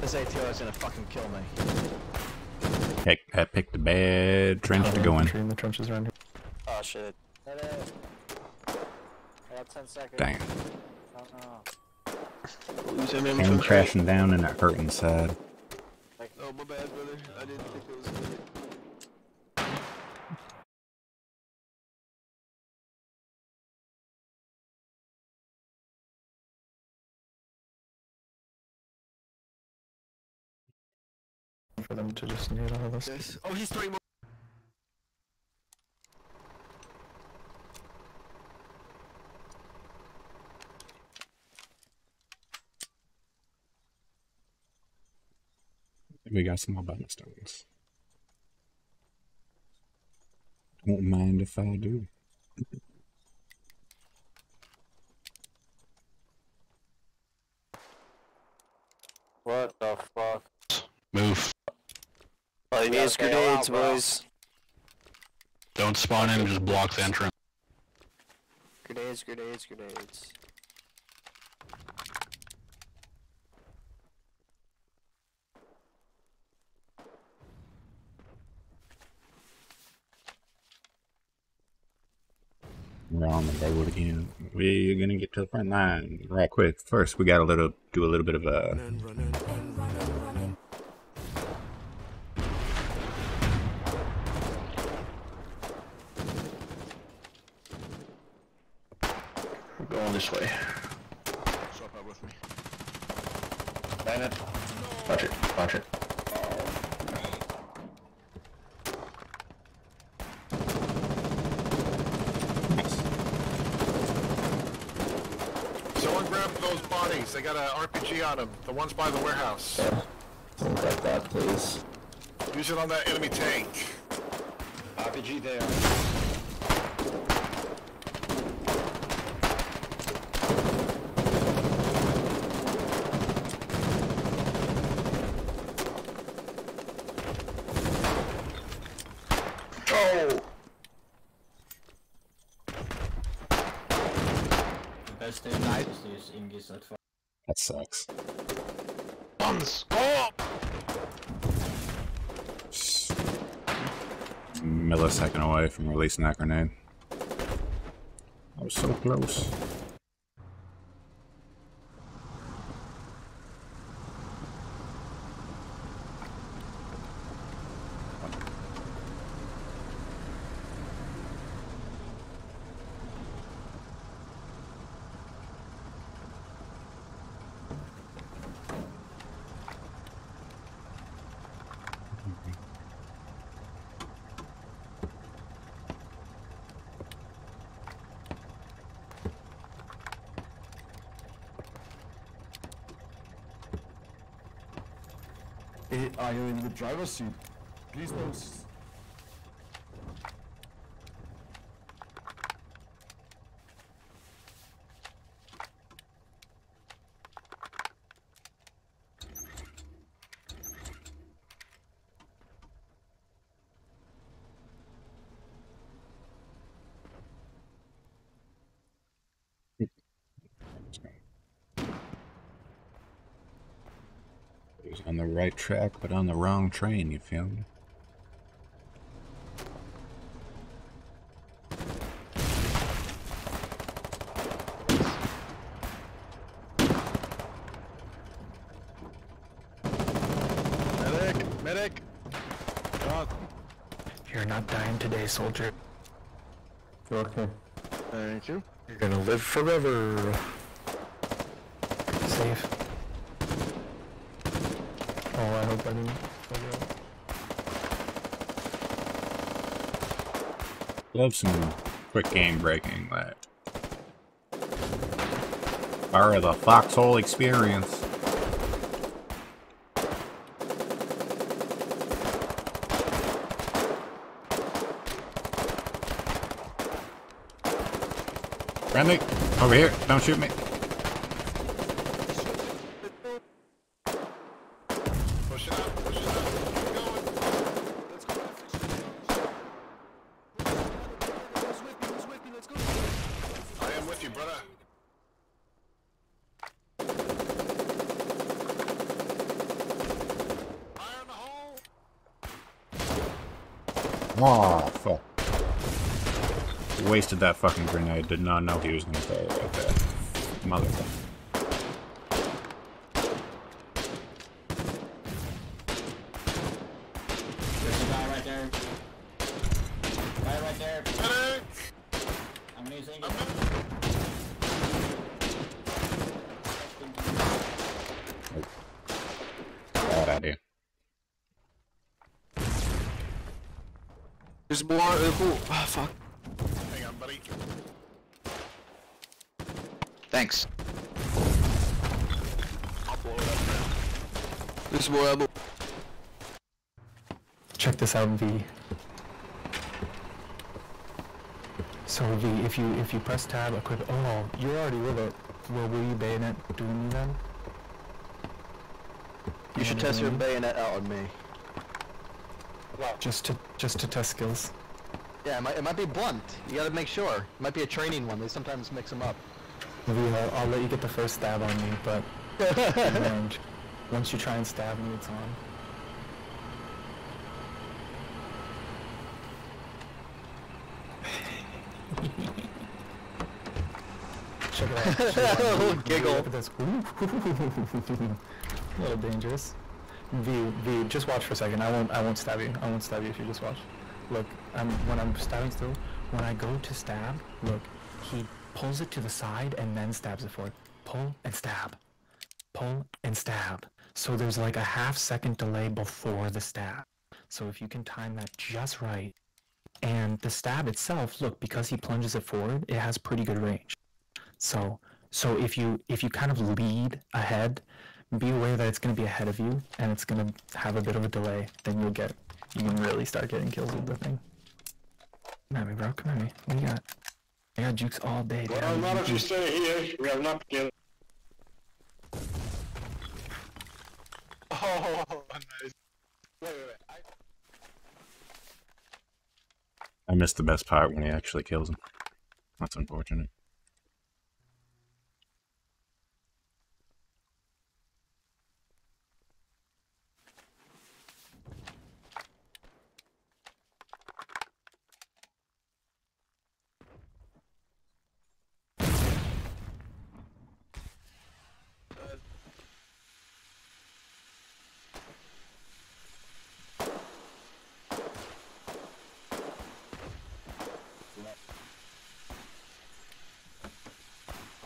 Guy's gonna fucking kill me. Heck, I picked a bad trench to go in. in the trenches around here. Oh shit. I got 10 seconds. Dang. Oh, no. Lose him Came crashing down and it hurt inside. Oh my bad, brother. I didn't think it was good. Them to just need all of us. Yes. Oh, he's throwing more. We got some more button stones. Don't mind if I do. What the fuck? Move. Oh, he needs grenades, boys. Don't spawn in, just block the entrance. Grenades, grenades, grenades. We're on the road again. We're gonna get to the front line right quick. First, we gotta little do a little bit of uh, a. this way. Swap out with me. Bennett. Watch it, watch it. Someone grab those bodies. They got an RPG on them. The ones by the warehouse. Don't grab that, please. Use it on that enemy tank. RPG there. Oh! The best thing is to use Ingis at 5. That sucks. Bombs! Oh! Millisecond from releasing that grenade. I was so close. Are you in the driver's seat? Please don't. Right track, but on the wrong train, you feel me? Medic! Medic! God. You're not dying today, soldier. Okay. Thank you. You're gonna live forever. Safe. I Love some quick game breaking that. Part of the foxhole experience. Friendly, over here. Don't shoot me. Push it up, push it up. Keep going. Let's go. I am with you, brother. Oh, fuck. Wasted that fucking grenade. Did not know he was gonna throw right there. Motherfucker. There's a guy right there. Guy right there. I'm using it. Bad idea. There's more. Uh, cool. Ah, fuck. Hang on, buddy. Thanks. I'll blow it up now. There's more ammo. Check this V. So V, if you if you press tab, equip. Oh, you're already with it. Well, will you bayonet do me then? You should test your bayonet out on me. Just to just to test skills. Yeah, it might, it might be blunt. You gotta make sure. It might be a training one. They sometimes mix them up. V, I'll, I'll let you get the first stab on me, but. (laughs) Once you try and stab me, it's on. Check it out. Check it out. A little giggle. This. A little dangerous. V, V, just watch for a second. I won't, I won't stab you. I won't stab you if you just watch. Look, I'm, when I'm stabbing still, when I go to stab, look, he pulls it to the side and then stabs it forward. Pull and stab. Pull and stab. So there's like a half second delay before the stab. So if you can time that just right, and the stab itself, look, because he plunges it forward, it has pretty good range. So, so if you if you kind of lead ahead, be aware that it's going to be ahead of you and it's going to have a bit of a delay. Then you'll get you can really start getting kills with the thing. Come at me, bro. Come at me. What do you got? I got jukes all day. dude. Well, not if you stay here. We have not killed. (laughs) Oh, nice. Wait, wait, wait. I, I missed the best part when he actually kills him. That's unfortunate.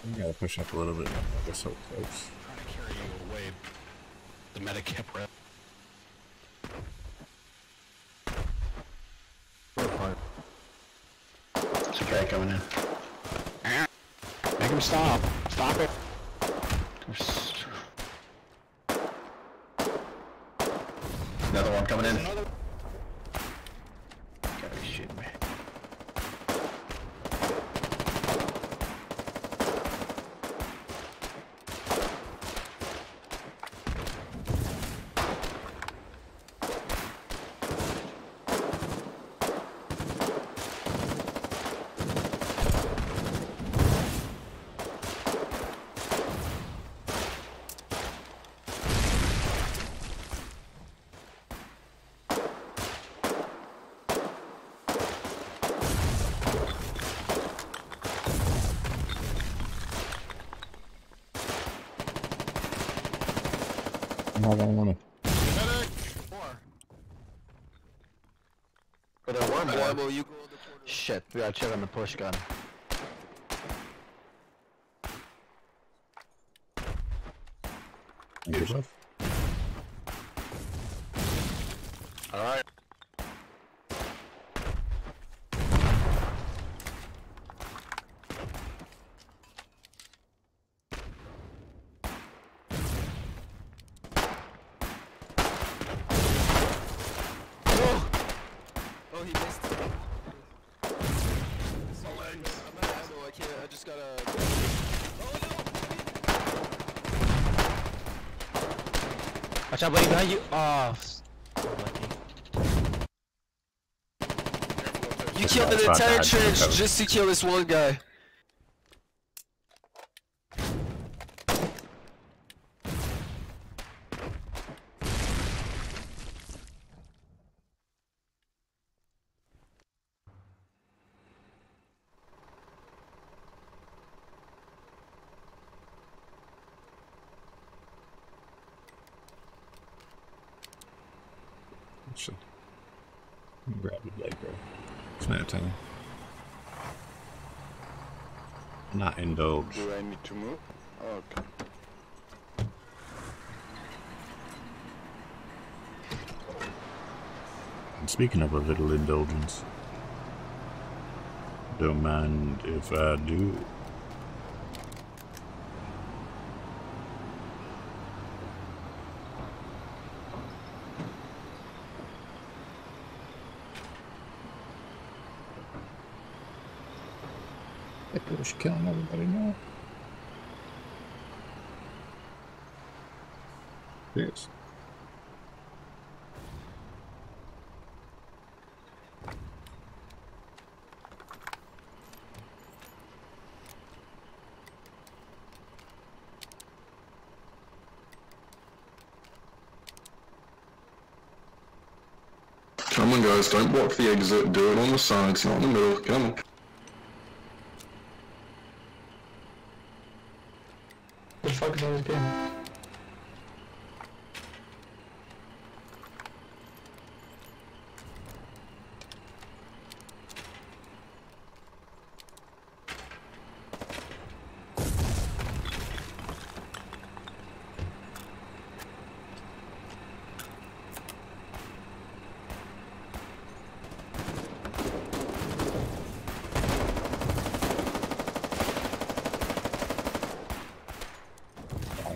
You gotta push up a little bit. We're so close. Trying to carry you away. The medikit rep. It's okay coming in. Make him stop. Stop it. Another one coming in. Gotta be shitting me. I'm not gonna wanna. Or Shit, we gotta check on the push gun. Good stuff. Alright. Oh, he missed. So, I'm out of ammo. I can't. I just gotta. Buddy, behind you. Oh, You killed an entire trench just to kill this one guy. actually. Grab the blade, bro. It's no time. Not indulge. Do I need to move? Okay. And speaking of a little indulgence, don't mind if I do. People should killing everybody now. Yes. Come on, guys, don't block the exit. Do it on the sides, not in the middle. Come on. The fuck is all this game?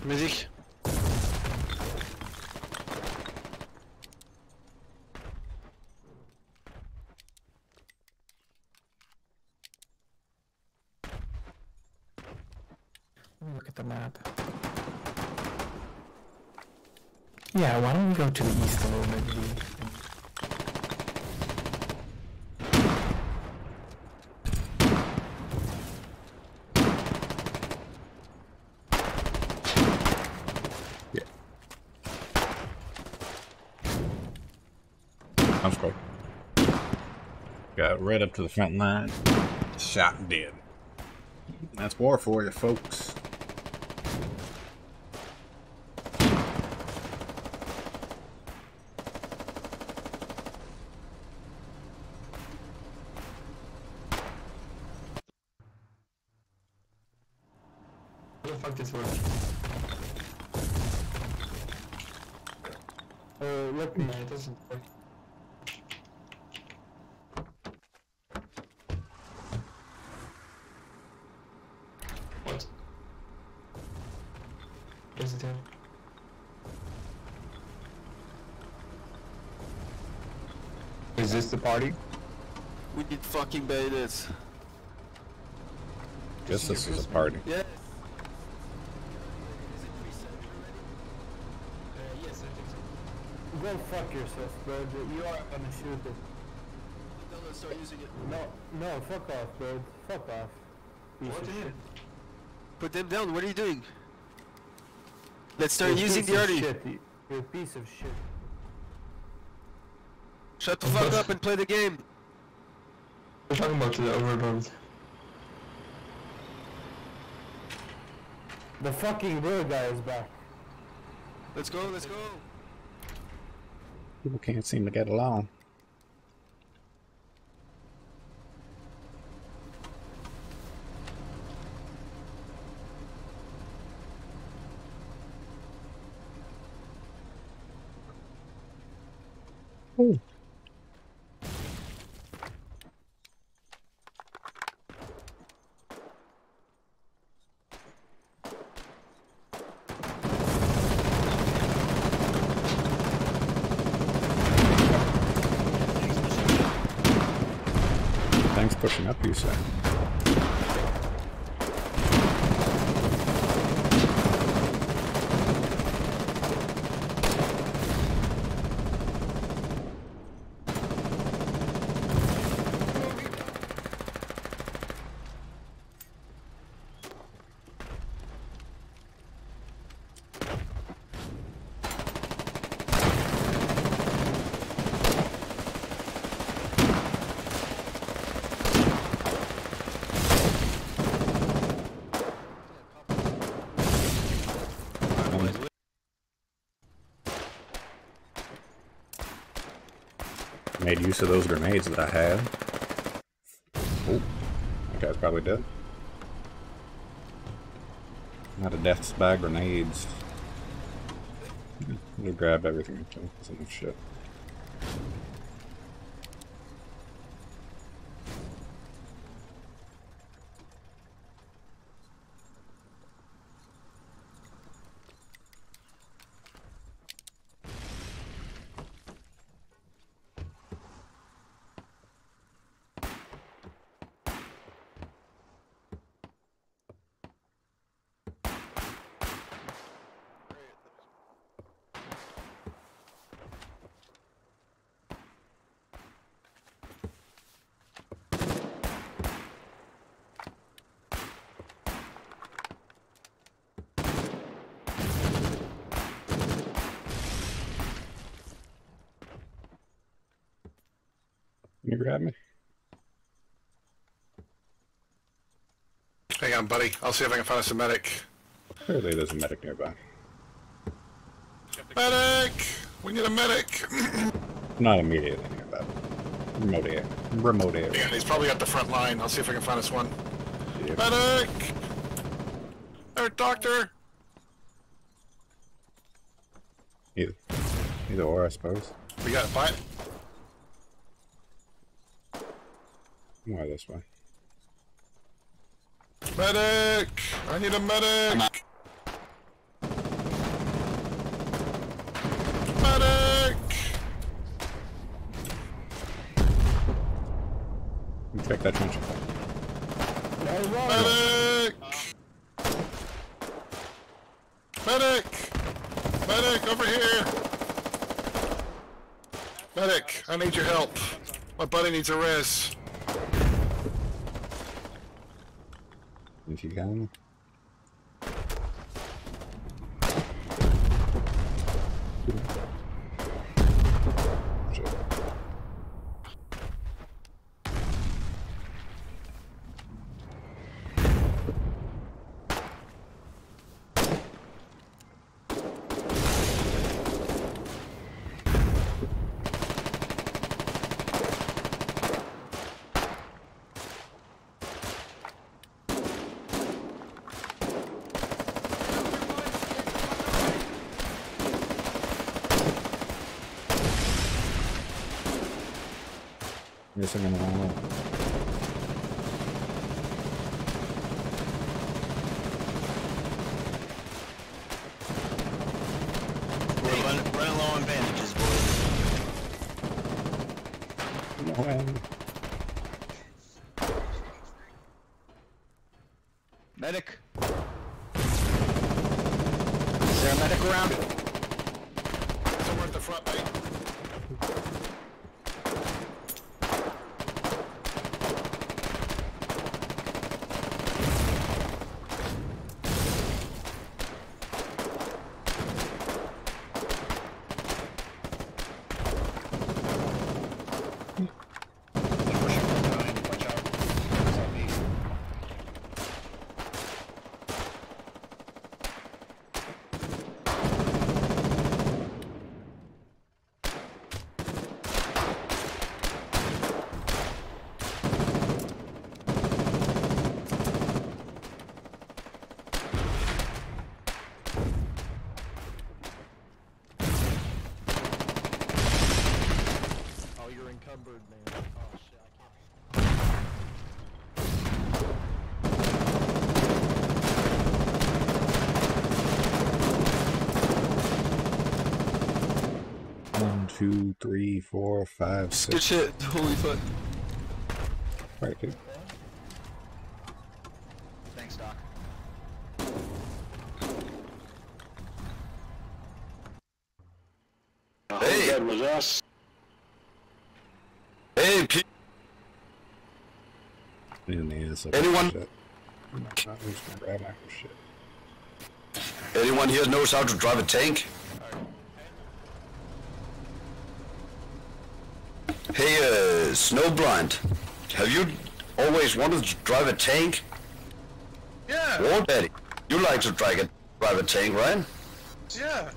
Musique. Look at the map. Yeah, why don't we go to the east a little bit? maybe? I'm scored. Got right up to the front line. Shot dead. That's war for you, folks. How the fuck this work? Uh, let me. it doesn't work. What? Does it have? Is this the party? We need fucking bayonets. Guess this is a party. Yeah. Go fuck yourself, bro. You are gonna shoot it. No, let's start using it. No, no, fuck off, bro. Fuck off. What the shit. hell? Put them down. What are you doing? Let's start You're using the arty. shit. You're a piece of shit. Shut the fuck up and play the game. We're talking about the overload. The fucking real guy is back. Let's go. Let's go. People can't seem to get along. Made use of those grenades that I had. Oh, that guy's probably dead. Not a deaths by grenades. We'll grab everything some shit. Can you grab me? On, buddy. I'll see if I can find us a medic. Clearly there's a medic nearby. Medic! We need a medic! (clears throat) Not immediately nearby. Remote area. Remote area. Yeah, he's probably at the front line. I'll see if I can find us one. Medic! Eric, doctor! Either, either or, I suppose. We got a fight? More this way. Medic! I need a medic! Medic! Check that trench. Medic! Medic! Medic, over here! Medic, I need your help. My buddy needs a res. If you got four, five, six. Good shit. (laughs) Holy fuck. Right, dude. Thanks, Doc. Hey, that was us. Hey, P In the ass. Anyone- Shit. I'm just gonna grab my shit. anyone here knows how to drive a tank? Hey, uh, Snowblind, have you always wanted to drive a tank? Yeah, War Daddy, you like to drive a, drive a tank, right? yeah.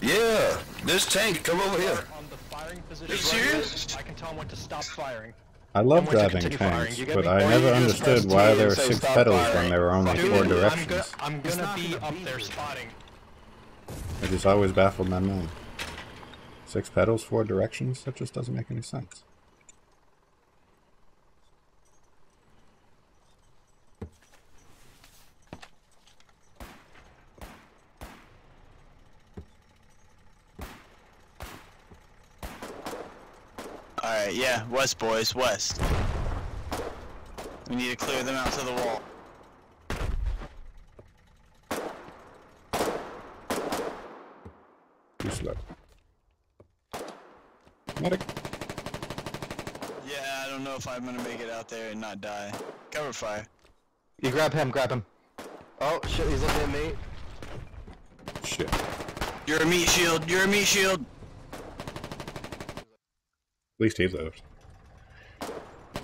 Yeah, this tank, come over here. On the firing position. Are you serious? I can tell him when to stop firing. I love And when to driving tanks, but? I never you just press understood why there were six pedals when there were only four directions. I'm gonna be up there spotting. It just always baffled my mind. Six pedals, four directions? That just doesn't make any sense. Alright, yeah, west boys, west. We need to clear them out to the wall. Too slow. Medic. Yeah, I don't know if I'm gonna make it out there and not die. Cover fire. You grab him, grab him. Oh shit, he's looking at me. Shit. You're a meat shield, you're a meat shield. At least he lived.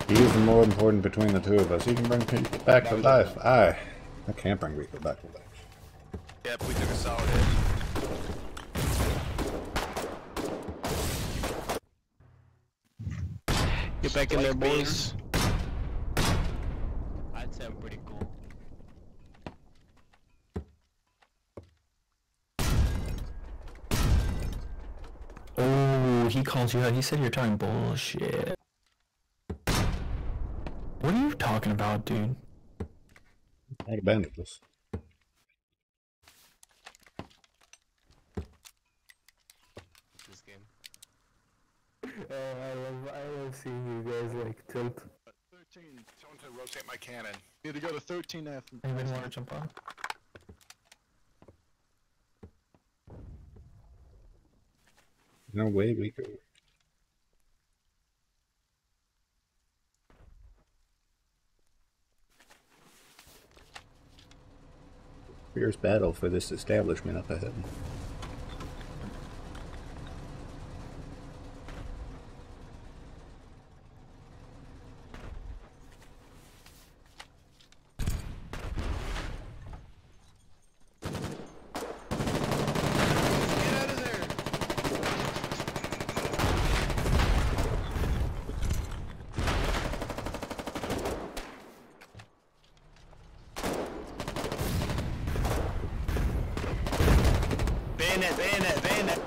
He is the more important between the two of us. He can bring people back to life. I, I can't bring people back to life. Yep, we took a solid hit. Get back in there, boys. I'd say I'm pretty cool. Oh, he calls you out. He said you're talking bullshit. What are talking about, dude? I'd abandon this. This game. Oh, I love, I love seeing you guys like tilt. 13. Someone to rotate my cannon. Need to go to 13F. Anybody want to jump on? No way we go. Fierce battle for this establishment up ahead. Bayonet, bayonet, bayonet.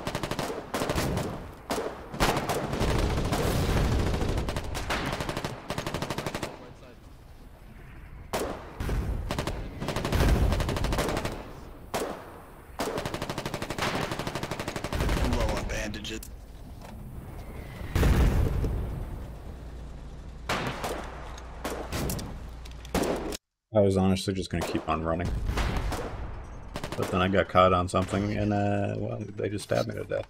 I'm low on bandages. I was honestly just gonna keep on running. But then I got caught on something and uh well they just stabbed me to death.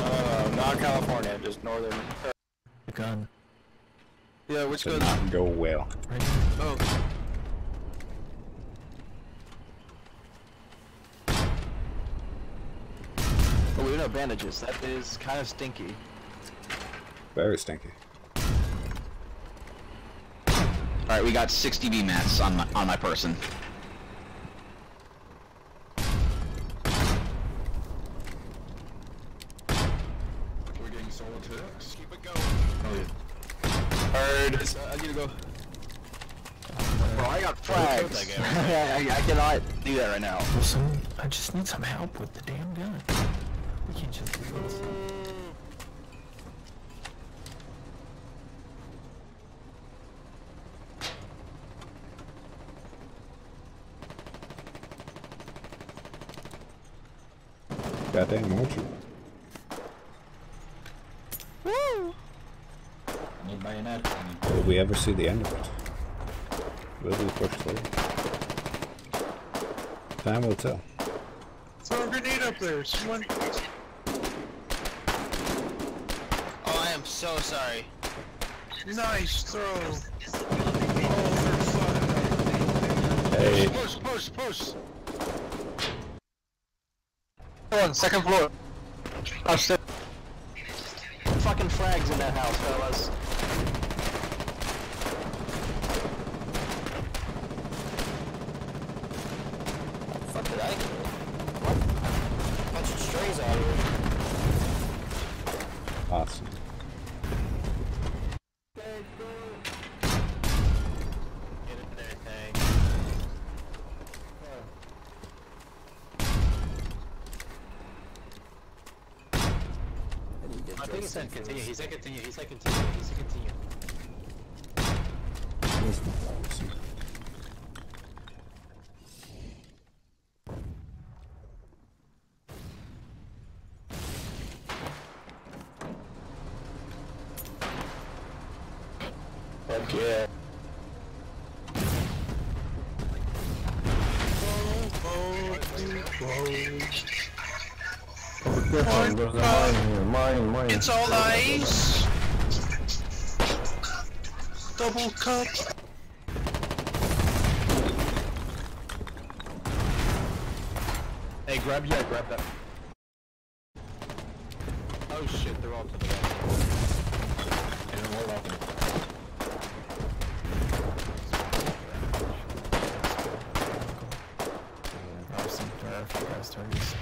Uh, not California, just northern. Gun. Yeah, which Did gun? not go well. Oh. Oh, we don't have bandages. That is kind of stinky. Very stinky. Alright, we got 60 B-mats on my, on my person. We're getting solid hits. Keep it going. Oh, yeah. Heard. I need to go. Bro, I got frags. (laughs) I, I cannot do that right now. Well, some, I just need some help with the damn gun. We can't just do this. Goddamn orchard. Woo! Need bayonet. Will we ever see the end of it? Will we push through? Time will tell. Throw a grenade up there. Someone. Oh, I am so sorry. Nice throw. Oh, hey. Push, push, push. On second floor. Oh shit. Fucking frags in that house, fellas. Fuck did I kill? bunch of strays out here. Awesome. I think he said continue. He said continue. He said continue. He said continue. Fuck yeah. There's a mine here, mine, mine. It's all ice. Double cup. Hey, grab yeah, grab that. Oh shit, they're all to the left. And then we're walking. Grab some dirt for guys targets.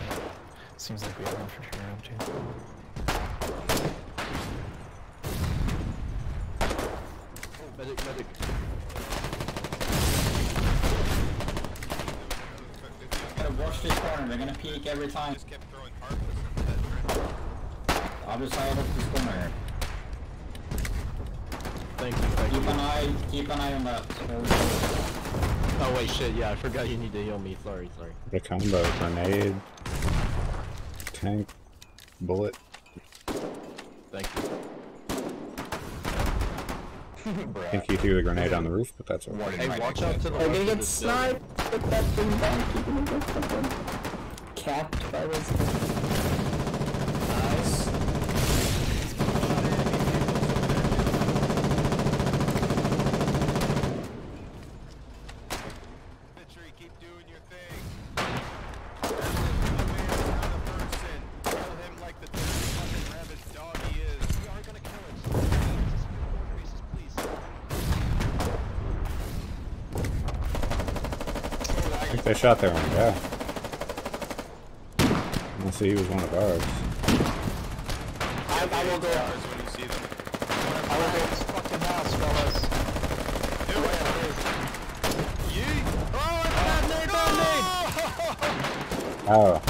Seems like we have one for sure, MG. Medic, medic. Gotta watch this corner, they're gonna peek every time. Other side of this corner. Thank you, thank Keep you. an eye, keep an eye on that. Oh wait, shit, yeah, I forgot you need to heal me. Sorry, sorry. The combo grenade, tank, bullet. Thank you. (laughs) I think he threw the grenade on the roof, but that's okay. Hey, watch out to the We're left gonna get sniped. Put that thing down. Keep it in the fucking capped by this. Nice. I think they shot their own guy. Unless he was one of ours. I, I will go. ours when you see them. I will go this fucking house, fellas. Oh,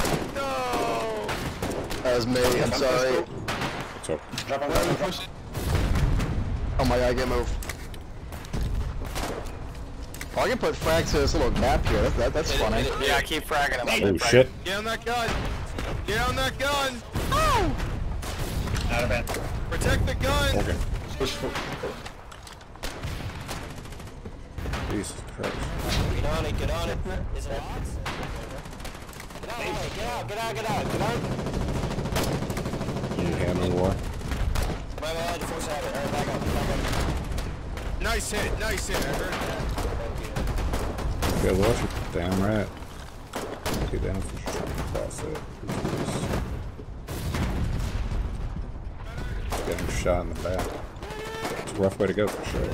That was me, I'm sorry. it's okay. Oh my god, get moved. Oh, I can put frags to this little gap here. That, that, that's funny. Yeah, keep fragging him. Oh shit. Get on that gun! Get on that gun! Oh! Not a bad. Protect the gun! Okay. Jesus Christ. Get on it, get on it. Is it hot? Get out, get out, get out, get out, get out. You hammer war. Wait, wait, wait, force out it. Back up, back up. Nice hit, nice hit, I heard that. Good watch it. Damn right. Get down for sure. Cross it. Getting shot in the back. It's a rough way to go for sure.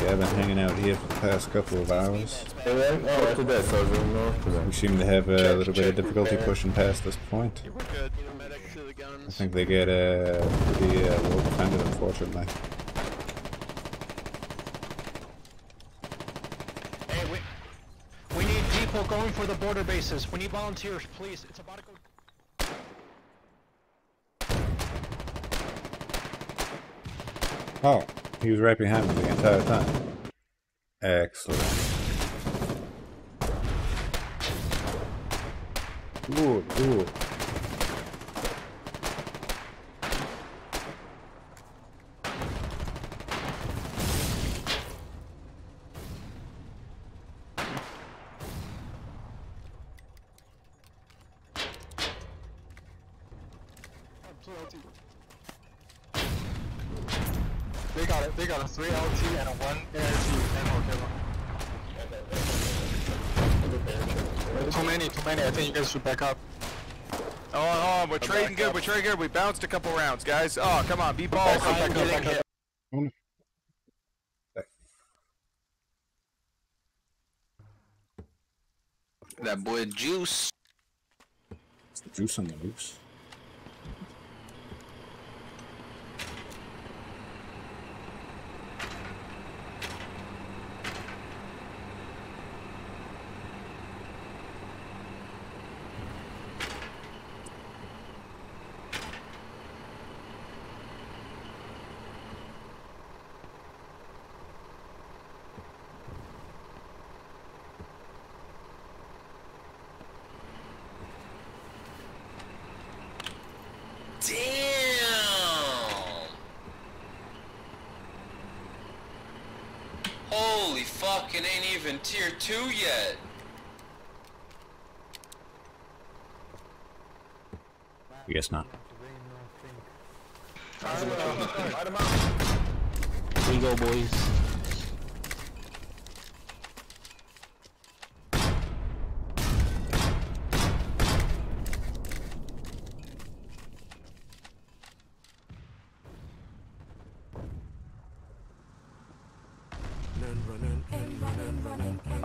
Yeah, I've been hanging out here for the past couple of hours. After that, so no. We seem to have a little bit of difficulty pushing past this point. I think they get uh, pretty uh, well defended, unfortunately. Hey, we, we need people going for the border bases. We need volunteers, please. It's about to go. Oh, he was right behind me the entire time. Excellent. Good, good. They got it. They got a 3 LT and a 1 ARG and Too many, too many. I think you guys should back up. Oh, oh, oh we're trading good, we're trading good. We bounced a couple rounds, guys. Oh, come on, be balls. Back up, back up, Getting back up. That boy Juice. It's the juice on the loose. Damn! Holy fuck, it ain't even tier 2 yet. I guess not. We go, boys.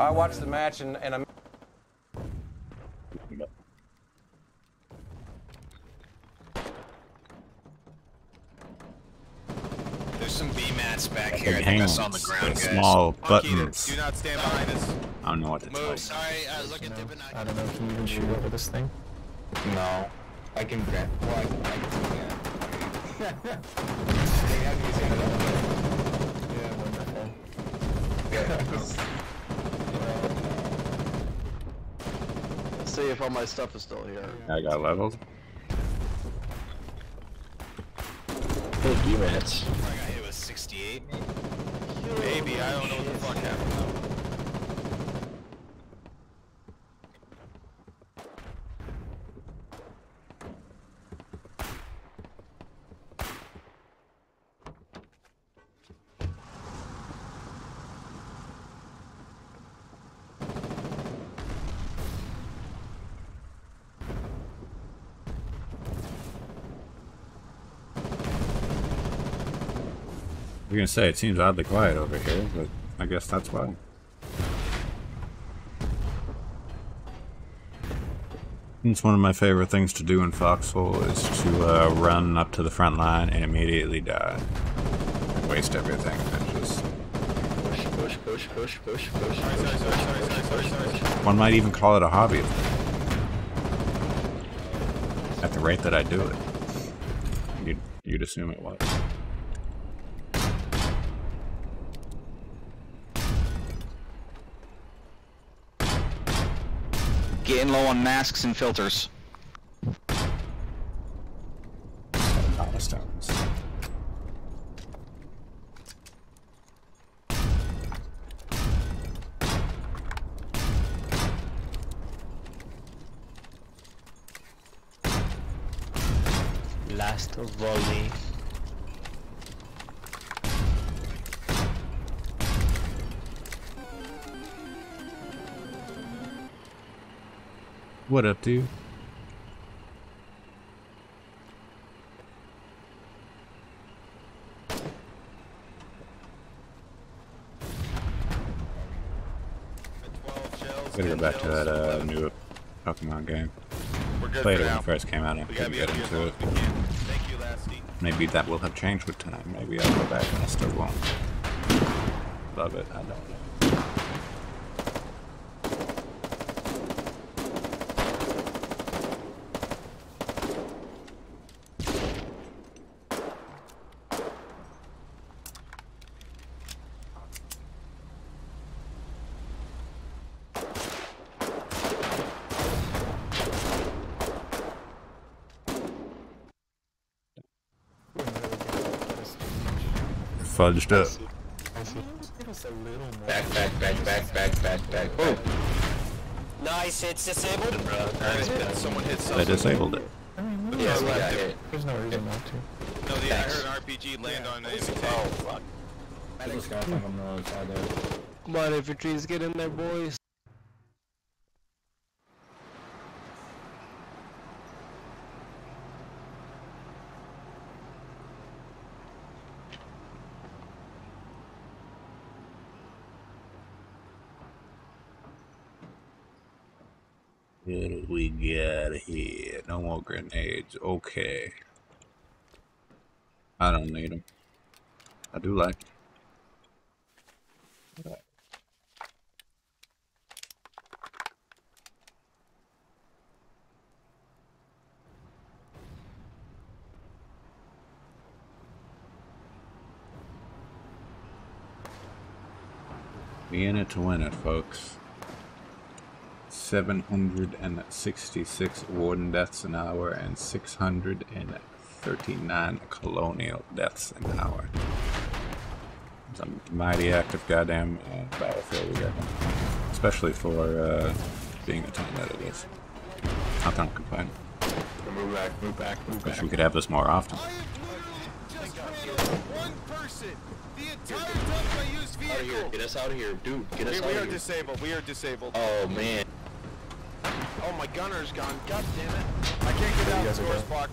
I watched the match and, and I'm. There's some B mats back here. I think I hands, saw on the ground, guys. small buttons. do not stand behind us. I don't know what to tell you. Move. Sorry, uh, I was looking at Dippin' I don't know, can you even shoot over this thing? No. I can grab. Well, I, I can (laughs) see that. Yeah, wonderful. Let's see if all my stuff is still here. I got leveled. Hey, D-Mats. I got hit with 68. Maybe, I don't know what the fuck happened was gonna say it seems oddly quiet over here, but I guess that's why. It's one of my favorite things to do in Foxhole is to uh, run up to the front line and immediately die. Waste everything and just. Push, push, push, push, push, push. Sorry, sorry, sorry, sorry, sorry, sorry, sorry, sorry. One might even call it a hobby. At the rate that I do it, you'd, you'd assume it was. Getting low on masks and filters. What up, dude? Gotta go back to that uh, new Pokemon game. We're Played it when it first came out and We couldn't get into it. long as we can. Thank you, Maybe that will have changed with time. Maybe I'll go back and I still won't. Love it. I don't know. Fudged up. Back, back, back, back, back, back, back. Oh. Nice, it's disabled. Someone hit They something. disabled it. Yeah, we got hit. There's no reason not to. No, the, I heard an RPG land on an enemy tank. fuck. There's this guy from the other side there. Come on, infantries, get in there, boys. Do we got here? No more grenades. Okay. I don't need them. I do like 'em. Be in it to win it, folks. 766 warden deaths an hour and 639 colonial deaths an hour. It's a mighty active goddamn uh, battlefield we got. Especially for uh, being a town that it is. Not that I'm complaining. Move back, move back, move Wish back. we could have this more often. One person. The entire dump I used Out of here, get us out of here, dude. Get us We, out we of are disabled. We are disabled. Oh man. Gunner's gone. God damn it. I can't get out. of The are door's dead. blocked.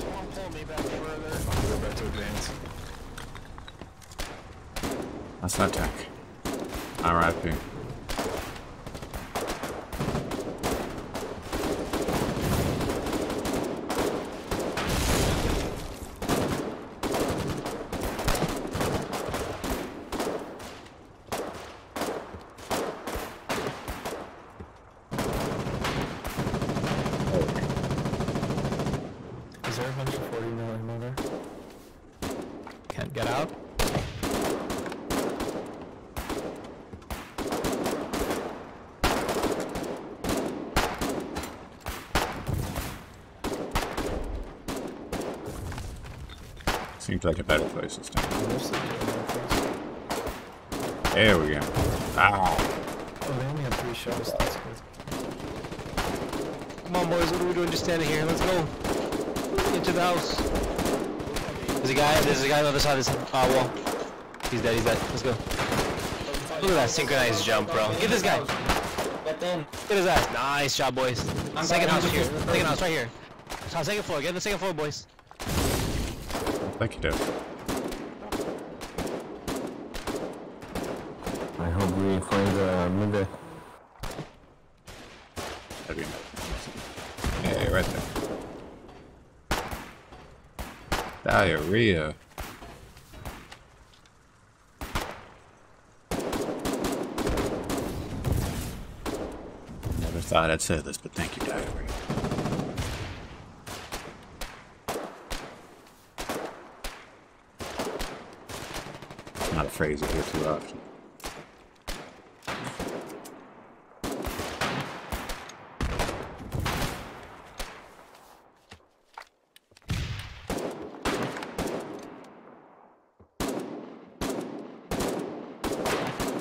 Someone pull me back further. Go back to advance. That's not tech. R.I.P. Is there a bunch of 40 mil ammo there? Can't get out? Seems like a better place to stand. There we go. Ow. Oh, they only have three shells. That's good. Come on, boys. What are we doing? Just standing here. Let's go. Into the house. There's a guy. There's a guy on the other side of this uh, wall. He's dead. He's dead. Let's go. Look at that synchronized jump, bro. Get this guy. Get his ass. Nice job, boys. Second house here. Second house right here. Second floor. Get in the second floor, boys. Thank you, Dave. I hope we find uh, Minde. That'd be nice. Yeah, right there. Diarrhea. Never thought I'd say this, but thank you, diarrhea. Phrase I hear too often.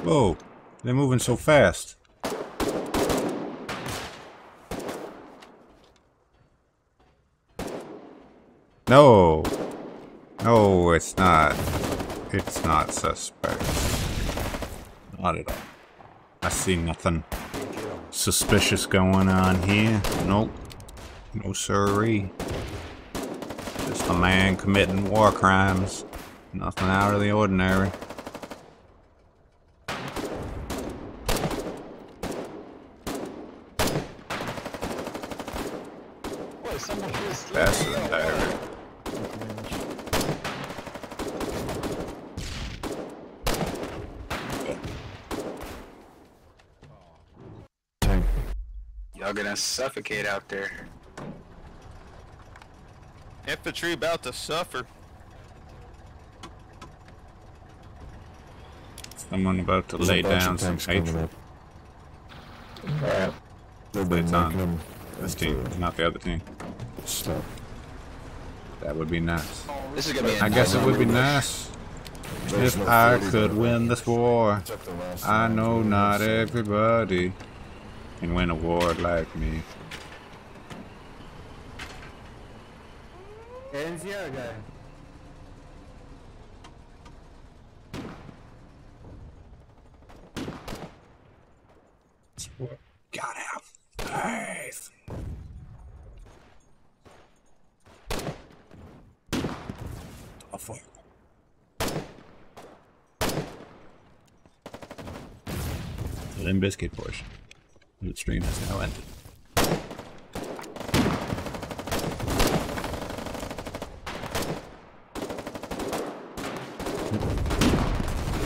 Whoa, they're moving so fast. No. No, it's not. It's not suspect. Not at all. I see nothing suspicious going on here. Nope. No siree. Just a man committing war crimes. Nothing out of the ordinary. Faster than diarrhea. Y'all gonna suffocate out there. Infantry about to suffer. Someone about to There's lay down some tanks hatred. up. Alright. They've It's making on this team, not the other team. stop. That would be nice. This is gonna be. I guess it would be nice if I could win this war. Check the last I know not everybody can win a war like me. And the other guy. Gotta have faith. A fuck. Limb biscuit portion. The stream has now ended.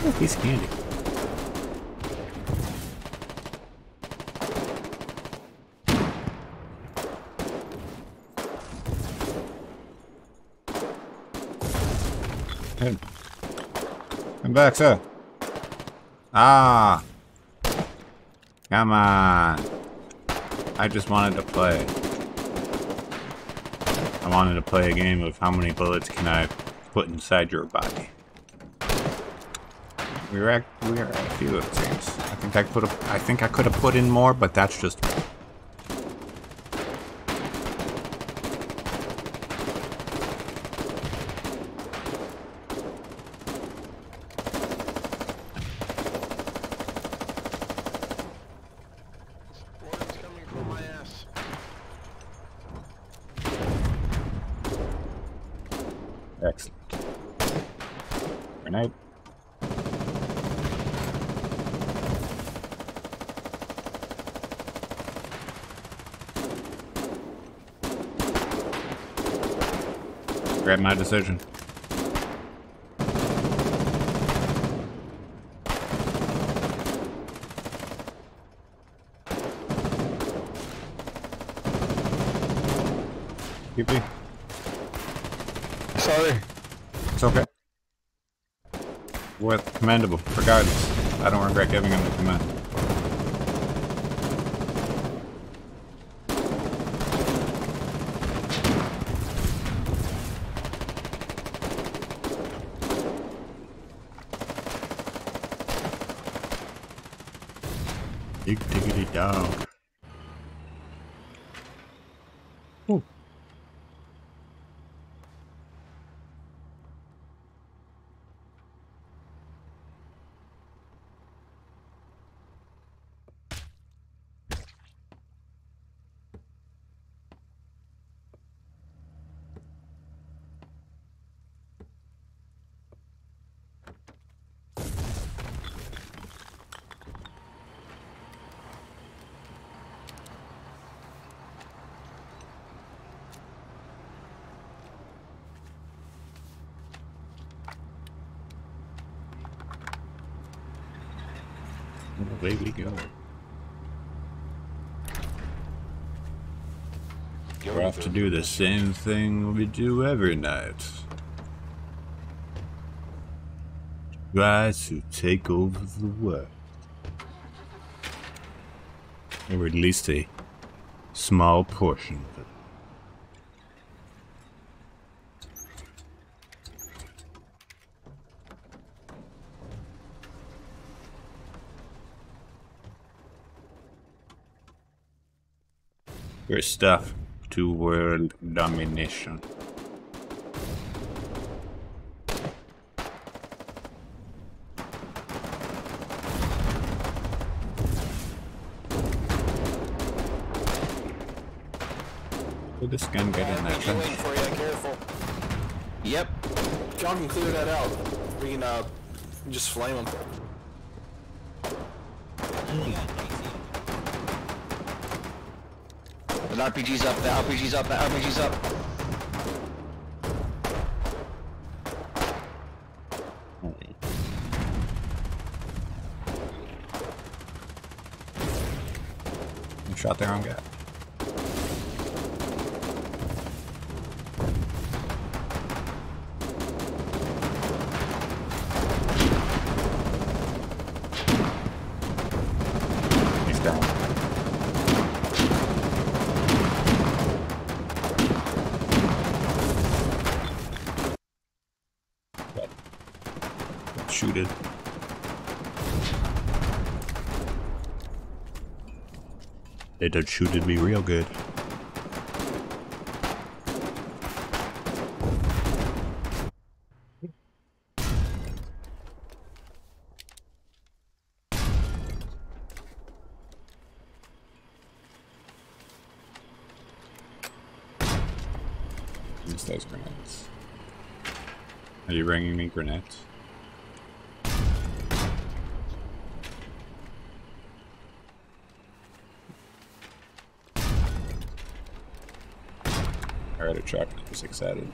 Oh, piece candy. Come back, sir. Ah. Come on. I just wanted to play. I wanted to play a game of how many bullets can I put inside your body. We were at, we were at a few of games. I think I could have I think I could have put in more, but that's just Excellent. Grenade. Grab my decision. PP. Sorry. It's okay. Worth commendable, regardless. I don't regret giving him the command. Big diggity dog. Ooh. Away we go. We're to do the same thing we do every night. Try to take over the world. Or at least a small portion of it. Your stuff to world domination. Did this can get in that Waiting gun? for you, careful. Yep. John can clear that out. We can uh, just flame him. RPG's up, the RPG's up, the RPG's up. Shot the wrong guy. He's down. Shoot it. They done shooted me real good. Use those grenades. Are you bringing me grenades? A truck. Was excited.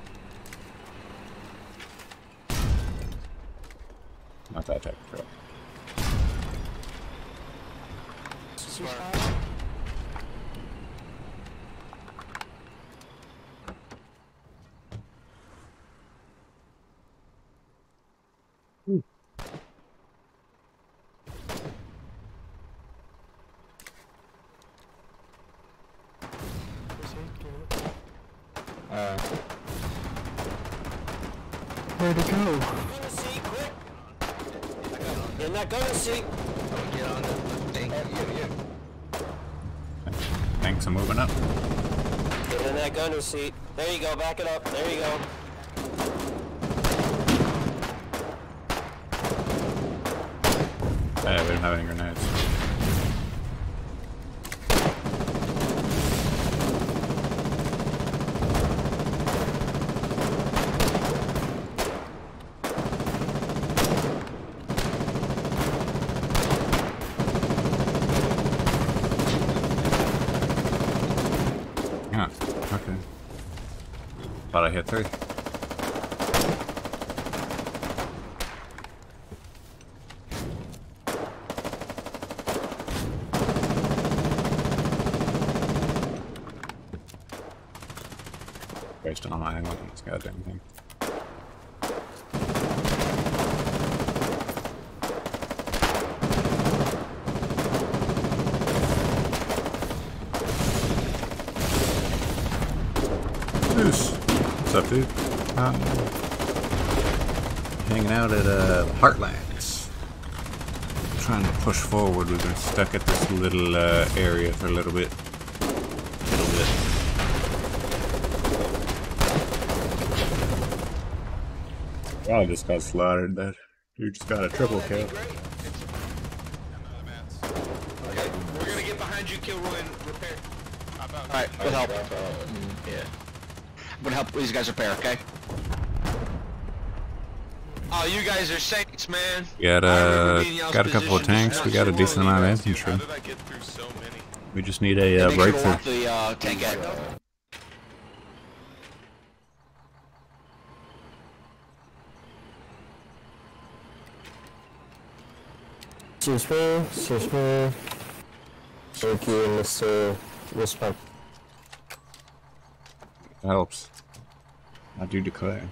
Not that type of truck. Uh, Where'd it go? Get in that gunner seat. Get on the thing. Thanks, I'm moving up. Get in that gunner seat. There you go. Back it up. There you go. Hey, we don't have any grenades. Yeah, okay. Thought I hit three. Wasting all my ammo on this goddamn thing. Moose. What's up, dude? Um, hanging out at uh, Heartlands. Trying to push forward. We've been stuck at this little uh, area for a little bit. Little bit. Wow, I just got slaughtered. That dude just got a triple kill. We're gonna get behind you, Kilroy, and repair. Alright, good help. Yeah. I'm gonna help these guys repair, okay? Oh, you guys are saints, man. We got, I uh, being in y'all's got a couple of tanks. We got a decent amount of infantry. How did I get through so? We just need a uh, Make sure breakthrough. the uh, tank at. Excuse me, excuse me. Thank you, Mr. Whisper. Helps. I do declare.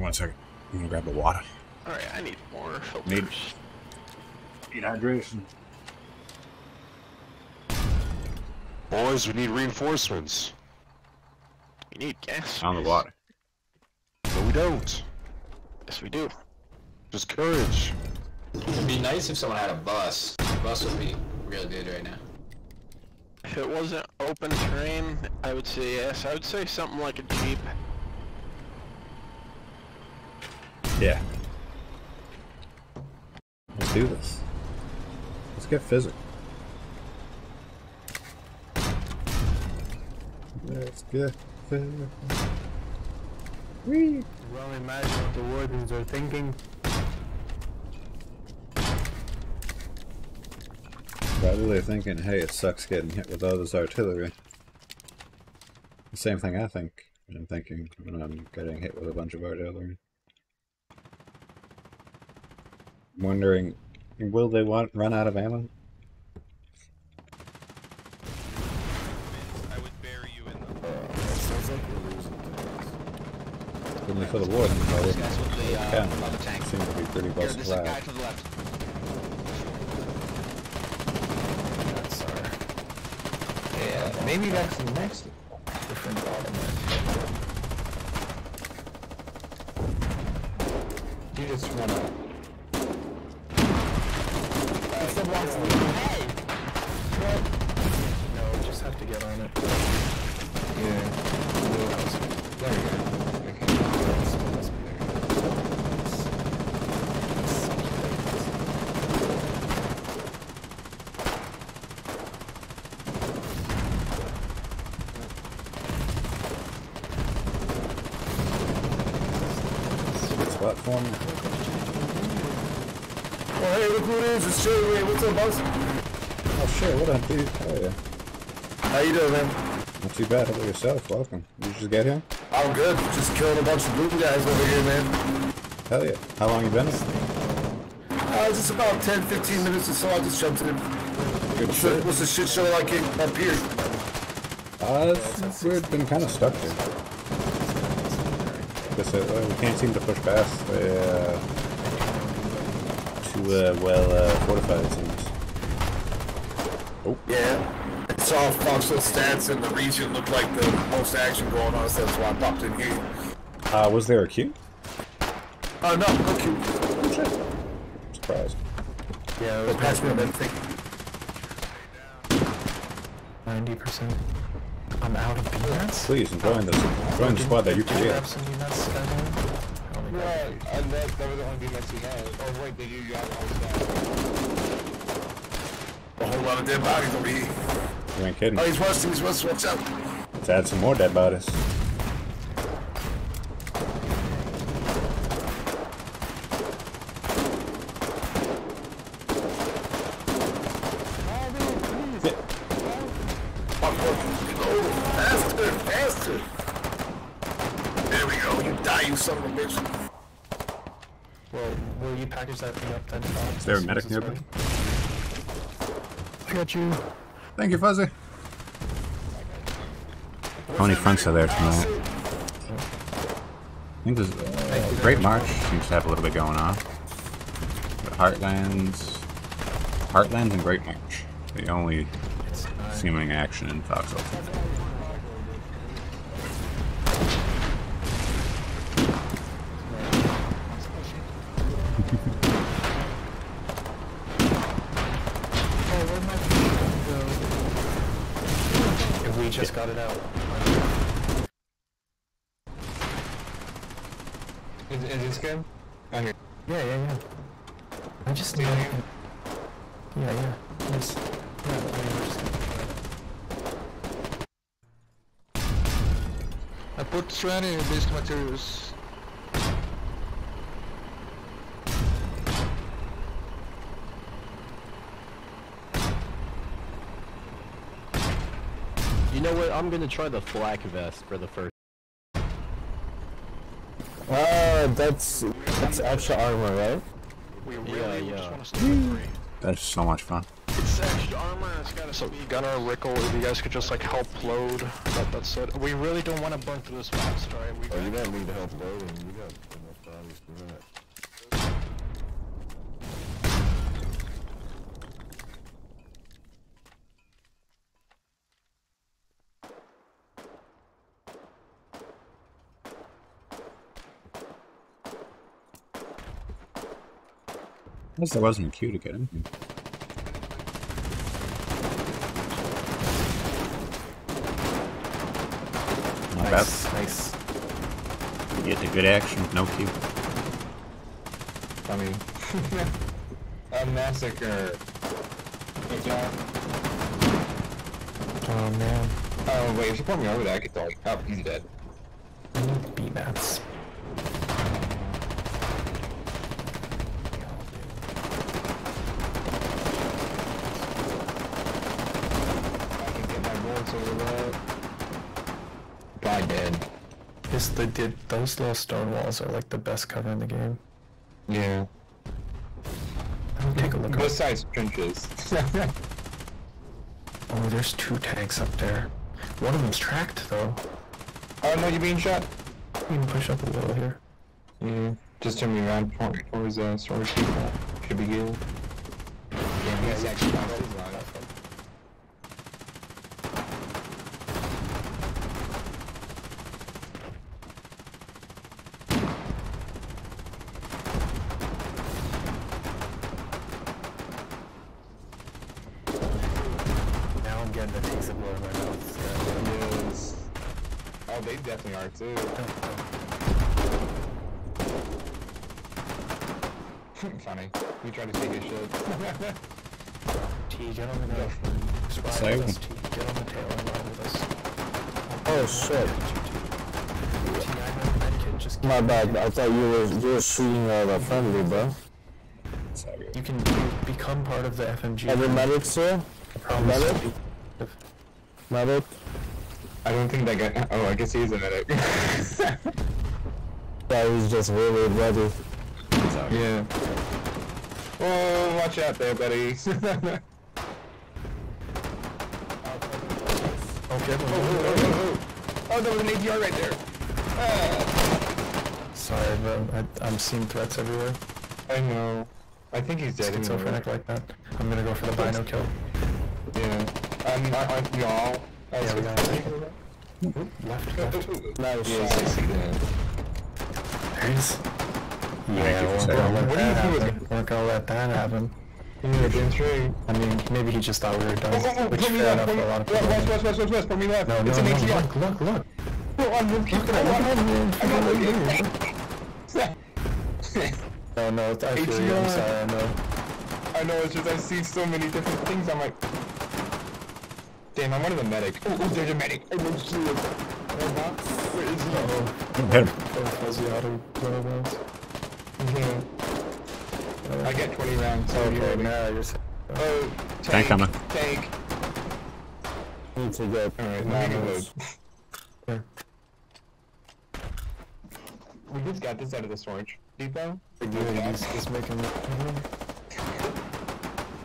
One second. I'm gonna grab the water. Alright, I need more filters. Need, need hydration. Boys, we need reinforcements. We need gas. On the water. No, we don't. Yes, we do. Just courage. It'd be nice if someone had a bus. A bus would be real good right now. If it wasn't open terrain, I would say yes. I would say something like a jeep. Yeah. Let's do this. Let's get physical. Let's get physical. Whee! Well, imagine what the wardens are thinking. Probably they're thinking, hey, it sucks getting hit with all this artillery. The same thing I think when I'm thinking when I'm getting hit with a bunch of artillery. I'm wondering, will they want run out of ammo? Only for the warden, but it guys with the, uh, can. on the tank. Seems to be pretty well Here, there's guy supplied. to the left. Yeah, maybe that's the next different bottleneck. You just wanna. No, just have to get on it. Yeah. There we go. Okay. That's- that's better. Good spot for me. Oh, hey, look who it is. It's. Wait, what's up, boss? Oh shit, what up, dude? Oh yeah. How you doing, man? Not too bad. How about yourself? Welcome. Did you just get here? I'm good. Just killing a bunch of blue guys over here, man. Hell yeah. How long you been? Uh, just about 10, 15 minutes or so. I just jumped in. Good What's shit. the, what's the shit show like it up here? Uh, it's- we've been kind of stuck here. Guess uh, we can't seem to push past. They, uh, uh, well uh, fortified, it seems. Oh. Yeah. I saw functional stats in the region looked like the most action going on, so that's why I popped in here. Uh, was there a queue? Oh, no, no queue. Surprised. Yeah, But pass me on that thing. Ninety percent. I'm out of peanuts. Please join the join the squad that you Can you create. grab some peanuts, Skyline? Oh my god. Right, and that, that was the only BMX he had. Oh wait, did you got it A whole lot of dead bodies over here. You ain't kidding. Oh, he's rusting, he's rusting, watch out. Let's add some more dead bodies. Faster, faster. There we go, you die, you son of a bitch. Well, will you package that thing up then? Alex, Is there a as soon medic as it's nearby? ready? I got you. Thank you, Fuzzy. How many fronts are there tonight? I think there's uh, Great March seems to have a little bit going on. But Heartlands, Heartlands and Great March, the only seeming action in Foxhole. Put strand in basic materials. You know what? I'm gonna try the flak vest for the first. Uh, that's that's extra armor, right? Yeah, yeah. That's so much fun. It's armor. It's got so Gunner, Rickle, if you guys could just like help load. That, that's it. We really don't want to burn through this fast, right? We Oh, you don't need help loading. You got enough bodies for that. I guess there wasn't a queue to get in. Nice, bad. nice. You get the good action with no queue. (laughs) Funny. a massacre. Good job. Oh man. Oh wait, if you put me over there, I could throw. Oh, he's dead. I B-mats. I can get my bullets over that. Guy dead. This the did those little stone walls are like the best cover in the game. Yeah. Take a look. Both sides trenches. (laughs) Oh, there's two tanks up there. One of them's tracked though. oh no, you're being shot. You can push up a little here. Yeah. Just turn me around toward- towards uh, storage people. Should be good. He's actually not his line. Now I'm getting the taste of blood in my mouth. Yes. Oh, they definitely are too. Funny. We tried to take his shit. T, get on the tail. Ride Same. with us, T. Get on the tail and ride with us. Oh shit. T, I have a medkit. Just My bad. I thought you were you were shooting uh, the friendly, bro. You can become part of the FMG. Are there medics here? I promise. Medic? Medic? I don't think that guy. Oh, I guess he's a medic. (laughs) Yeah, he's just really ready. yeah. Oh, watch out there, buddy. (laughs) Okay. oh, oh, oh, oh. oh, there was an ATR right there. Ah. Sorry, but I, I'm seeing threats everywhere. I know. I think he's dead. Schizophrenic like that. I'm gonna go for the bino kill. Yeah. Um, I, I, we all. Yeah, we got it. Left, left. Nice. Yeah, I see that. There he is. Thank Yeah, you we're gonna let What that do you do happen. We're gonna let that happen. Yeah, been through. I mean, maybe he just thought we were done. Oh, oh, oh, which put me fair enough for a lot of people. west, west, west, west, west, put me left. No, no, it's an no, ATR. look, look, look. Oh, I'm looking. Look at it. (laughs) No, no, I feel you. I'm sorry, I know. I know, it's just I've seen so many different things. I'm like, damn, I'm one of the medic. Oh, oh there's a medic. I don't see it. Where is he? Uh-oh. Hit him. Oh, fuzzy auto rounds. Yeah. I get 20 rounds. So you Okay, ready? now you're. Oh, Tank tank. coming. Tank. Need to go. Alright, now I'm gonna We just got this out of the storage depot. Yeah, he's, he's making.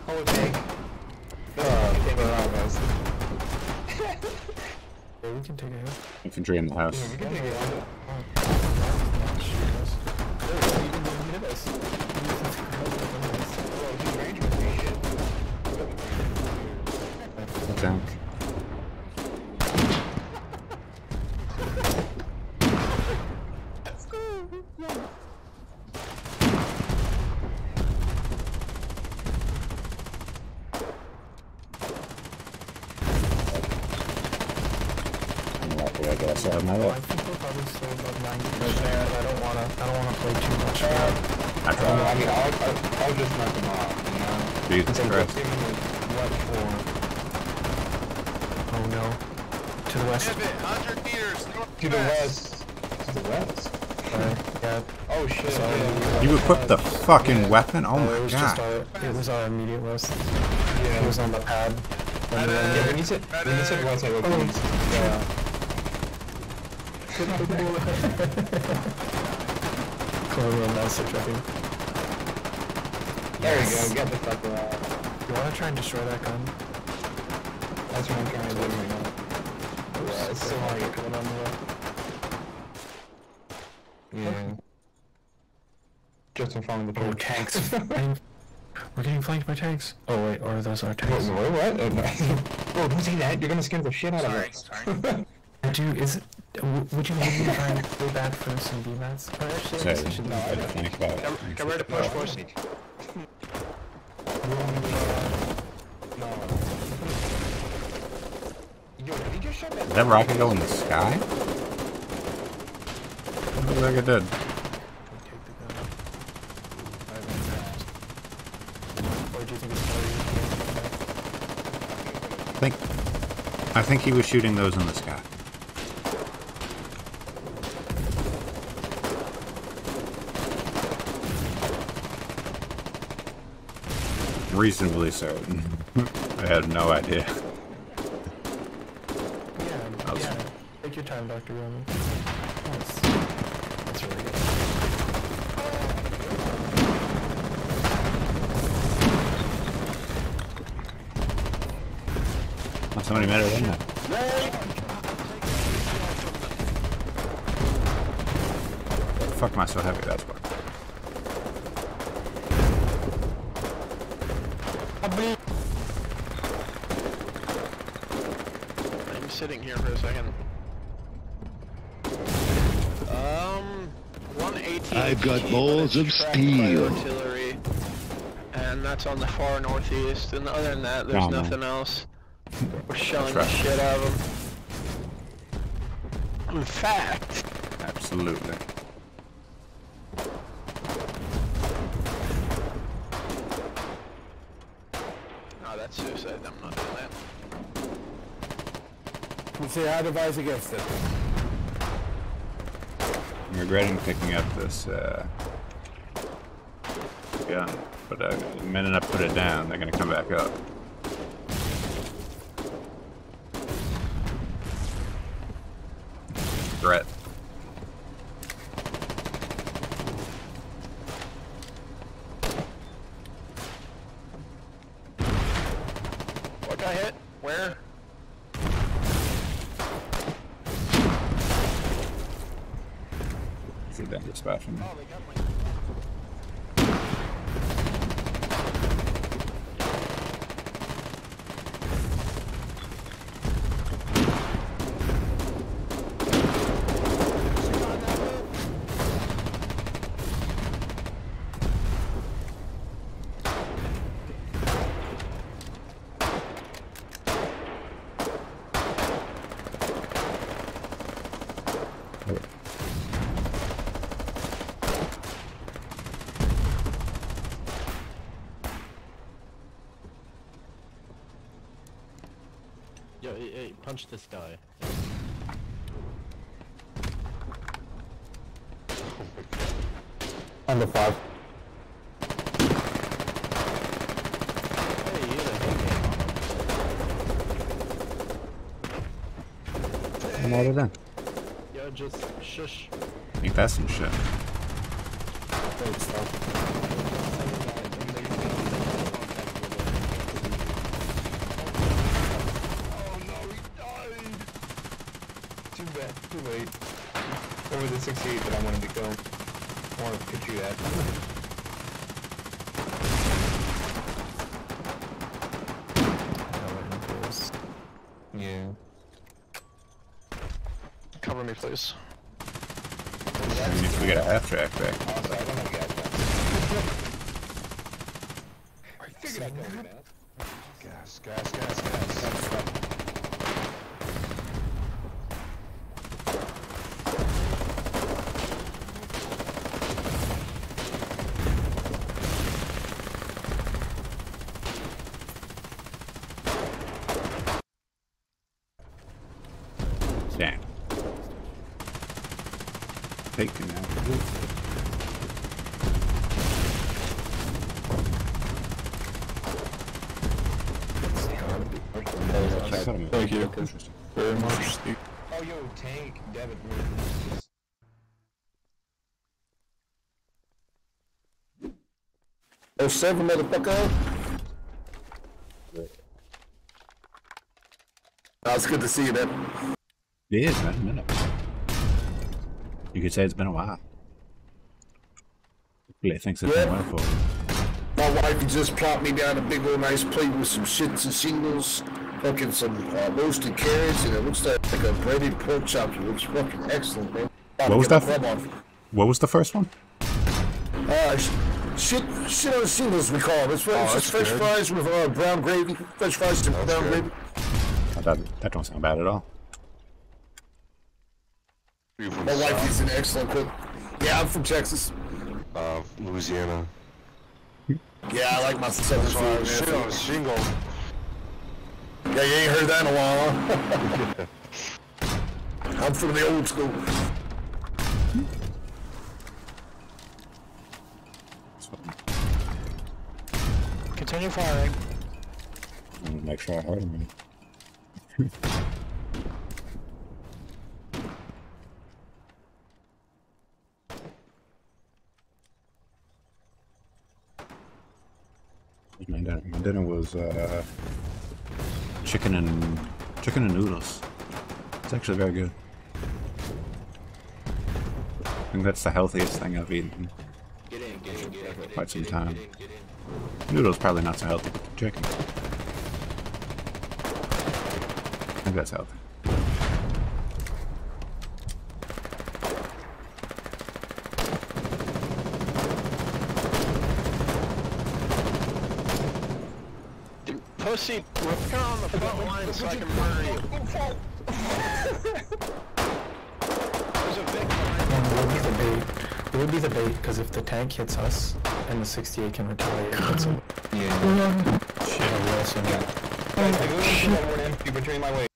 Oh, tank. Uh, Tank around us. Yeah, we can take a hit. Infantry in the house. We can take it on. Shoot us. Oh, he didn't even hit us. Oh, he's ranger. Shit. Tank. Luckily, I guess I have my I luck. think we're probably still above 90%. I don't wanna, I don't wanna play too much. Uh, I I tried. mean, I'll, I'll, I'll just knock him off, you know? Jesus Since Christ. I'm assuming what for. oh no. To the west. Pivot, 100 meters north. To the west. To the west? Sorry. Yeah. Oh shit, Sorry. yeah. You equipped the fucking weapon? Oh it my was just god. our, it was our immediate west. Yeah. It was on the pad. And then- Yeah, when you said, when you said west, I looked east. Yeah. Colonial monster trucking. There Yes. we go, get the fuck out. You wanna try and destroy that gun? That's what I'm trying to do right now. Yeah, it's so hard. Going on the left. Yeah. Just in front of the Oh, church. tanks. (laughs) We're getting flanked by tanks. Oh wait, or those are tanks. What? What? Oh, no. oh, don't say that. You're gonna scare the shit out of Sorry, us. sorry. (laughs) Dude, is it? Would you maybe try and go back for some B-mats? Or actually, I Sorry, guess I should I not. didn't think about it. Get, get ready to push, boys. No. Yo, did he just shut that? Did that rocket go in the sky? I don't think it did. Take the gun. Or do you think it's better? I think I think he was shooting those in the sky. Reasonably so. (laughs) I had no idea. Yeah, yeah. Take your time, Dr. Roman. That's, that's really good. Somebody made it in there. Fuck am I so heavy? That's why. I'm sitting here for a second. Um, one eighteen. I've got balls of steel. Artillery, and that's on the far northeast. And other than that, there's Oh, man. nothing else. We're shelling the shit out of them. In fact, Absolutely. no, that's suicide. I'm not doing that. You see, I advise against it. I'm regretting picking up this uh, gun, but uh, the minute I put it down, they're gonna come back up. threat. What got hit? Where? It's a dangerous spot for me. Yo, hey, hey, punch this guy. On the five. I'm out of done. Yo, just shush. Ain't that some shit? Too bad. Too late. Over the 68 that I wanted to go. I want to pitch you that. Yeah. Cover me, please. I mean, if we got a half track back. Gas, gas, gas, gas. Damn. Taken out. Thank you very much. Oh, yo, tank, Devin. Oh, seven, motherfucker. Oh, it's good to see you, man. It is, man. a minute. You could say it's been a while. Hopefully, thinks it's been Yeah. well for you. My wife just plopped me down a big old nice plate with some shits and shingles, fucking some uh, roasted carrots, and it looks like, like a breaded pork chop. It looks fucking excellent, man. What was that? my rub off. What was the first one? Uh, shit, shit on shingles we call it. It's, Oh, it's just French good. fries with uh, brown gravy. French fries and brown gravy. Oh, that, that don't sound bad at all. My wife is an excellent cook. Yeah, I'm from Texas. Uh, Louisiana. Yeah, I like my southern food, shit on shingle. Yeah, you ain't heard that in a while, huh? (laughs) I'm from the old school. Continue firing. Make sure I heard him. My dinner, my dinner was uh, chicken and chicken and noodles. It's actually very good. I think that's the healthiest thing I've eaten Get in, get in, get in, for quite some time. Noodles probably not so healthy, but chicken. I think that's healthy. Pussy, repair on the front line so I can murder you. There's a big It would be the bait. It would be the bait because if the tank hits us and the 68 can retaliate, that's a yeah. Shit, a Wilson. Yeah. Guys, I go into that word empty between my way.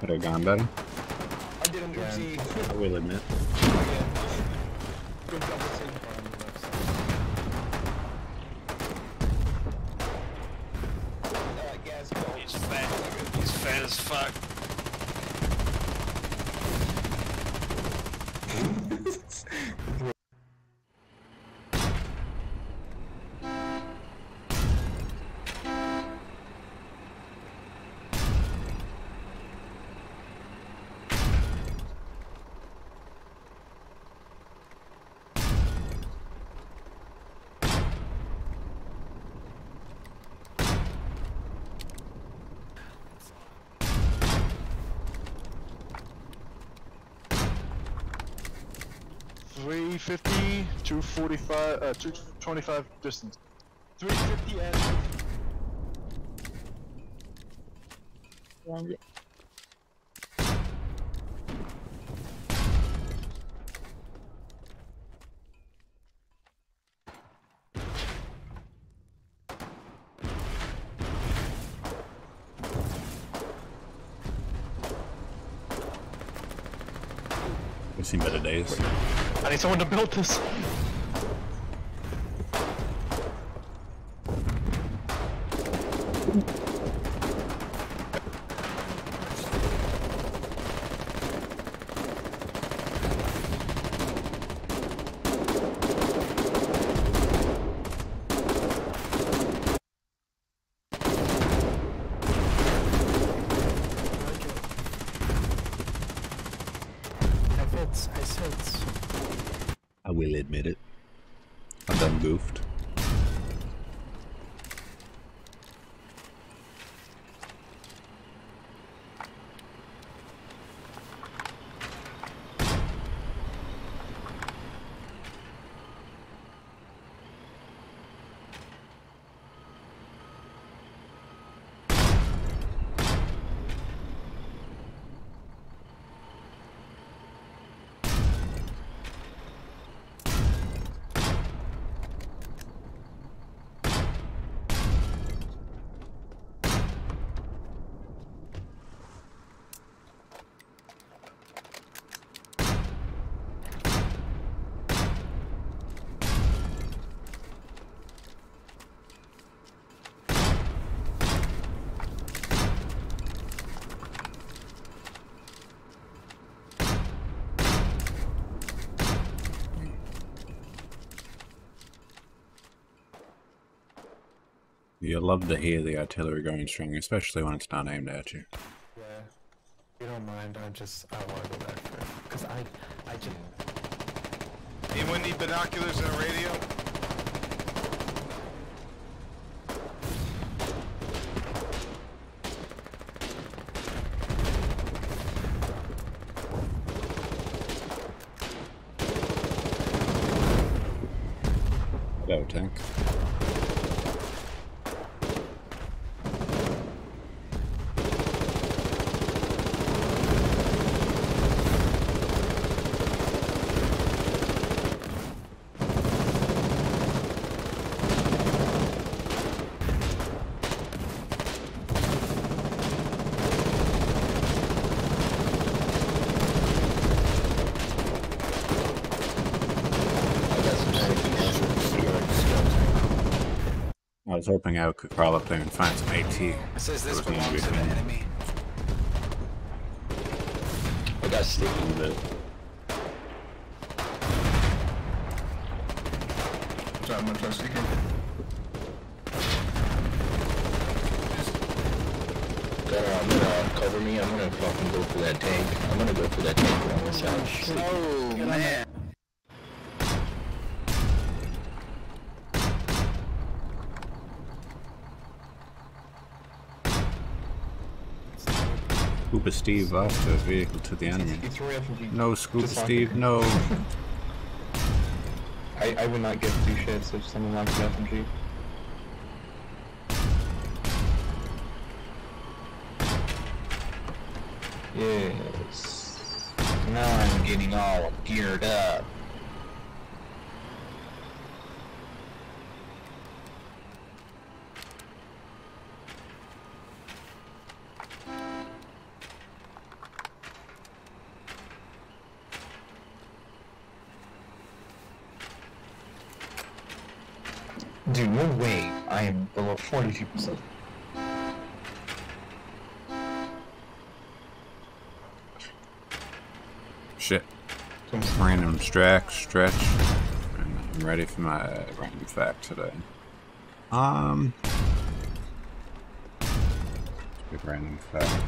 Could have gone better. I did an oopsie. I will admit. 350, 245, uh, 225 distance. 350 and... I need someone to build this. I fits, I sits. I will admit it. I done goofed. You love to hear the artillery going strong, especially when it's not aimed at you. Yeah. You don't mind, I'm just, I want to go back there. Because I, I just... Anyone need binoculars and a radio? Hello, tank. I was hoping I could crawl up there and find some AT. It says this That was gonna belongs to the enemy. I got sticky bit. Sorry, much less sticky. Gunner, I'm gonna cover me. I'm gonna fucking go for that tank. I'm gonna go for that tank on the south. Oh, man. Scuba Steve off a vehicle to the enemy. No, Scuba Steve, no. (laughs) I, I would not give two shits if someone wants an FMG. 42%. Shit. Random stretch, stretch. I'm ready for my random fact today. Um, good random fact.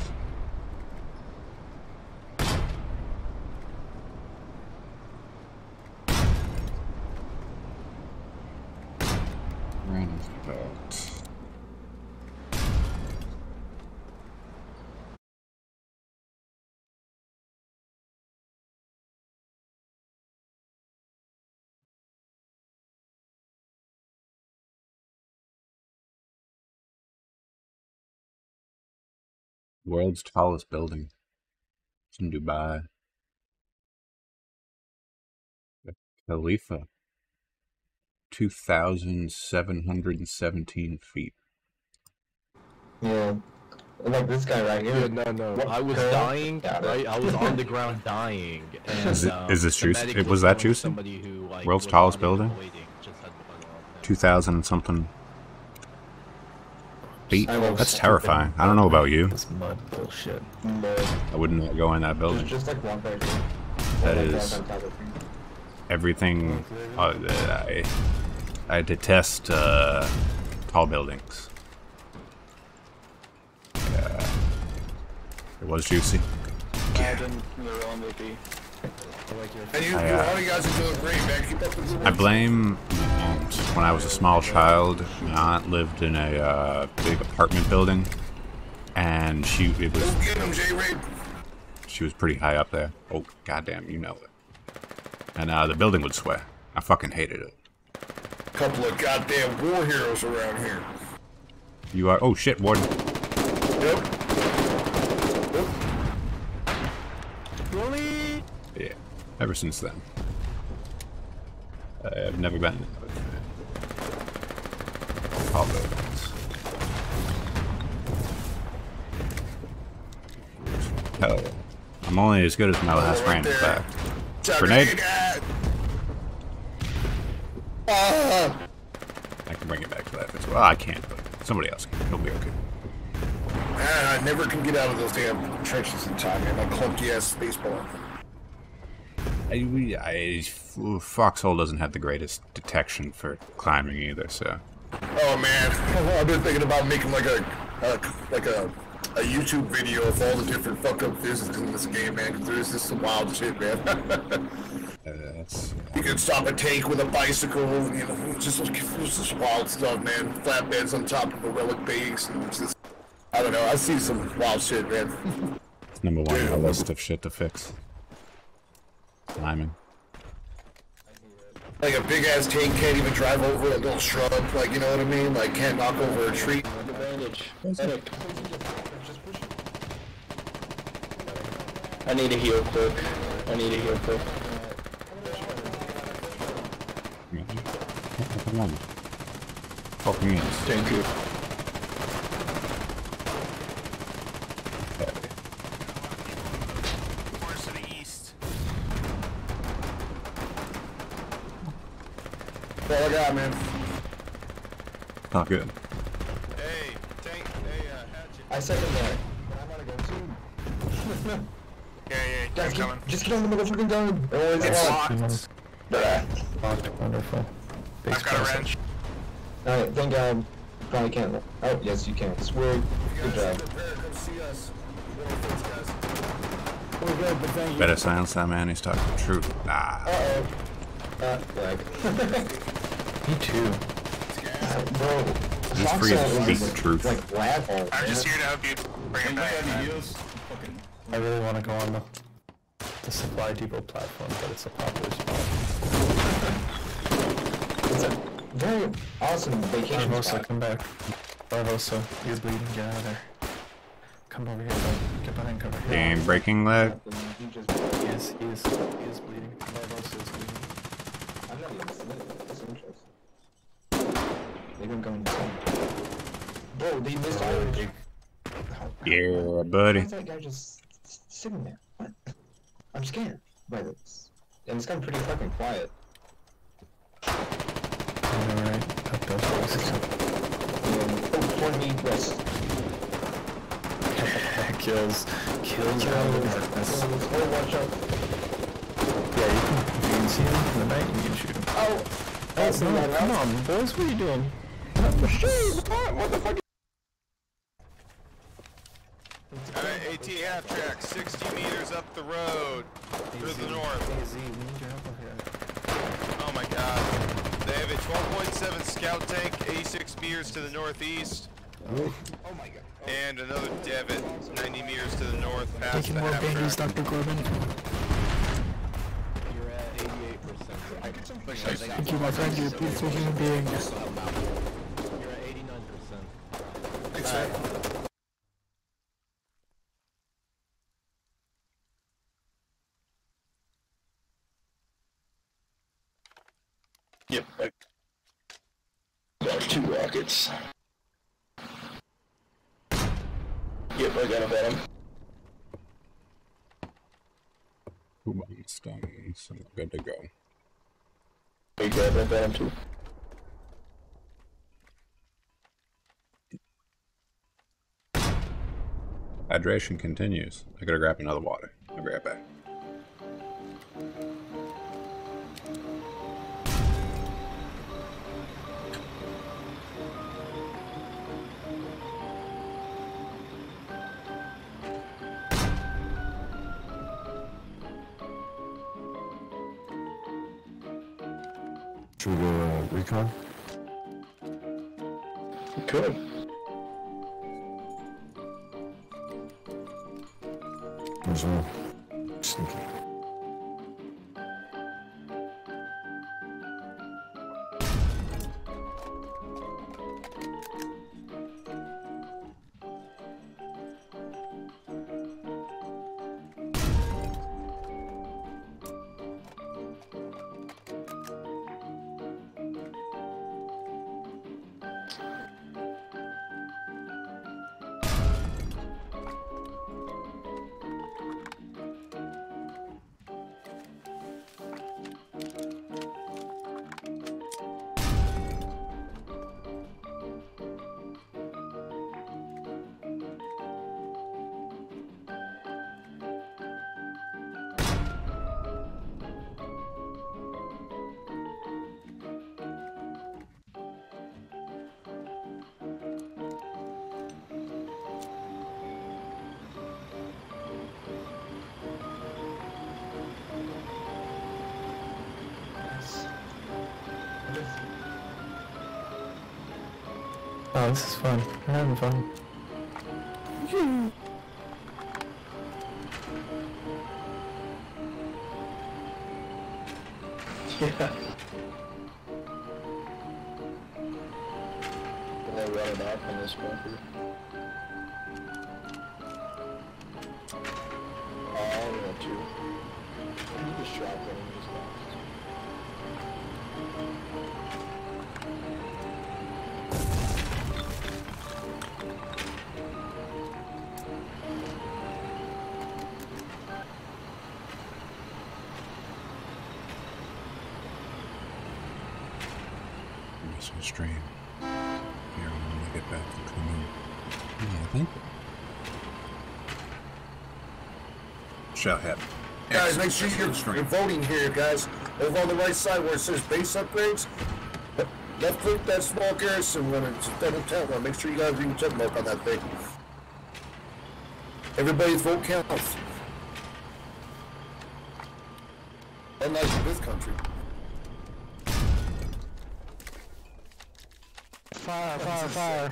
Random fact. World's tallest building. It's in Dubai. The Khalifa. 2,717 feet. Yeah. Like this guy right here. Yeah, no, no. What I was girl? dying, right? I was (laughs) on the ground dying. And, Is, it, um, is this the juicy? medic It, was that on juicy? somebody who, like, World's tallest building? waiting, just had the button off. 2,000 and something feet. That's terrifying. I don't know about you. Mud bullshit. I would not go in that building. Just like one person. That One is person on top of me. everything. Uh, I I detest uh, tall buildings. Yeah, it was juicy. Imagine their own movie. And you, I, you, all you guys are doing great, man. Keep up the good I blame. When I was a small child, my aunt lived in a uh, big apartment building, and she it was Get him, she was pretty high up there. Oh goddamn, you know it. And uh, the building would sway. I fucking hated it. Couple of goddamn war heroes around here. You are oh shit, warden. Yep. Really? Yeah. Ever since then, I've never been buildings. Hell, yeah. I'm only as good as my last random fact. Grenade. Ah! I can bring it back to that. If well, I can't, but somebody else can. He'll be okay. Man, I never can get out of those damn trenches in time, man. My clunky ass baseball. I, we- I, Foxhole doesn't have the greatest detection for climbing either, so. Oh man, (laughs) I've been thinking about making like a, a like a, a YouTube video of all the different fucked up physics in this game, man. Because there's just some wild shit, man. (laughs) Uh, that's. Uh, you can stop a tank with a bicycle, you know, just just wild stuff, man. Flatbeds on top of a relic base, and just I don't know. I see some wild shit, man. (laughs) It's number one on the list of shit to fix. Climbing. Like a big ass tank can't even drive over a little shrub, like you know what I mean? Like can't knock over a tree. Advantage. Medic. I need a heal quick. I need a heal quick. Come on. Fucking yes. Thank you. Force to the east. That's all I got, man. Not good. Hey, tank. Hey, uh, hatchet. I second that. I'm gonna go too. Yeah, yeah, Guys, keep coming. just get on the motherfucking gun. Everyone's It's locked. locked. Locked. Wonderful. I've got a wrench. Alright, thank God. Probably can't. Oh, yes, you can. Swear. Good job. Come see us. We're good, but thank you. Better silence that man. He's talking the truth. Nah. Uh-oh. Uh, lag. (laughs) Me too. Uh, bro. He's free to Foxhole speak the truth. Like lab hole. I'm just here to help you bring him back. I really want to go on the, the supply depot platform, but it's a popular spot. It's a very awesome vacation Barbosa, spot. come back. Barbosa, you're bleeding. Get out of there. Come over here, bud. Get behind cover. Here. Game breaking leg. He is, he is, he is bleeding. Barbosa is bleeding. I'm not even slipping. That's interesting. They've been going insane. Bro, they missed Irish. Yeah, buddy. Why is that guy just sitting there? What? I'm scared by this. And it's gotten pretty fucking quiet. Alright, up those voices. Oh, toward me, west. (laughs) kills. Kills out of the darkness. Oh, watch out. Yeah, you can see him in the night, you can shoot him. Oh, Oh, no, come on, boys, what are you doing? What the fuck? Alright, AT half track, 60 meters up the road to the north. AZ, we need your help up here. Oh my god. They have a 12.7 scout tank, 86 meters to the northeast. Oh my god. Oh. And another Devitt, 90 meters to the north, past Taking the more half bandies, track. Dr. Corbin. You're at 88%. I can push that Thank you, my friend, you're a beautiful human being. You're at 89%. Exactly. Yep. I got two rockets. Yep, I got a venom. Two Bomastones. I'm good to go. You got a venom too. Hydration continues. I gotta grab another water. I'll be right back. Should we go uh, recon? Good. As well. Sneaky. This is fun. We're having fun. Shall happen. Guys, make sure you're, you're voting here, guys. Over on the right side where it says base upgrades, left click that small garrison one and just double tap on. Make sure you guys read check mark on that thing. Everybody's vote counts. Unlike in this country. Fire, fire, fire.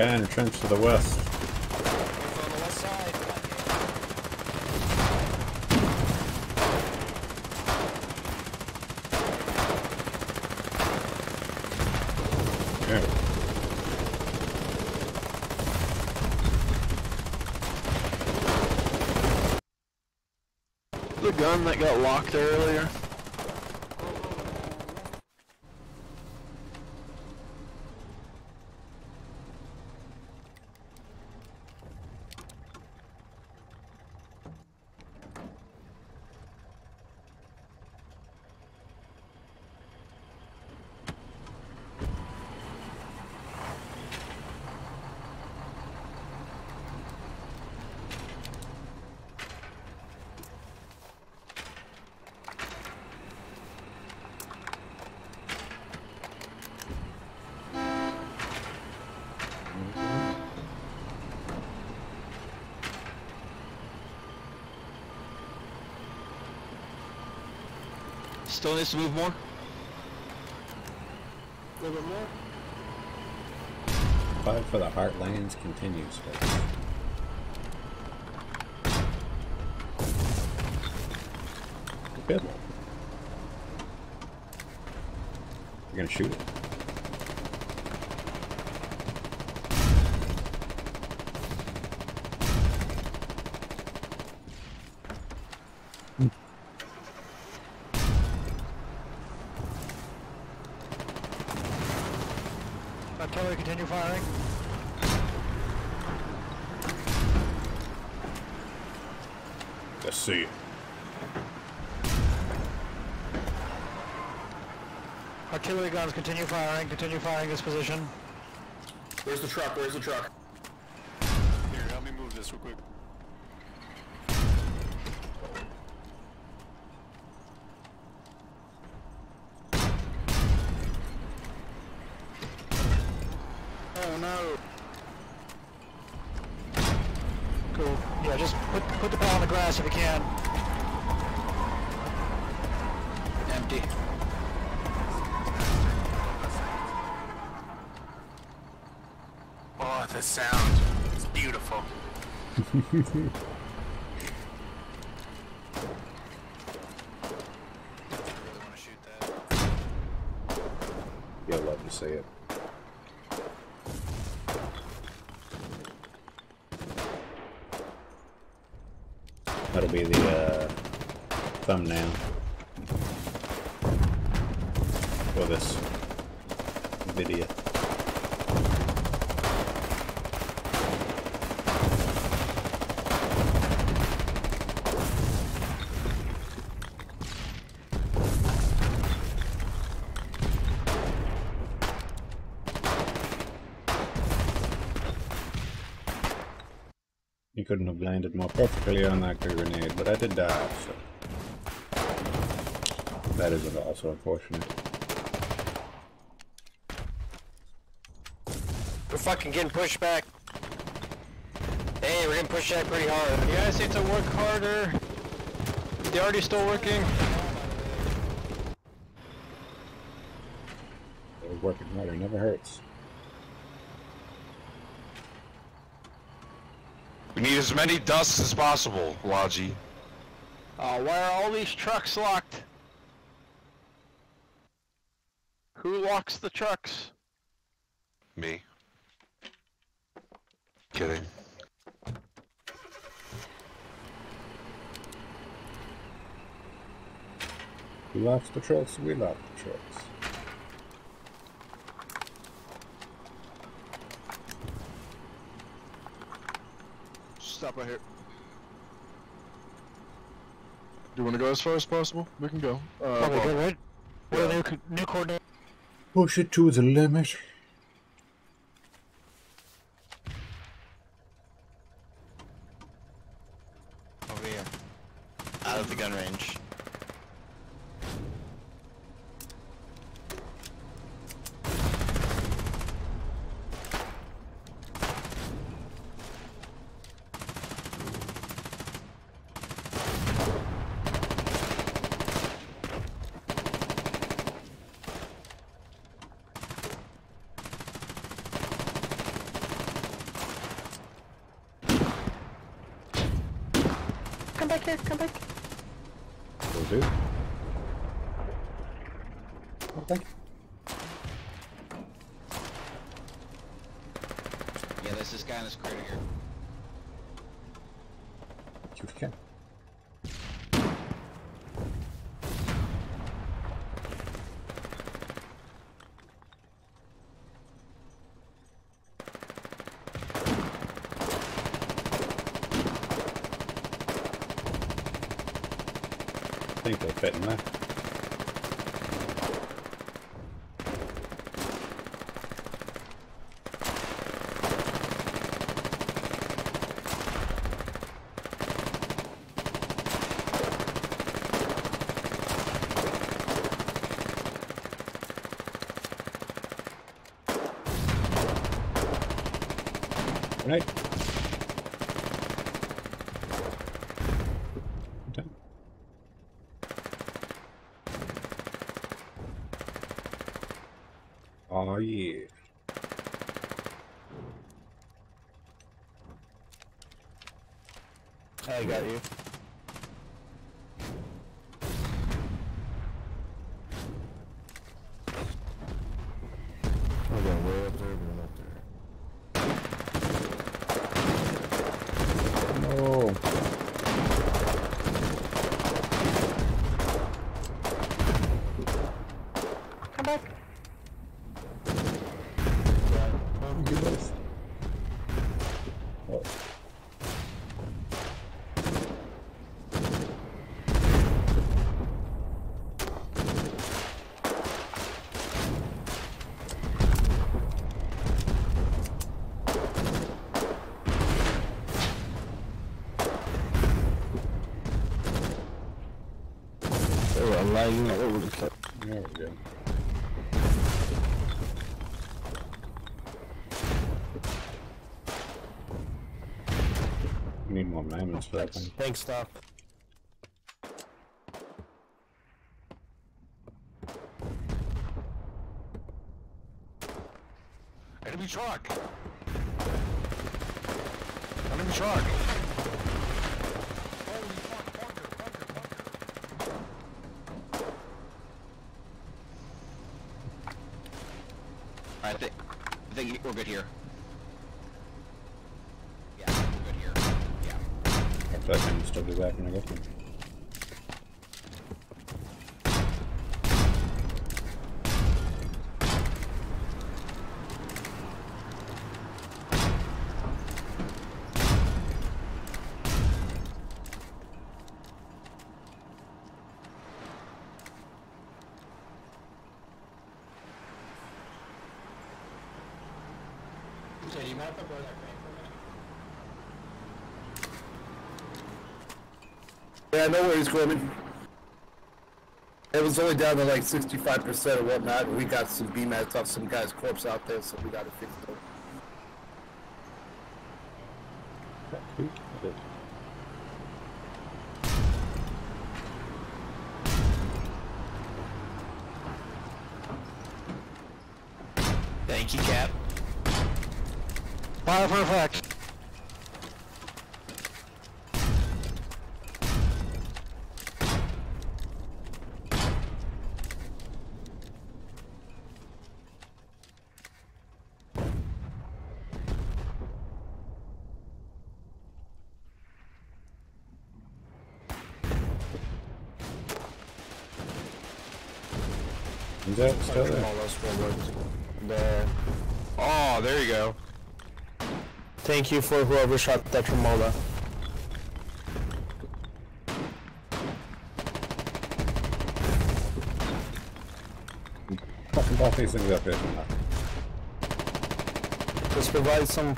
Guy in a trench to the west. The. The gun that got locked earlier. Still needs to move more. A little bit more. Fight for the Heartlands continues. folks. Good. You're gonna shoot it. Artillery, continue firing. Let's see. Artillery guns, continue firing. Continue firing this position. Where's the truck? Where's the truck? Here, help me move this real quick. Oh no. Cool. Yeah, just put put the ball on the grass if you can. Empty. Sound. It's beautiful. (laughs) You'll love to see it. That'll be the uh, thumbnail for this video. You couldn't have landed more perfectly on that grenade, but I did die, so. That is also unfortunate. We're fucking getting pushed back. Hey, we're getting pushed back pretty hard. You guys need to work harder. They already still working. Working harder never hurts. We need as many dusts as possible, Logi. Uh, why are all these trucks locked? Who locks the trucks? Me. Kidding. Who locks the trucks? We lock the trucks. Stop right here. Do you want to go as far as possible? We can go. Uh, Probably well, good, right? What are new, co- new coordinates? Push it to the limit. Oh, yeah. I got you. I got way up there, but up there. No. Come back. Oh. Over. There we go. Need more mammons for that thing. Thanks, Doc. Enemy truck! Enemy truck! Alright, I think, I think we're good here. Yeah, we're good here. Yeah. I bet I can still do that when I get there. Yeah, no worries, coming. It was only down to like 65% or whatnot, we got some B-mats off some guy's corpse out there, so we got to fix it. Thank you, Cap. Fire for effect! Is that still there? There. Oh, there you go. Thank you for whoever shot that Tremola. Fucking block these things up here. Just provide some.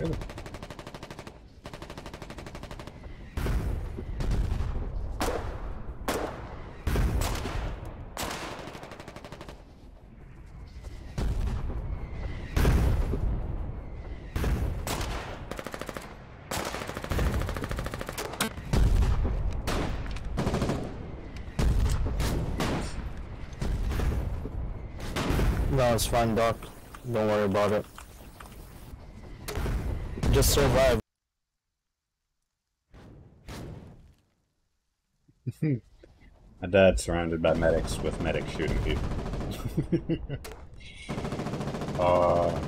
No, it's fine, Doc. Don't worry about it. Just survive. My dad's surrounded by medics with medics shooting people. (laughs) uh,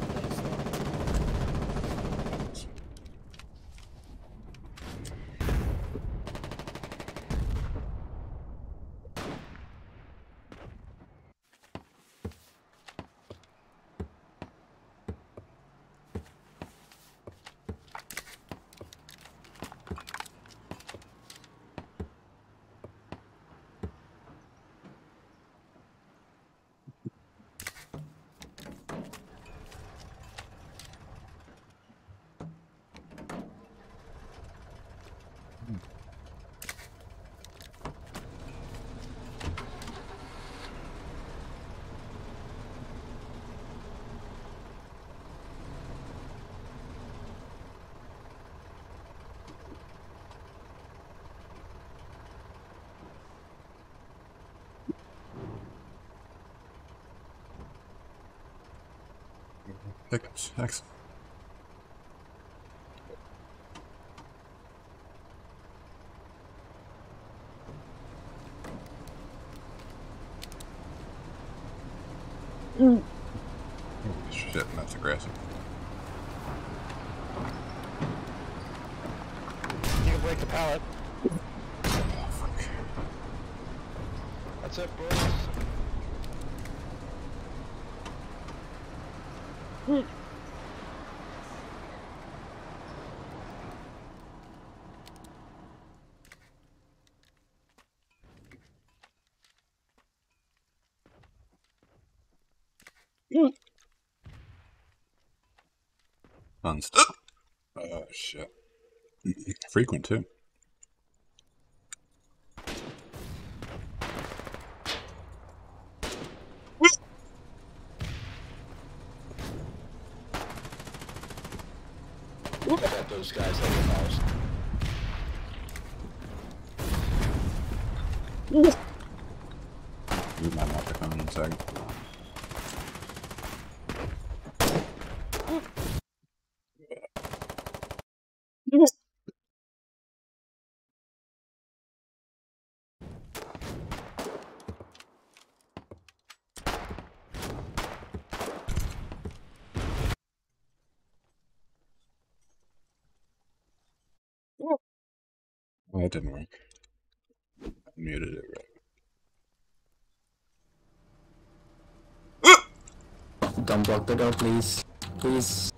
Pickles. Excellent. Holy mm. shit, that's aggressive. You can break the pallet. Oh, fuck. That's it, boys. Oh shit. Frequent too. I got those guys like a mouse. Move my microphone in a second. Oh, that didn't work. I muted it Don't block the door, please. Please.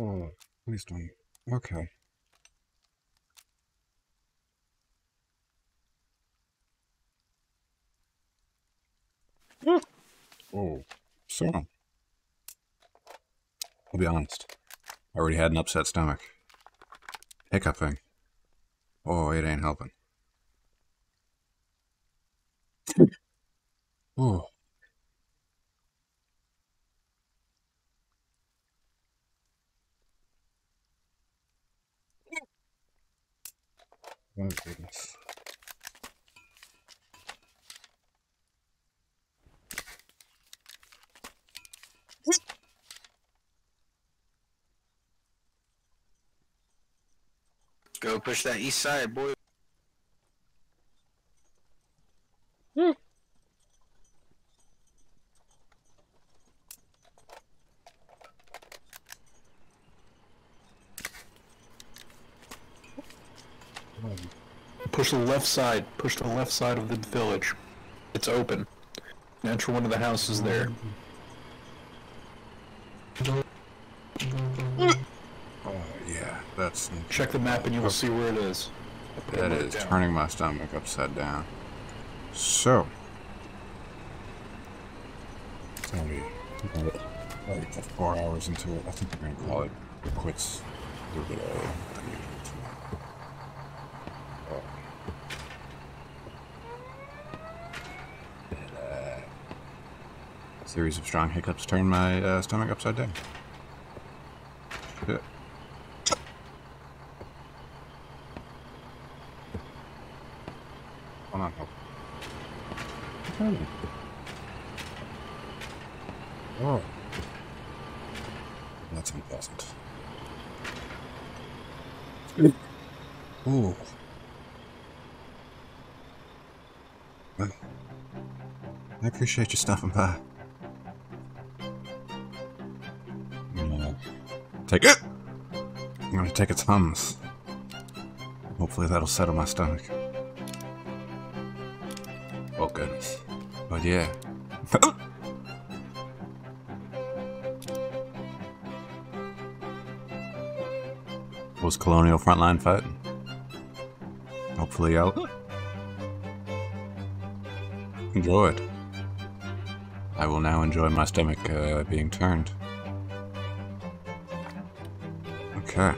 Oh, please don't. Okay. Oh, so. I'll be honest. I already had an upset stomach. Hiccuping. Oh, it ain't helping. oh. Oh, goodness. Go push that east side, boy. Push the left side. Push the left side of the village. It's open. Enter one of the houses there. Oh, Check the map and you will see where it is. That is turning my stomach upside down. So. it's only. Like four hours into it, I think we're gonna call it quits. Little bit early than usual uh, series of strong hiccups turned my uh, stomach upside down. Hold. Oh. That's unpleasant. Ooh. I appreciate you stopping by. I'm take it. I'm gonna take its hums. Hopefully that'll settle my stomach. Yeah. (laughs) was Colonial Frontline fighting. Hopefully I'll enjoy it. I will now enjoy my stomach uh, being turned. Okay.